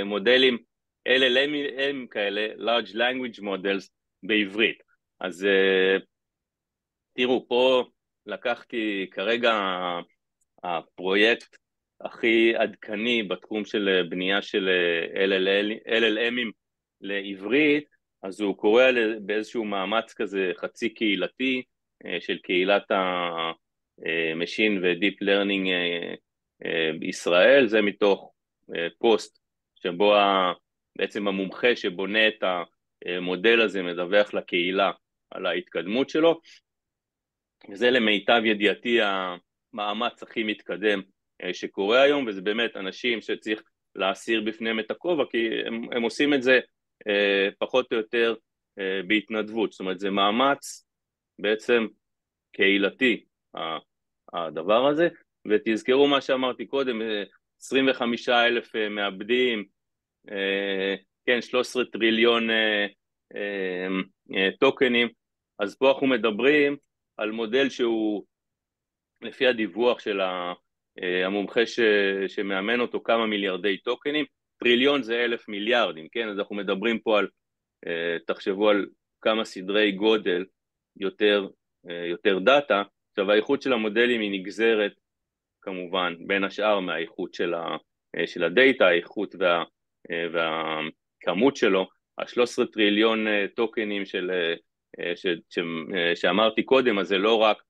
[SPEAKER 10] מודלים LLM כאלה, large language models בעברית. אז תראו, פה לקחתי כרגע הפרויקט הכי עדכני בתחום של אה, בנייה של אה, LLM ים לעברית, אז הוא קורא באיזשהו מאמץ כזה חצי קהילתי אה, של קהילת ה machine ו deep learning בישראל, זה מתוך פוסט שבו בעצם המומחה שבונה את המודל הזה מדווח לקהילה על ההתקדמות שלו, וזה למיטב ידיעתי המאמץ הכי מתקדם אה, שקורה היום, וזה באמת אנשים שצריך להסיר בפניהם את הכובע, כי הם, הם עושים את זה אה, פחות או יותר אה, בהתנדבות, זאת אומרת זה מאמץ בעצם קהילתי הדבר הזה, ותזכרו מה שאמרתי קודם, 25 אלף מעבדים, כן, 13 טריליון טוקנים, אז פה אנחנו מדברים על מודל שהוא לפי הדיווח של. אה, המומחה ש, שמאמן אותו כמה מיליארדי טוקנים, טריליון זה אלף מיליארדים, כן? אז אנחנו מדברים פה על, אה, תחשבו על כמה סדרי גודל יותר, אה, יותר דאטה. עכשיו האיכות של המודלים היא נגזרת כמובן בין השאר מהאיכות של, ה, של הדאטה, האיכות וה, והכמות שלו, ה-13 טריליון טוקנים של, ש, ש, שאמרתי קודם, אז זה לא רק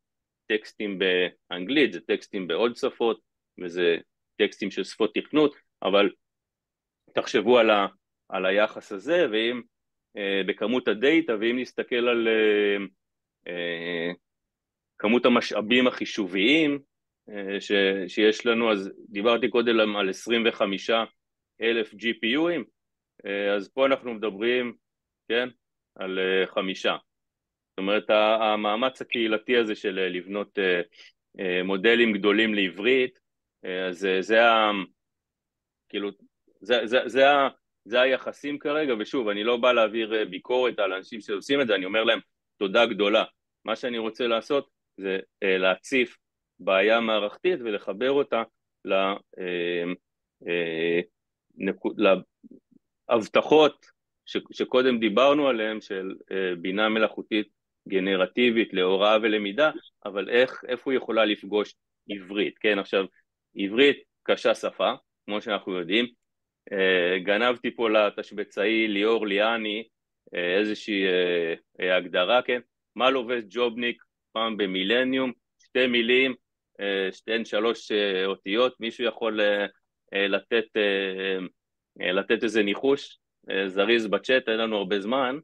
[SPEAKER 10] טקסטים באנגלית, זה טקסטים בעוד שפות, וזה טקסטים של שפות תכנות, אבל תחשבו על, ה, על היחס הזה, ואם אה, בכמות הדאטה, ואם נסתכל על אה, אה, כמות המשאבים החישוביים אה, ש, שיש לנו, אז דיברתי קודם על 25 אלף GPUים, אה, אז פה אנחנו מדברים, כן, על אה, חמישה. זאת אומרת המאמץ הקהילתי הזה של לבנות אה, אה, מודלים גדולים לעברית, אז זה כאילו, זה, זה, זה, ה, זה היחסים כרגע, ושוב, אני לא בא להעביר ביקורת על אנשים שעושים את זה, אני אומר להם תודה גדולה. מה שאני רוצה לעשות זה להציף בעיה מערכתית ולחבר אותה להבטחות שקודם דיברנו עליהן של בינה מלאכותית גנרטיבית להוראה ולמידה, אבל איך, איפה היא יכולה לפגוש עברית, כן? עכשיו, עברית קשה שפה, כמו שאנחנו יודעים, גנבתי פה לתשבצאי ליאור ליאני איזושהי הגדרה, כן? מה לובש ג'ובניק פעם במילניום, שתי מילים, שתיהן שלוש אותיות, מישהו יכול לתת, לתת איזה ניחוש זריז בצ'אט, אין לנו הרבה זמן.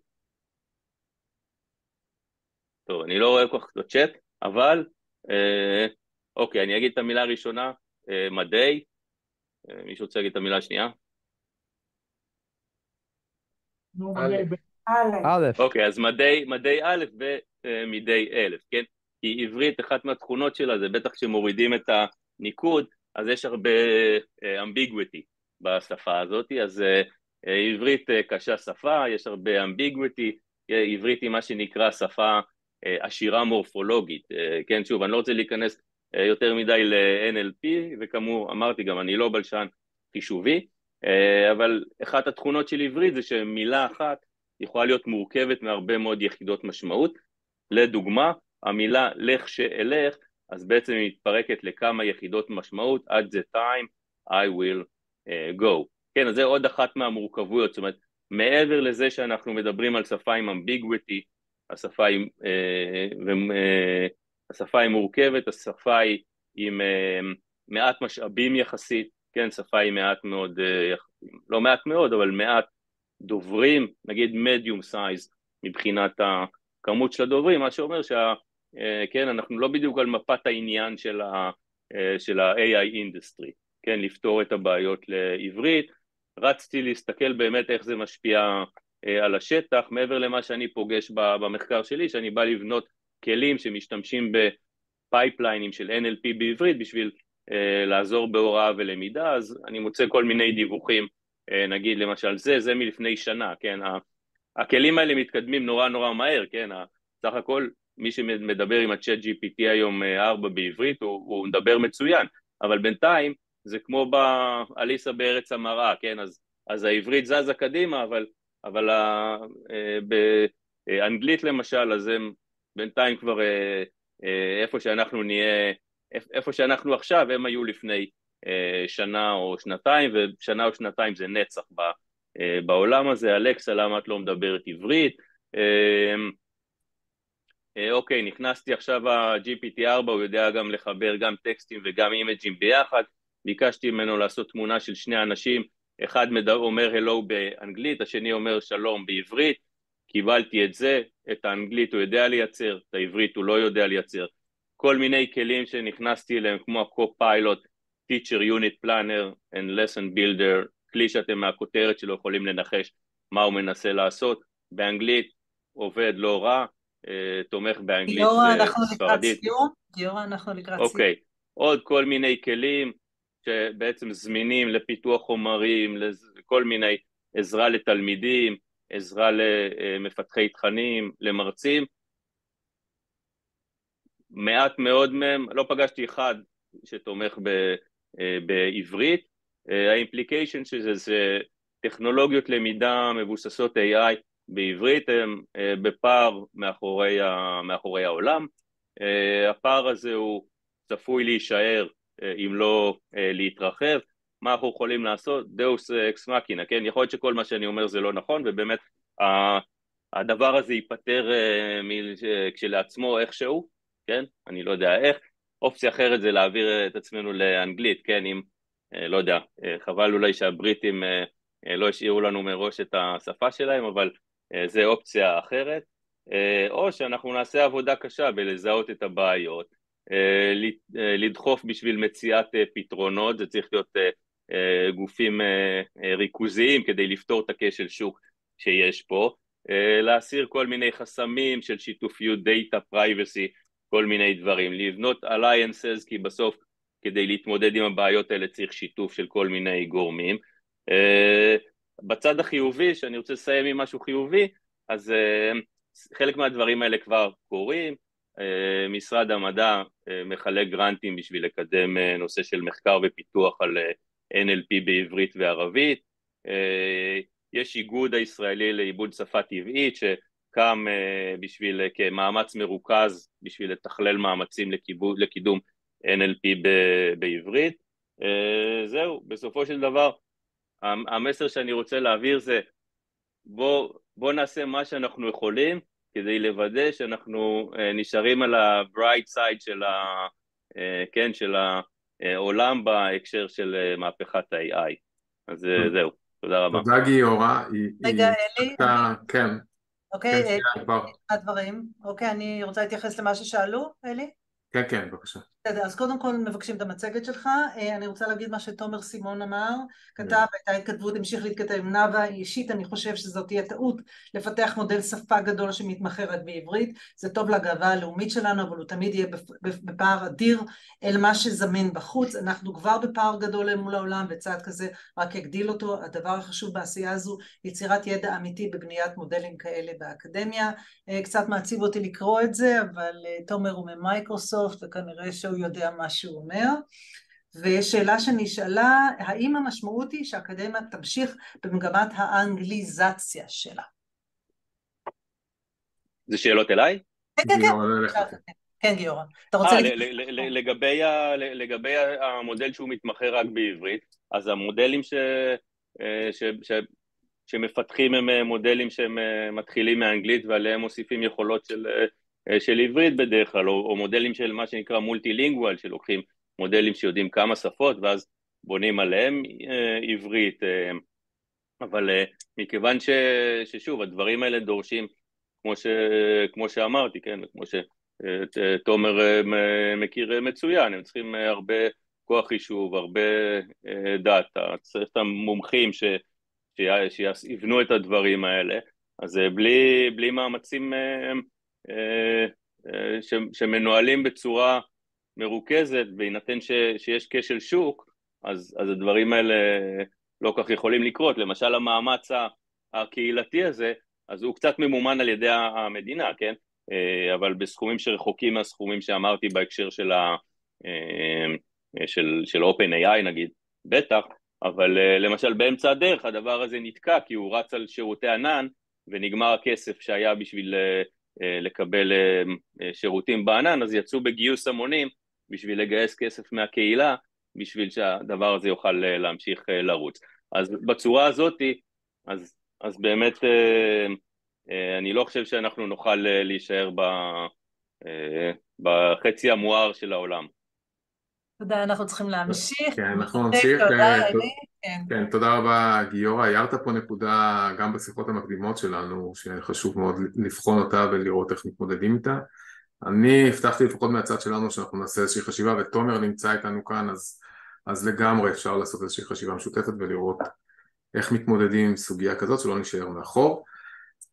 [SPEAKER 10] טוב, אני לא רואה כל כך את הצ'אט, אבל אוקיי, אני אגיד את המילה הראשונה, מדעי, מישהו רוצה להגיד את המילה השנייה?
[SPEAKER 12] א'.
[SPEAKER 10] אוקיי, אז מדי, מדי א' ומדי אלף, כן? כי עברית, אחת מהתכונות שלה זה בטח כשמורידים את הניקוד, אז יש הרבה אמביגוויטי בשפה הזאת, אז עברית קשה שפה, יש הרבה אמביגוויטי, עברית היא מה שנקרא שפה עשירה מורפולוגית, כן, שוב, אני לא רוצה להיכנס יותר מדי ל-NLP, וכאמור, אמרתי גם, אני לא בלשן חישובי, אבל אחת התכונות של עברית זה שמילה אחת יכולה להיות מורכבת מהרבה מאוד יחידות משמעות. לדוגמה, המילה לך שאלך, אז בעצם היא מתפרקת לכמה יחידות משמעות, at the time I will go. כן, אז זה עוד אחת מהמורכבויות, זאת אומרת, מעבר לזה שאנחנו מדברים על שפה עם אמביגוויטי, השפה היא, uh, uh, השפה היא מורכבת, השפה היא עם uh, מעט משאבים יחסית, כן, שפה היא מעט מאוד, לא מעט מאוד, אבל מעט דוברים, נגיד מדיום סייז מבחינת הכמות של הדוברים, מה שאומר שכן, אנחנו לא בדיוק על מפת העניין של ה- של ה-AI industry, כן, לפתור את הבעיות לעברית, רצתי להסתכל באמת איך זה משפיע על השטח, מעבר למה שאני פוגש במחקר שלי, שאני בא לבנות כלים שמשתמשים בפייפליינים של NLP בעברית בשביל לעזור בהוראה ולמידה, אז אני מוצא כל מיני דיווחים, נגיד למשל זה, זה מלפני שנה, כן, הכלים האלה מתקדמים נורא נורא מהר, כן, סך הכל מי שמדבר עם הצ'אט GPT היום 4 בעברית הוא, הוא מדבר מצוין, אבל בינתיים זה כמו באליסה בארץ המראה, כן, אז, אז העברית זזה קדימה, אבל, אבל באנגלית למשל, אז הם בינתיים כבר איפה שאנחנו נהיה איפה שאנחנו עכשיו, הם היו לפני אה, שנה או שנתיים, ושנה או שנתיים זה נצח ב, אה, בעולם הזה. אלכסה, למה את לא מדברת עברית? אה, אה, אוקיי, נכנסתי עכשיו ה-GPT4, הוא יודע גם לחבר גם טקסטים וגם אימג'ים ביחד. ביקשתי ממנו לעשות תמונה של שני אנשים, אחד אומר הלו באנגלית, השני אומר שלום בעברית. קיבלתי את זה, את האנגלית הוא יודע לייצר, את העברית הוא לא יודע לייצר. כל מיני כלים שנכנסתי אליהם כמו ה-co-pilot, teacher unit planner and lesson builder, כלי שאתם מהכותרת שלו יכולים לנחש מה הוא מנסה לעשות, באנגלית עובד לא רע, תומך באנגלית
[SPEAKER 3] גיורא, אנחנו לקראת סיום, גיורא, אנחנו לקראת סיום.
[SPEAKER 10] אוקיי, עוד כל מיני כלים שבעצם זמינים לפיתוח חומרים, לכל מיני עזרה לתלמידים, עזרה למפתחי תכנים, למרצים, מעט מאוד מהם, לא פגשתי אחד שתומך ב, בעברית, ה implication של זה זה טכנולוגיות למידה מבוססות AI בעברית הם בפער מאחורי, ה, מאחורי העולם, הפער הזה הוא צפוי להישאר אם לא להתרחב, מה אנחנו יכולים לעשות? deus ex machina, כן? יכול להיות שכל מה שאני אומר זה לא נכון ובאמת הדבר הזה ייפתר כשלעצמו איכשהו כן? אני לא יודע איך. אופציה אחרת זה להעביר את עצמנו לאנגלית, כן? אם, לא יודע, חבל אולי שהבריטים לא השאירו לנו מראש את השפה שלהם, אבל זה אופציה אחרת. או שאנחנו נעשה עבודה קשה בלזהות את הבעיות, לדחוף בשביל מציאת פתרונות, זה צריך להיות גופים ריכוזיים כדי לפתור את הכשל שוק שיש פה, להסיר כל מיני חסמים של שיתופיות data privacy כל מיני דברים, לבנות alliances כי בסוף כדי להתמודד עם הבעיות האלה צריך שיתוף של כל מיני גורמים. בצד החיובי, שאני רוצה לסיים עם משהו חיובי, אז חלק מהדברים האלה כבר קורים, משרד המדע מחלק grant ים בשביל לקדם נושא של מחקר ופיתוח על NLP בעברית וערבית, יש איגוד הישראלי לעיבוד שפה טבעית שקם בשביל, כמאמץ מרוכז בשביל לתכלל מאמצים לכיבוד, לקידום NLP בעברית. זהו, בסופו של דבר המסר שאני רוצה להעביר זה בוא, בוא נעשה מה שאנחנו יכולים כדי לוודא שאנחנו נשארים על ה-bright side של, ה, כן, של העולם בהקשר של מהפכת ה-AI. אז זהו, תודה רבה.
[SPEAKER 1] תודה גיורא.
[SPEAKER 3] רגע, אלי.
[SPEAKER 1] כן.
[SPEAKER 3] אוקיי, הדברים. אוקיי, אני רוצה להתייחס למה ששאלו, אלי.
[SPEAKER 1] כן, כן, בבקשה.
[SPEAKER 3] בסדר, אז קודם כל מבקשים את המצגת שלך, אני רוצה להגיד מה שתומר סימון אמר, כתב, הייתה התכתבות, המשיך להתכתב עם נאוה, אישית אני חושב שזאת תהיה טעות לפתח מודל שפה גדול שמתמחה רק בעברית, זה טוב לגאווה הלאומית שלנו, אבל הוא תמיד יהיה בפער אדיר אל מה שזמין בחוץ, אנחנו כבר בפער גדול מול העולם, וצעד כזה רק יגדיל אותו, הדבר החשוב בעשייה הזו, יצירת ידע אמיתי בבניית מודלים כאלה באקדמיה, קצת מעציב אותי לקרוא את זה, אבל תומר הוא ממייקרוסופט וכנראה שהוא יודע מה שהוא אומר. ושאלה שנשאלה, האם המשמעות היא שהאקדמיה תמשיך במגמת האנגליזציה שלה?
[SPEAKER 10] זה שאלות אליי?
[SPEAKER 3] כן, כן, כן. כן, גיורא. אתה רוצה...
[SPEAKER 10] לגבי המודל שהוא מתמחה רק בעברית, אז המודלים ש... שמפתחים הם מודלים שהם מתחילים מאנגלית ועליהם מוסיפים יכולות של של עברית בדרך כלל, או, או מודלים של מה שנקרא מולטילינגואל, שלוקחים מודלים שיודעים כמה שפות ואז בונים עליהם אה, עברית, אה, אבל אה, מכיוון ש, ששוב, הדברים האלה דורשים, כמו, ש, כמו שאמרתי, כן, כמו שתומר מכיר מצוין, הם צריכים הרבה כוח חישוב, הרבה דאטה, צריך את המומחים ש, שיבנו את הדברים האלה, אז בלי, בלי מאמצים אה, אה, שמנוהלים בצורה מרוכזת, בהינתן ש, שיש כשל שוק, אז, אז הדברים האלה לא כך יכולים לקרות. למשל המאמץ הקהילתי הזה, אז הוא קצת ממומן על ידי המדינה, כן? אה, אבל בסכומים שרחוקים מהסכומים שאמרתי בהקשר של, ה, של, של OpenAI נגיד, בטח, אבל למשל באמצע הדרך הדבר הזה נתקע כי הוא רץ על שירותי ענן ונגמר הכסף שהיה בשביל לקבל אה, אה, שירותים בענן, אז יצאו בגיוס המונים בשביל לגייס כסף מהקהילה, בשביל שהדבר הזה יוכל להמשיך לרוץ. אז בצורה הזאת, אז, אז באמת אני לא חושב שאנחנו נוכל להישאר בחצי המואר של העולם.
[SPEAKER 3] תודה, אנחנו צריכים להמשיך.
[SPEAKER 1] כן, אנחנו נמשיך. תודה, אלי. כן. כן, תודה רבה גיורא, הערת פה נקודה גם בשיחות המקדימות שלנו שחשוב מאוד לבחון אותה ולראות איך מתמודדים איתה אני הבטחתי לפחות מהצד שלנו שאנחנו נעשה איזושהי חשיבה ותומר נמצא איתנו כאן אז, אז לגמרי אפשר לעשות איזושהי חשיבה משותפת ולראות איך מתמודדים עם סוגיה כזאת שלא נשאר מאחור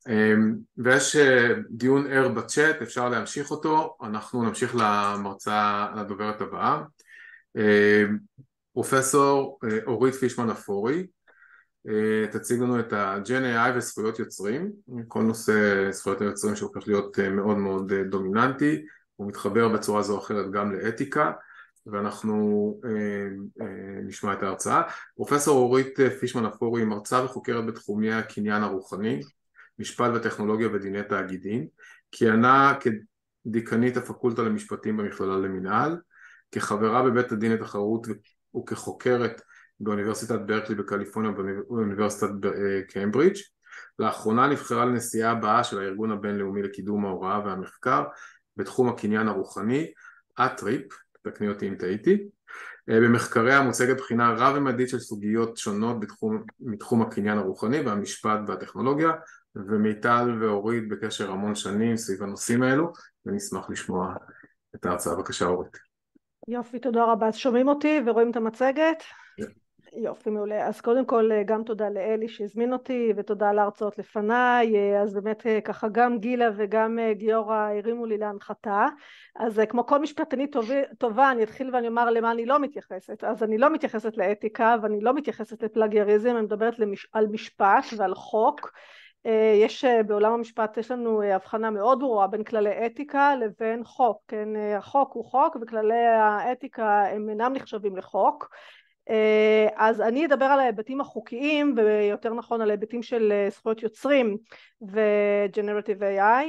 [SPEAKER 1] אמ, ויש אה, דיון ער בצ'אט, אפשר להמשיך אותו, אנחנו נמשיך למרצה, לדוברת הבאה פרופסור אה, אורית פישמן אפורי אה, תציג לנו את ה-Gen AI וזכויות יוצרים, כל נושא זכויות היוצרים שהופך להיות אה, מאוד מאוד דומיננטי, הוא מתחבר בצורה זו או אחרת גם לאתיקה ואנחנו נשמע את ההרצאה. פרופסור אורית פישמן אפורי היא מרצה וחוקרת בתחומי הקניין הרוחני, משפט וטכנולוגיה ודיני תאגידים, כיהנה כדיקנית הפקולטה למשפטים במכללה למינהל, כחברה בבית הדין לתחרות וכחוקרת באוניברסיטת ברקלי בקליפורניה ובאוניברסיטת אה, קיימברידג'. לאחרונה נבחרה לנשיאה הבאה של הארגון הבינלאומי לקידום ההוראה והמחקר בתחום הקניין הרוחני, אטריפ, תקני אותי אם טעיתי. אה, במחקריה מוצגת בחינה רב-ממדית של סוגיות שונות בתחום, מתחום הקניין הרוחני והמשפט והטכנולוגיה, ומיטל ואורית בקשר המון שנים סביב הנושאים האלו, ונשמח לשמוע את ההרצאה. בבקשה אורית.
[SPEAKER 11] יופי, תודה רבה. אז שומעים אותי ורואים את המצגת?
[SPEAKER 1] כן.
[SPEAKER 11] יופי, מעולה. אז קודם כל גם תודה לאלי שהזמין אותי ותודה להרצאות לפניי. אז באמת ככה גם גילה וגם גיורא הרימו לי להנחתה. אז כמו כל משפטנית טובה אני אתחיל ואני אומר למה אני לא מתייחסת. אז אני לא מתייחסת לאתיקה ואני לא מתייחסת לפלגיאריזם, אני מדברת למש... על משפט ועל חוק. יש בעולם המשפט יש לנו הבחנה מאוד ברורה בין כללי אתיקה לבין חוק, כן, החוק הוא חוק וכללי האתיקה הם אינם נחשבים לחוק. אז אני אדבר על ההיבטים החוקיים ויותר נכון על ההיבטים של זכויות יוצרים ו-Generative AI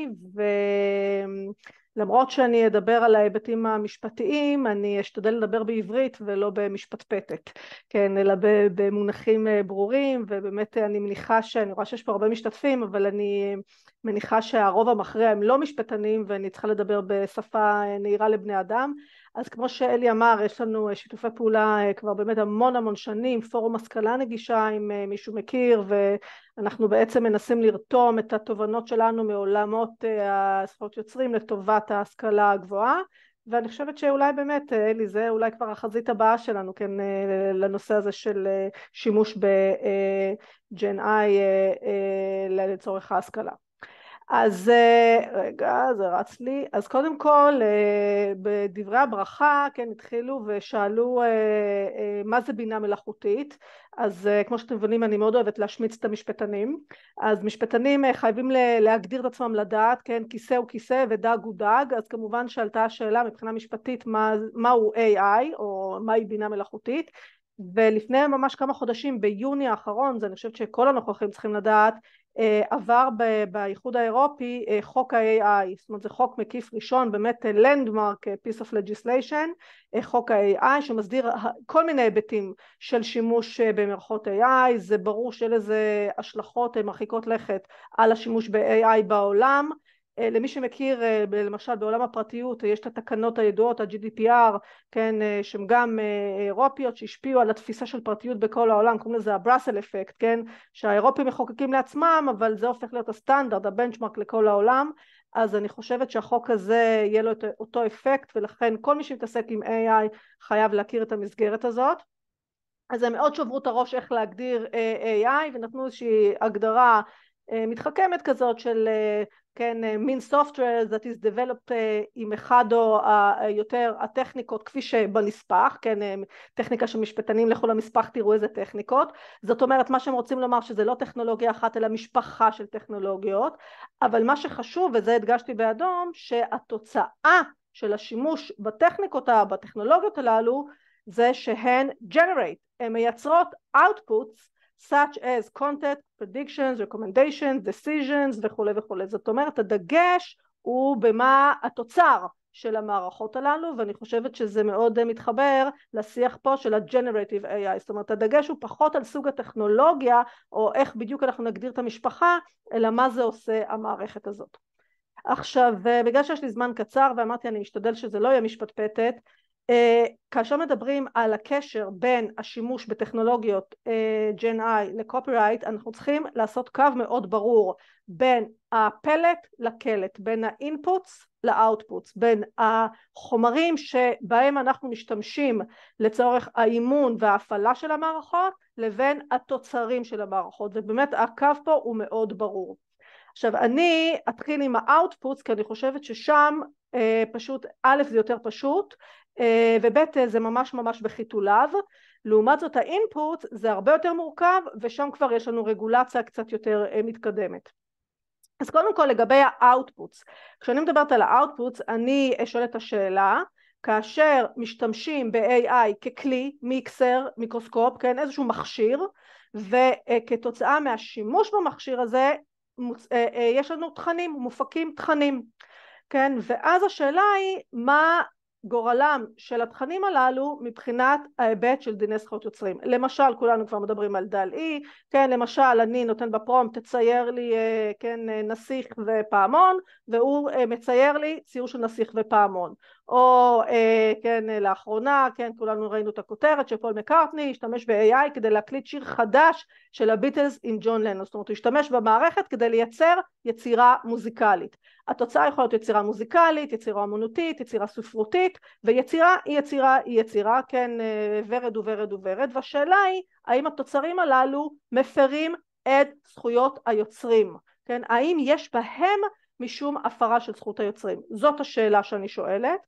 [SPEAKER 11] ולמרות שאני אדבר על ההיבטים המשפטיים אני אשתדל לדבר בעברית ולא במשפט פתק כן אלא במונחים ברורים ובאמת אני מניחה שאני רואה שיש פה הרבה משתתפים אבל אני מניחה שהרוב המכריע הם לא משפטנים ואני צריכה לדבר בשפה נהירה לבני אדם אז כמו שאלי אמר יש לנו שיתופי פעולה כבר באמת המון המון שנים פורום השכלה נגישה אם מישהו מכיר ואנחנו בעצם מנסים לרתום את התובנות שלנו מעולמות הזכויות יוצרים לטובת ההשכלה הגבוהה ואני חושבת שאולי באמת אלי זה אולי כבר החזית הבאה שלנו כן לנושא הזה של שימוש איי לצורך ההשכלה אז רגע זה רץ לי. אז קודם כל בדברי הברכה כן התחילו ושאלו מה זה בינה מלאכותית. אז כמו שאתם מבינים אני מאוד אוהבת להשמיץ את המשפטנים. אז משפטנים חייבים להגדיר את עצמם לדעת כן כיסא הוא כיסא ודג הוא דג. אז כמובן שעלתה השאלה מבחינה משפטית מה, מהו AI או מהי בינה מלאכותית. ולפני ממש כמה חודשים ביוני האחרון זה אני חושבת שכל הנוכחים צריכים לדעת עבר באיחוד האירופי חוק ה-AI, זאת אומרת זה חוק מקיף ראשון, באמת landmark piece of legislation, חוק ה-AI שמסדיר כל מיני היבטים של שימוש במערכות AI, זה ברור שיהיה לזה השלכות מרחיקות לכת על השימוש ב-AI בעולם למי שמכיר למשל בעולם הפרטיות יש את התקנות הידועות ה-GDPR כן שהן גם אירופיות שהשפיעו על התפיסה של פרטיות בכל העולם קוראים לזה הבראסל אפקט כן שהאירופים מחוקקים לעצמם אבל זה הופך להיות הסטנדרט הבנצ'מארק לכל העולם. אז אני חושבת שהחוק הזה יהיה לו את אותו אפקט ולכן כל מי שמתעסק עם AI חייב להכיר את המסגרת הזאת. אז הם מאוד שברו את הראש איך להגדיר AI ונתנו איזושהי הגדרה מתחכמת כזאת של כן מין software that is developed עם אחד או יותר הטכניקות כפי שבנספח כן טכניקה של משפטנים לכו לנספח תראו איזה טכניקות. זאת אומרת מה שהם רוצים לומר שזה לא טכנולוגיה אחת אלא משפחה של טכנולוגיות. אבל מה שחשוב וזה הדגשתי באדום שהתוצאה של השימוש בטכניקות בטכנולוגיות הללו זה שהן generate הן מייצרות outputs such as content, predictions, recommendations, decisions וכולי וכולי. זאת אומרת הדגש הוא במה התוצר של המערכות הללו ואני חושבת שזה מאוד מתחבר לשיח פה של ה-Generative AI זאת אומרת הדגש הוא פחות על סוג הטכנולוגיה או איך בדיוק אנחנו נגדיר את המשפחה אלא מה זה עושה המערכת הזאת. עכשיו בגלל שיש לי זמן קצר ואמרתי אני משתדל שזה לא יהיה משפט פטט כאשר מדברים על הקשר בין השימוש בטכנולוגיות ג'ן איי לקופירייט אנחנו צריכים לעשות קו מאוד ברור בין הפלט לקלט, בין ה inputs ל outputs, בין החומרים שבהם אנחנו משתמשים לצורך האימון וההפעלה של המערכות לבין התוצרים של המערכות ובאמת הקו פה הוא מאוד ברור. עכשיו אני אתחיל עם ה outputs כי אני חושבת ששם אה, פשוט א' זה יותר פשוט וב' זה ממש ממש בחיתוליו. לעומת זאת ה input זה הרבה יותר מורכב ושם כבר יש לנו רגולציה קצת יותר מתקדמת. אז קודם כל לגבי ה outputs כשאני מדברת על ה outputs אני אשאל את השאלה כאשר משתמשים ב-AI ככלי, מיקסר, מיקרוסקופ, כן, איזשהו מכשיר וכתוצאה מהשימוש במכשיר הזה יש לנו תכנים, מופקים תכנים, כן, ואז השאלה היא מה גורלם של התכנים הללו מבחינת ההיבט של דיני זכויות יוצרים. למשל כולנו כבר מדברים על DALL-E כן למשל אני נותן בפרום תצייר לי כן נסיך ופעמון והוא מצייר לי ציור של נסיך ופעמון או אה, כן לאחרונה כן כולנו ראינו את הכותרת שפול מקארטני השתמש ב-AI כדי להקליט שיר חדש של הביטלס עם ג'ון לנון. זאת אומרת הוא השתמש במערכת כדי לייצר יצירה מוזיקלית. התוצאה יכולה להיות יצירה מוזיקלית, יצירה אמנותית, יצירה ספרותית ויצירה היא יצירה היא יצירה כן אה, ורד וורד וורד והשאלה היא האם התוצרים הללו מפרים את זכויות היוצרים? כן האם יש בהם משום הפרה של זכות היוצרים. זאת השאלה שאני שואלת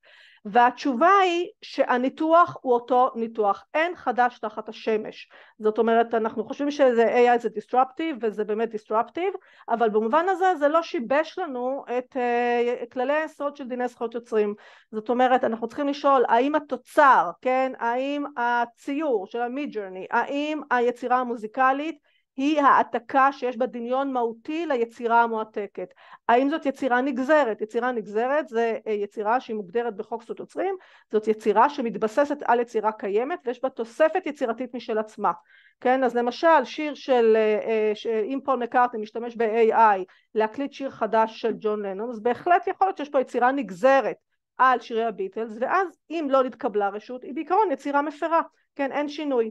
[SPEAKER 11] והתשובה היא שהניתוח הוא אותו ניתוח. אין חדש תחת השמש. זאת אומרת אנחנו חושבים שזה AI זה disruptive וזה באמת disruptive אבל במובן הזה זה לא שיבש לנו את uh, כללי היסוד של דיני זכויות יוצרים. זאת אומרת אנחנו צריכים לשאול האם התוצר כן? האם הציור של המידג'רני האם היצירה המוזיקלית היא העתקה שיש בה דמיון מהותי ליצירה המועתקת. האם זאת יצירה נגזרת? יצירה נגזרת זה אה, יצירה שהיא מוגדרת בחוק זכות יוצרים, זאת יצירה שמתבססת על יצירה קיימת ויש בה תוספת יצירתית משל עצמה. כן, אז למשל שיר של, אה, אה, אם פול מקארטי משתמש ב-AI להקליט שיר חדש של ג'ון לנון, אז בהחלט יכול להיות שיש פה יצירה נגזרת על שירי הביטלס ואז אם לא נתקבלה רשות היא בעיקרון יצירה מפרה, כן, אין שינוי.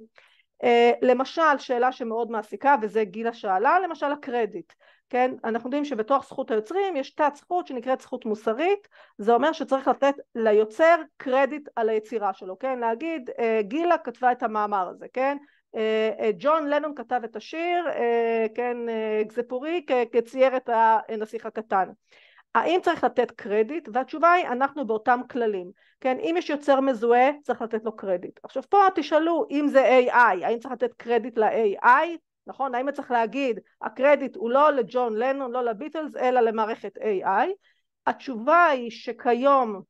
[SPEAKER 11] אה, למשל שאלה שמאוד מעסיקה וזה גילה שאלה למשל הקרדיט כן? אנחנו יודעים שבתוך זכות היוצרים יש תת זכות שנקראת זכות מוסרית זה אומר שצריך לתת ליוצר קרדיט על היצירה שלו כן? להגיד אה, גילה כתבה את המאמר הזה כן? אה, ג'ון לנון כתב את השיר כן? אקזפורי כצייר את הנסיך הקטן האם צריך לתת קרדיט? והתשובה היא אנחנו באותם כללים. כן אם יש יוצר מזוהה צריך לתת לו קרדיט. עכשיו פה תשאלו אם זה AI האם צריך לתת קרדיט ל-AI נכון? האם צריך להגיד הקרדיט הוא לא לג'ון לנון לא לביטלס אלא למערכת AI התשובה היא שכיום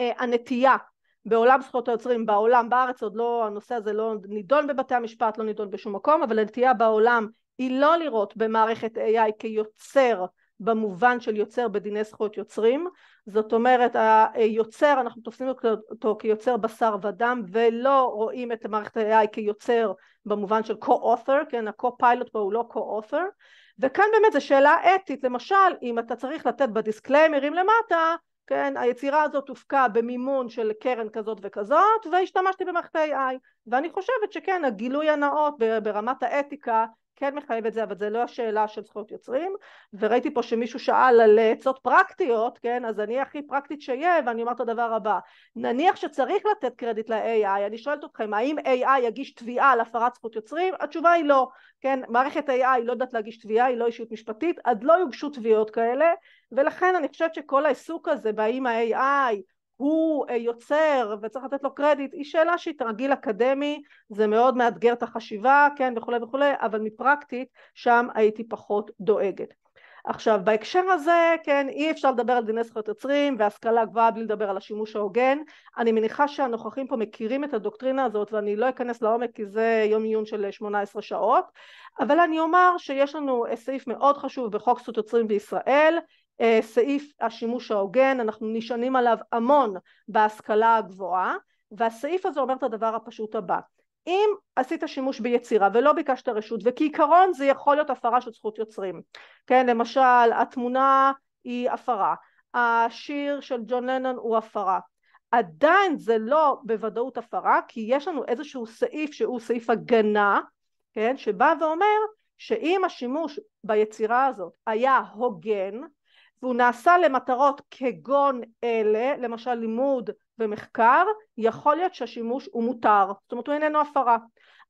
[SPEAKER 11] אה, הנטייה בעולם זכויות היוצרים בעולם בארץ עוד לא הנושא הזה לא נידון בבתי המשפט לא נידון בשום מקום אבל הנטייה בעולם היא לא לראות במערכת AI כיוצר במובן של יוצר בדיני זכויות יוצרים. זאת אומרת היוצר אנחנו תופסים אותו כיוצר בשר ודם ולא רואים את מערכת ה-AI כיוצר במובן של co-author כן ה-co-pilot פה הוא לא co-author. וכאן באמת זו שאלה אתית למשל אם אתה צריך לתת בדיסקליימרים למטה כן היצירה הזאת הופקה במימון של קרן כזאת וכזאת והשתמשתי במערכת ה-AI ואני חושבת שכן הגילוי הנאות ברמת האתיקה כן מחייב את זה אבל זה לא השאלה של זכויות יוצרים. וראיתי פה שמישהו שאל על עצות פרקטיות כן? אז אני הכי פרקטית שיהיה ואני אומר את הדבר הבא. נניח שצריך לתת קרדיט ל-AI אני שואלת אתכם האם AI יגיש תביעה על הפרת זכות יוצרים? התשובה היא לא כן? מערכת AI לא יודעת להגיש תביעה היא לא אישיות משפטית אז לא יוגשו תביעות כאלה. ולכן אני חושבת שכל העיסוק הזה בהאם ה-AI הוא אה, יוצר וצריך לתת לו קרדיט היא שאלה שהיא תרגיל אקדמי זה מאוד מאתגר את החשיבה כן וכולי וכולי אבל מפרקטית שם הייתי פחות דואגת. עכשיו בהקשר הזה כן אי אפשר לדבר על דיני זכויות יוצרים והשכלה גבוהה בלי לדבר על השימוש ההוגן. אני מניחה שהנוכחים פה מכירים את הדוקטרינה הזאת ואני לא אכנס לעומק כי זה יום עיון של 18 שעות. אבל אני אומר שיש לנו סעיף מאוד חשוב בחוק זכויות יוצרים בישראל אה, סעיף השימוש ההוגן אנחנו נשענים עליו המון בהשכלה הגבוהה והסעיף הזה אומר את הדבר הפשוט הבא. אם עשית שימוש ביצירה ולא ביקשת רשות וכעיקרון זה יכול להיות הפרה של זכות יוצרים. כן למשל התמונה היא הפרה. השיר של ג'ון לנון הוא הפרה. עדיין זה לא בוודאות הפרה כי יש לנו איזשהו סעיף שהוא סעיף הגנה כן שבא ואומר שאם השימוש ביצירה הזאת היה הוגן והוא נעשה למטרות כגון אלה, למשל לימוד ומחקר, יכול להיות שהשימוש הוא מותר, זאת אומרת הוא איננו הפרה.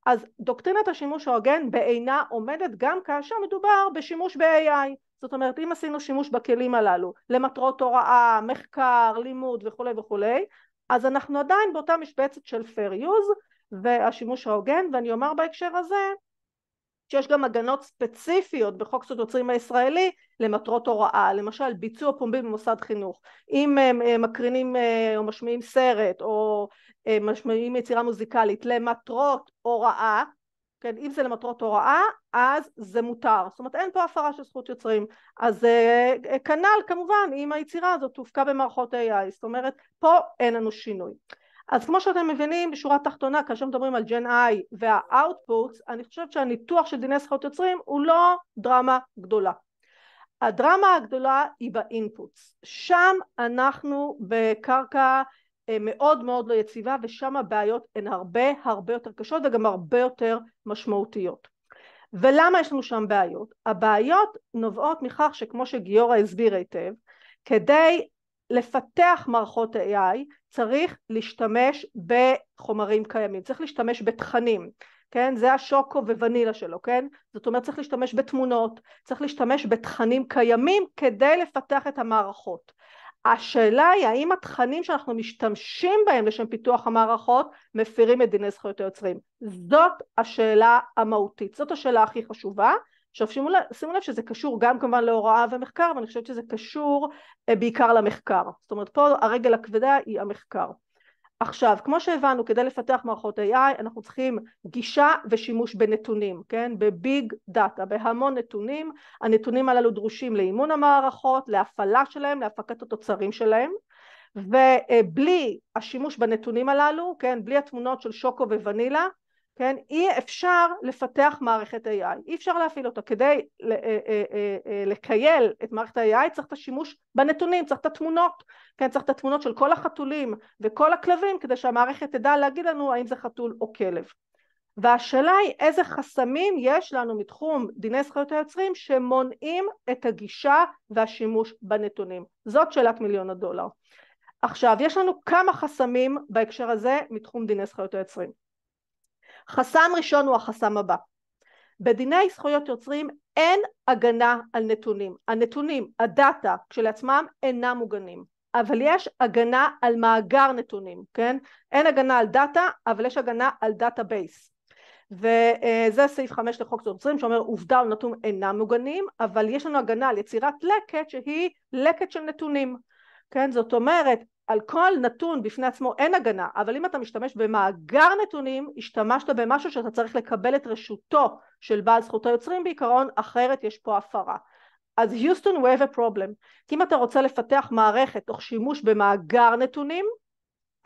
[SPEAKER 11] אז דוקטרינת השימוש ההוגן בעינה עומדת גם כאשר מדובר בשימוש ב-AI, זאת אומרת אם עשינו שימוש בכלים הללו למטרות הוראה, מחקר, לימוד וכולי וכולי, אז אנחנו עדיין באותה משבצת של fair use והשימוש ההוגן ואני אומר בהקשר הזה שיש גם הגנות ספציפיות בחוק זכות יוצרים הישראלי למטרות הוראה, למשל ביצוע פומבי במוסד חינוך, אם מקרינים אה, או משמיעים סרט או אה, משמיעים יצירה מוזיקלית למטרות הוראה, כן, אם זה למטרות הוראה אז זה מותר, זאת אומרת אין פה הפרה של זכות יוצרים, אז אה, כנ"ל כמובן אם היצירה הזאת תופקה במערכות AI, זאת אומרת פה אין לנו שינוי. אז כמו שאתם מבינים בשורה התחתונה כאשר מדברים על ג'ן איי והאוטפוטס אני חושבת שהניתוח של דיני זכויות יוצרים הוא לא דרמה גדולה הדרמה הגדולה היא באינפוטס, שם אנחנו בקרקע אה, מאוד מאוד לא יציבה ושם הבעיות הן הרבה הרבה יותר קשות וגם הרבה יותר משמעותיות. ולמה יש לנו שם בעיות? הבעיות נובעות מכך שכמו שגיורא הסביר היטב, כדי לפתח מערכות AI צריך להשתמש בחומרים קיימים, צריך להשתמש בתכנים, כן? זה השוקו וונילה שלו, כן? זאת אומרת צריך להשתמש בתמונות, צריך להשתמש בתכנים קיימים כדי לפתח את המערכות. השאלה היא האם התכנים שאנחנו משתמשים בהם לשם פיתוח המערכות מפירים את דיני זכויות היוצרים. זאת השאלה המהותית, זאת השאלה הכי חשובה. עכשיו שימו לב, שימו לב שזה קשור גם כמובן להוראה ומחקר ואני חושבת שזה קשור אה, בעיקר למחקר. זאת אומרת פה הרגל הכבדה היא המחקר. עכשיו, כמו שהבנו, כדי לפתח מערכות AI אנחנו צריכים גישה ושימוש בנתונים, כן? בביג דאטה, בהמון נתונים, הנתונים הללו דרושים לאימון המערכות, להפעלה שלהם, להפקת התוצרים שלהם, ובלי השימוש בנתונים הללו, כן? בלי התמונות של שוקו וונילה, כן? אי אפשר לפתח מערכת AI, אי אפשר להפעיל אותה, כדי אה, אה, אה, לקייל את מערכת ה-AI צריך את השימוש בנתונים, צריך את התמונות, כן? צריך את התמונות של כל החתולים וכל הכלבים כדי שהמערכת תדע להגיד לנו האם זה חתול או כלב. והשאלה היא איזה חסמים יש לנו מתחום דיני זכויות היוצרים שמונעים את הגישה והשימוש בנתונים. זאת שאלת מיליון הדולר. עכשיו יש לנו כמה חסמים בהקשר הזה מתחום דיני זכויות היוצרים. חסם ראשון הוא החסם הבא. בדיני זכויות יוצרים אין הגנה על נתונים. הנתונים, הדאטה כשלעצמם אינם מוגנים. אבל יש הגנה על מאגר נתונים, כן? אין הגנה על דאטה, אבל יש הגנה על database. וזה סעיף 5 לחוק יוצרים שאומר עובדה ונתון אינם מוגנים, אבל יש לנו הגנה על יצירת לקט שהיא לקט של נתונים. כן? זאת אומרת, על כל נתון בפני עצמו אין הגנה, אבל אם אתה משתמש במאגר נתונים, השתמשת במשהו שאתה צריך לקבל את רשותו של בעל זכות היוצרים בעיקרון, אחרת יש פה הפרה. אז Houston we have a problem. כי אם אתה רוצה לפתח מערכת תוך שימוש במאגר נתונים,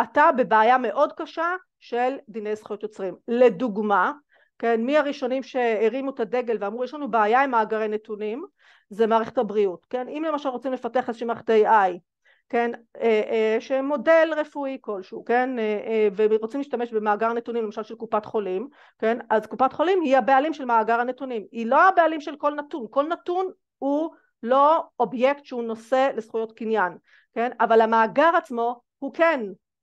[SPEAKER 11] אתה בבעיה מאוד קשה של דיני זכויות יוצרים. לדוגמה, כן, מי הראשונים שהרימו את הדגל ואמרו יש לנו בעיה עם מאגרי נתונים, זה מערכת הבריאות, כן, אם למשל רוצים לפתח איזושהי מערכת AI כן, אה, אה, שמודל רפואי כלשהו, כן, אה, ורוצים להשתמש במאגר נתונים למשל של קופת חולים, כן, אז קופת חולים היא הבעלים של מאגר הנתונים, היא לא הבעלים של כל נתון, כל נתון הוא לא אובייקט שהוא נושא לזכויות קניין, כן, אבל המאגר עצמו הוא כן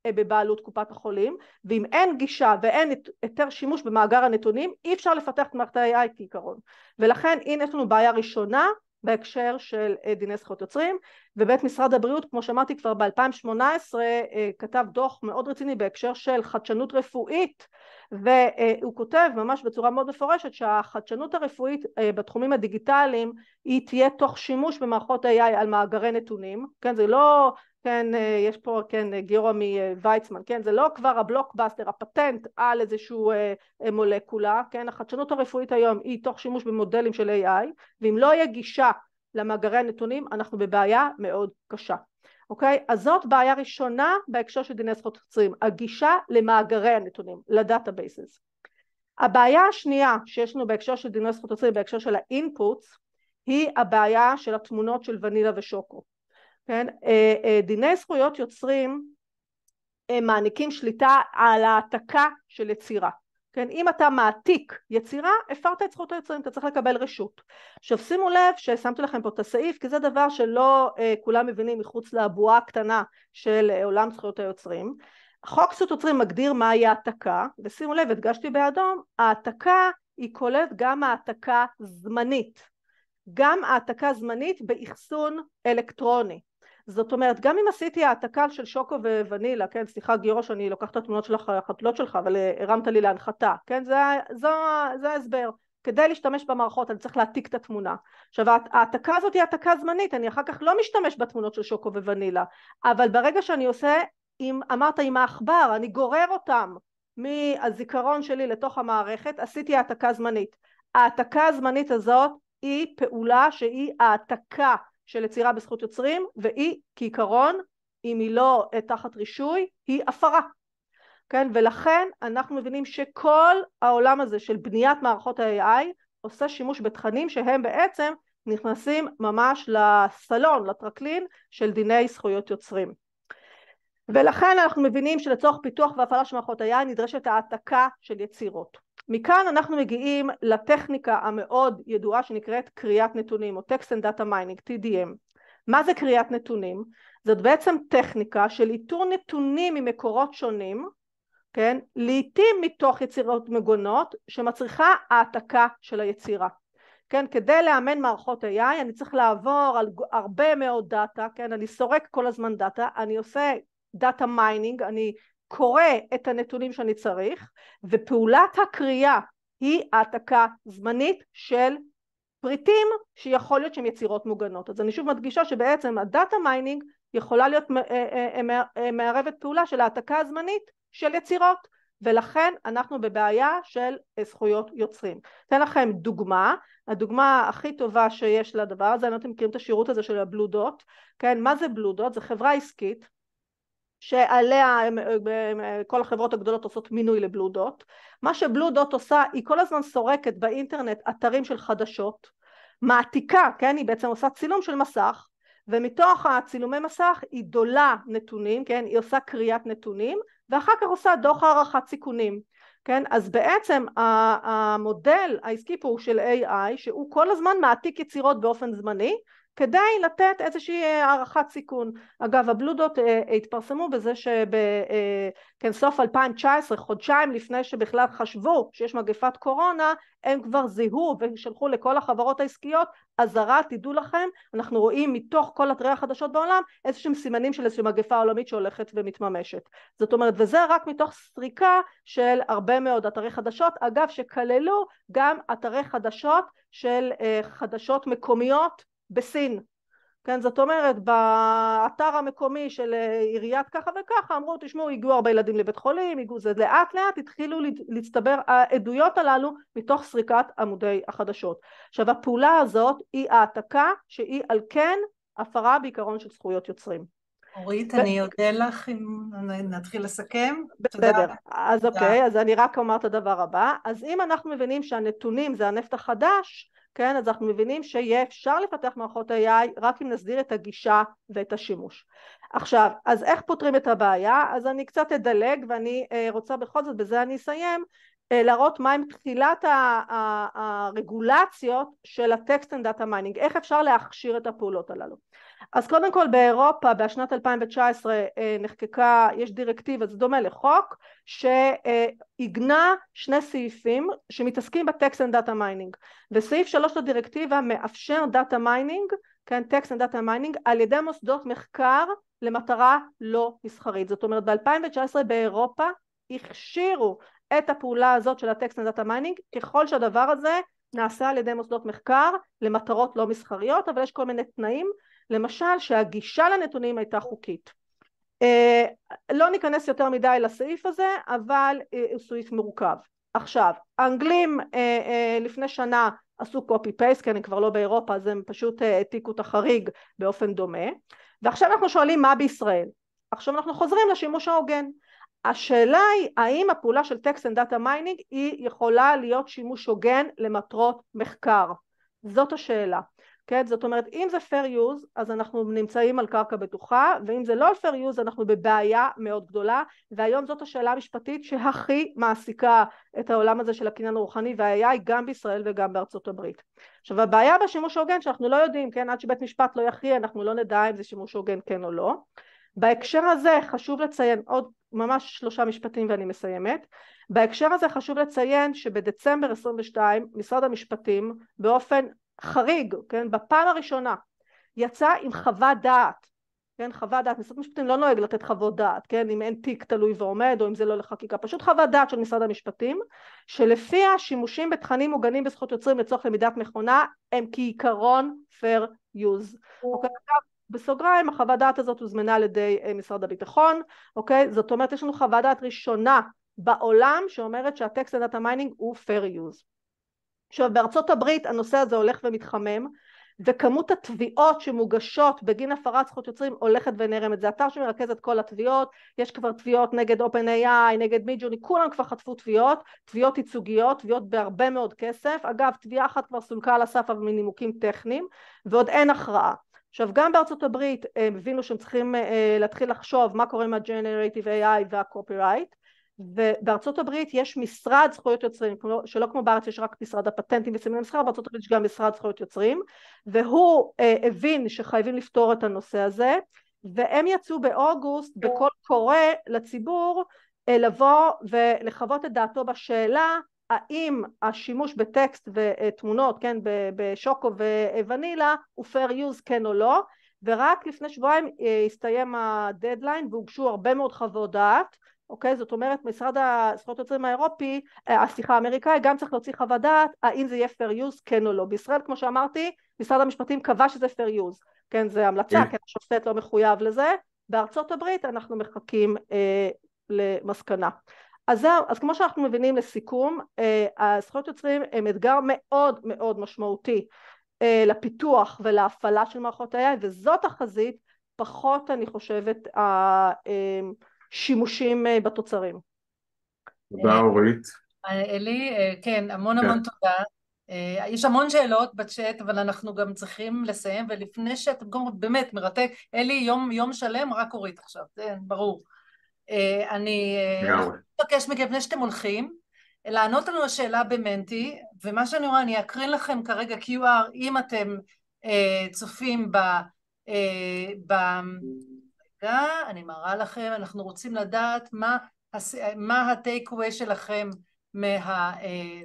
[SPEAKER 11] בבעלות קופת החולים ואם אין גישה ואין היתר שימוש במאגר הנתונים אי אפשר לפתח את מערכת ה-AI כעיקרון. ולכן הנה יש לנו בעיה ראשונה בהקשר של אה, דיני זכויות יוצרים ובית משרד הבריאות כמו שאמרתי כבר ב-2018 אה, כתב דוח מאוד רציני בהקשר של חדשנות רפואית והוא כותב ממש בצורה מאוד מפורשת שהחדשנות הרפואית אה, בתחומים הדיגיטליים היא תהיה תוך שימוש במערכות AI על מאגרי נתונים כן? זה לא כן, יש פה, כן, גיורא מוויצמן, כן, זה לא כבר הבלוקבאסטר, הפטנט על איזשהו אה, מולקולה, כן, החדשנות הרפואית היום היא תוך שימוש במודלים של AI, ואם לא יהיה גישה למאגרי הנתונים, אנחנו בבעיה מאוד קשה. אוקיי? אז זאת בעיה ראשונה בהקשר של דיני זכות יוצרים, הגישה למאגרי הנתונים, ל databases. הבעיה השנייה שיש לנו בהקשר של דיני זכות יוצרים, בהקשר של האינפוטס, היא הבעיה של התמונות של ונילה ושוקו. כן? אה, אה, דיני זכויות יוצרים הם מעניקים שליטה על העתקה של יצירה. כן, אם אתה מעתיק יצירה, הפרת את זכות היוצרים, אתה צריך לקבל רשות. עכשיו שימו לב ששמתי לכם פה את הסעיף, כי זה דבר שלא אה, כולם מבינים מחוץ לבועה הקטנה של אה, עולם זכויות היוצרים. חוק זכות יוצרים מגדיר מהי העתקה, ושימו לב, הדגשתי באדום, העתקה היא כוללת גם העתקה זמנית, גם העתקה זמנית באחסון אלקטרוני. זאת אומרת גם אם עשיתי העתקה של שוקו וונילה כן סליחה גיורו שאני לוקחת את התמונות של החתולות שלך אבל אה, הרמת לי להנחתה כן זה, זו, זה ההסבר כדי להשתמש במערכות אני צריך להעתיק את התמונה. עכשיו ההעתקה הזאת היא העתקה זמנית אני אחר כך לא משתמש בתמונות של שוקו וונילה אבל ברגע שאני עושה אם אמרת עם העכבר אני גורר אותם מהזיכרון שלי לתוך המערכת עשיתי העתקה זמנית. ההעתקה הזמנית הזאת היא פעולה שהיא העתקה של יצירה בזכות יוצרים והיא כעיקרון אם היא לא אה, תחת רישוי היא הפרה כן ולכן אנחנו מבינים שכל העולם הזה של בניית מערכות ה-AI עושה שימוש בתכנים שהם בעצם נכנסים ממש לסלון, לטרקלין של דיני זכויות יוצרים. ולכן אנחנו מבינים שלצורך פיתוח והפעלה של מערכות AI נדרשת העתקה של יצירות. מכאן אנחנו מגיעים לטכניקה המאוד ידועה שנקראת קריאת נתונים או Text and Data Mining, TDM. מה זה קריאת נתונים? זאת בעצם טכניקה של איתור נתונים ממקורות שונים, כן? לעיתים מתוך יצירות מגונות שמצריכה העתקה של היצירה. כן, כדי לאמן מערכות AI אני צריך לעבור על הרבה מאוד דאטה, כן, אני סורק כל הזמן דאטה, אני עושה data mining, אני קורא את הנתונים שאני צריך, ופעולת הקריאה היא העתקה זמנית של פריטים שיכול להיות שהם יצירות מוגנות. אז אני שוב מדגישה שבעצם ה data mining יכולה להיות אה, אה, אה, מערבת פעולה של העתקה הזמנית של יצירות ולכן אנחנו בבעיה של זכויות יוצרים. אתן לכם דוגמה, הדוגמה הכי טובה שיש לדבר הזה, אני לא יודעת אם מכירים את השירות הזה של הבלו דוט, כן, מה זה בלו דוט? זה חברה עסקית שעליה כל החברות הגדולות עושות מינוי לבלו דוט. מה שבלו דוט עושה, היא כל הזמן סורקת באינטרנט אתרים של חדשות, מעתיקה, כן, היא בעצם עושה צילום של מסך, ומתוך הצילומי מסך היא דולה נתונים, כן, היא עושה קריאת נתונים, ואחר כך עושה דוח הערכת סיכונים, כן, אז בעצם המודל העסקי פה הוא של AI, שהוא כל הזמן מעתיק יצירות באופן זמני, כדי לתת איזושהי אה, הערכת סיכון. אגב הבלודות אה, התפרסמו בזה שבסוף אה, 2019, חודשיים לפני שבכלל חשבו שיש מגפת קורונה, הם כבר זיהו ושלחו לכל החברות העסקיות אזהרה, תדעו לכם, אנחנו רואים מתוך כל אתרי החדשות בעולם איזשהם סימנים של איזושהי מגפה עולמית שהולכת ומתממשת. זאת אומרת, וזה רק מתוך סריקה של הרבה מאוד אתרי חדשות, אגב שכללו גם אתרי חדשות של חדשות מקומיות בסין. כן, זאת אומרת, באתר המקומי של אה, עיריית ככה וככה אמרו, תשמעו, הגיעו הרבה ילדים לבית חולים, הגיעו זה, לאט לאט התחילו להצטבר העדויות הללו מתוך סריקת עמודי החדשות. עכשיו, הפעולה הזאת היא העתקה שהיא על כן הפרה בעיקרון של זכויות יוצרים.
[SPEAKER 3] אורית, אני אודה לך אם נתחיל לסכם.
[SPEAKER 11] בסדר, אז אוקיי, אז אני רק אומר את הדבר הבא. אז אם אנחנו מבינים שהנתונים זה הנפט החדש, כן, אז אנחנו מבינים שיהיה אפשר לפתח מערכות AI רק אם נסדיר את הגישה ואת השימוש. עכשיו, אז איך פותרים את הבעיה? אז אני קצת אדלג ואני אה, רוצה בכל זאת, בזה אני אסיים, אה, להראות מהם תחילת הרגולציות של ה text and data mining, איך אפשר להכשיר את הפעולות הללו. אז קודם כל באירופה בשנת 2019 אה, נחקקה, יש דירקטיבה, זה דומה לחוק, שעיגנה שני סעיפים שמתעסקים ב text and data mining, וסעיף שלוש לדירקטיבה מאפשר data mining, כן, text and data mining, על ידי מוסדות מחקר למטרה לא מסחרית, זאת אומרת ב-2019 באירופה הכשירו את הפעולה הזאת של ה text and data mining ככל שהדבר הזה נעשה על ידי מוסדות מחקר למטרות לא מסחריות אבל יש כל מיני תנאים למשל שהגישה לנתונים הייתה חוקית. אה, לא ניכנס יותר מדי לסעיף הזה אבל אה, הוא סעיף מורכב. עכשיו האנגלים אה, לפני שנה עשו copy paste כי אני כבר לא באירופה אז הם פשוט העתיקו את החריג באופן דומה. ועכשיו אנחנו שואלים מה בישראל? עכשיו אנחנו חוזרים לשימוש ההוגן. השאלה היא האם הפעולה של text and data mining היא יכולה להיות שימוש הוגן למטרות מחקר? זאת השאלה כן? זאת אומרת אם זה fair use אז אנחנו נמצאים על קרקע בטוחה ואם זה לא fair use אנחנו בבעיה מאוד גדולה והיום זאת השאלה המשפטית שהכי מעסיקה את העולם הזה של הקניין הרוחני וה-AI גם בישראל וגם בארצות הברית. עכשיו הבעיה בשימוש הוגן שאנחנו לא יודעים כן? עד שבית משפט לא יכריע אנחנו לא נדע אם זה שימוש הוגן כן או לא. בהקשר הזה חשוב לציין עוד ממש שלושה משפטים ואני מסיימת. בהקשר הזה חשוב לציין שבדצמבר 22 משרד המשפטים באופן חריג כן? בפעם הראשונה. יצא עם חוות דעת. כן חוות דעת. משרד המשפטים לא נוהג לתת חוות דעת כן? אם אין תיק תלוי ועומד או אם זה לא לחקיקה. פשוט חוות דעת של משרד המשפטים שלפיה שימושים בתכנים מוגנים בזכות יוצרים לצורך למידת מכונה הם כעיקרון fair use. אוקיי, בסוגריים החוות דעת הזאת הוזמנה על ידי אה, משרד הביטחון אוקיי? זאת אומרת יש לנו חוות דעת ראשונה בעולם שאומרת שה text and data mining הוא fair use עכשיו בארצות הברית הנושא הזה הולך ומתחמם וכמות התביעות שמוגשות בגין הפרת זכות יוצרים הולכת ונערמת. זה אתר שמרכז את כל התביעות, יש כבר תביעות נגד OpenAI, נגד מידג'וני, כולם כבר חטפו תביעות, תביעות ייצוגיות, תביעות בהרבה מאוד כסף. אגב, תביעה אחת כבר סולקה על הסף אבל מנימוקים טכניים, ועוד אין הכרעה. עכשיו גם בארצות הברית הם הבינו שהם צריכים להתחיל לחשוב מה קורה עם ה-Generative AI וה-Copyright ובארצות הברית יש משרד זכויות יוצרים שלא כמו בארץ יש רק משרד הפטנטים וסימני מסחר בארצות הברית יש גם משרד זכויות יוצרים והוא הבין שחייבים לפתור את הנושא הזה והם יצאו באוגוסט בקול קורא לציבור לבוא ולחוות את דעתו בשאלה האם השימוש בטקסט ותמונות, כן, בשוקו וונילה הוא fair use כן או לא, ורק לפני שבועיים הסתיים הדדליין והוגשו הרבה מאוד חוות דעת, אוקיי, זאת אומרת משרד הזכויות יוצרים האירופי, סליחה האמריקאי, גם צריך להוציא חוות דעת האם זה יהיה fair use כן או לא. בישראל כמו שאמרתי, משרד המשפטים קבע שזה fair use, כן, זה המלצה, כן, השופט לא מחויב לזה, בארצות הברית אנחנו מחכים אה, למסקנה. אז זהו, אז כמו שאנחנו מבינים לסיכום, הזכויות יוצרים הם אתגר מאוד מאוד משמעותי לפיתוח ולהפעלה של מערכות AI וזאת החזית, פחות אני חושבת השימושים בתוצרים.
[SPEAKER 1] תודה אורית.
[SPEAKER 3] אלי, כן, המון המון תודה. יש המון שאלות בצ'אט אבל אנחנו גם צריכים לסיים ולפני שאתם באמת מרתק, אלי יום, יום שלם רק אורית עכשיו, זה ברור. אני מבקש מכם לפני שאתם הולכים לענות לנו לשאלה במנטי ומה שאני רואה אני אקרין לכם כרגע QR אם אתם צופים ב... רגע אני מראה לכם אנחנו רוצים לדעת מה הטייק-אווי שלכם מה...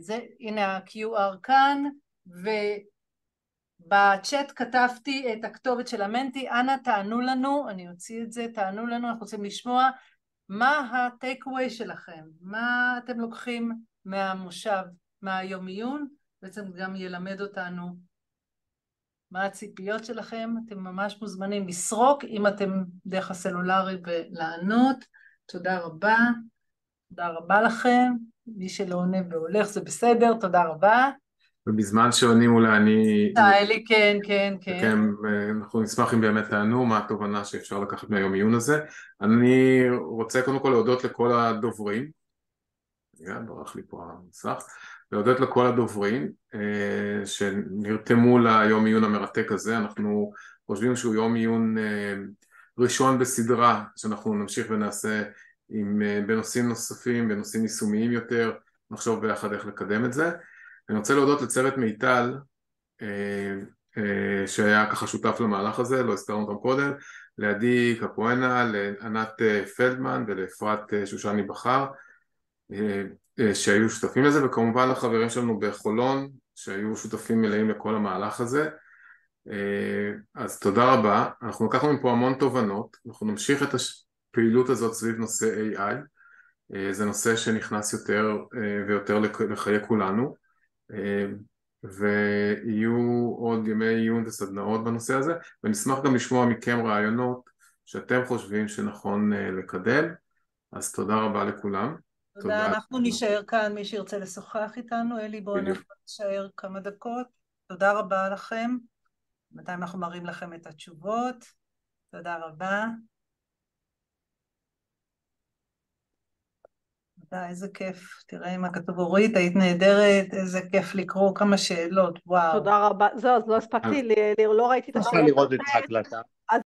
[SPEAKER 3] זה, הנה ה-QR כאן ובצ'אט כתבתי את הכתובת של המנטי אנא תענו לנו אני אוציא את זה תענו לנו אנחנו רוצים לשמוע מה הטייק-אווי שלכם? מה אתם לוקחים מהמושב, מהיום עיון? בעצם גם ילמד אותנו מה הציפיות שלכם. אתם ממש מוזמנים לסרוק אם אתם דרך הסלולרי ולענות. תודה רבה. תודה רבה לכם. מי שלא עונה והולך זה בסדר, תודה רבה.
[SPEAKER 1] ובזמן שעונים אולי אני...
[SPEAKER 3] אלי, כן, כן, כן.
[SPEAKER 1] אנחנו נשמח אם באמת תענו מה התובנה שאפשר לקחת מהיום עיון הזה. אני רוצה קודם כל להודות לכל הדוברים, רגע, ברח לי פה המסך, להודות לכל הדוברים שנרתמו ליום עיון המרתק הזה, אנחנו חושבים שהוא יום עיון ראשון בסדרה שאנחנו נמשיך ונעשה עם, בנושאים נוספים, בנושאים יישומיים יותר, נחשוב ביחד איך לקדם את זה. אני רוצה להודות לצוות מיטל שהיה ככה שותף למהלך הזה, לא הזכרנו אותם קודם, לעדי קפואנה, לענת פלדמן ולאפרת שושני בכר שהיו שותפים לזה וכמובן לחברים שלנו בחולון שהיו שותפים מלאים לכל המהלך הזה. אז תודה רבה, אנחנו לקחנו מפה המון תובנות, אנחנו נמשיך את הפעילות הזאת סביב נושא AI זה נושא שנכנס יותר ויותר לחיי כולנו. ויהיו עוד ימי עיון וסדנאות בנושא הזה ונשמח גם לשמוע מכם רעיונות שאתם חושבים שנכון לקדם. אז תודה רבה לכולם.
[SPEAKER 3] תודה, אנחנו נשאר כאן מי שירצה לשוחח איתנו, אלי בואו נשאר כמה דקות, תודה רבה לכם, בינתיים אנחנו מראים לכם את התשובות, תודה רבה. תודה, איזה כיף. תראה מה כתוב אורית, היית נהדרת, איזה כיף לקרוא כמה שאלות, וואו.
[SPEAKER 11] תודה רבה. זהו, אז לא הספקתי, לא ראיתי את השאלות.
[SPEAKER 12] אפשר לראות את ההקלטה.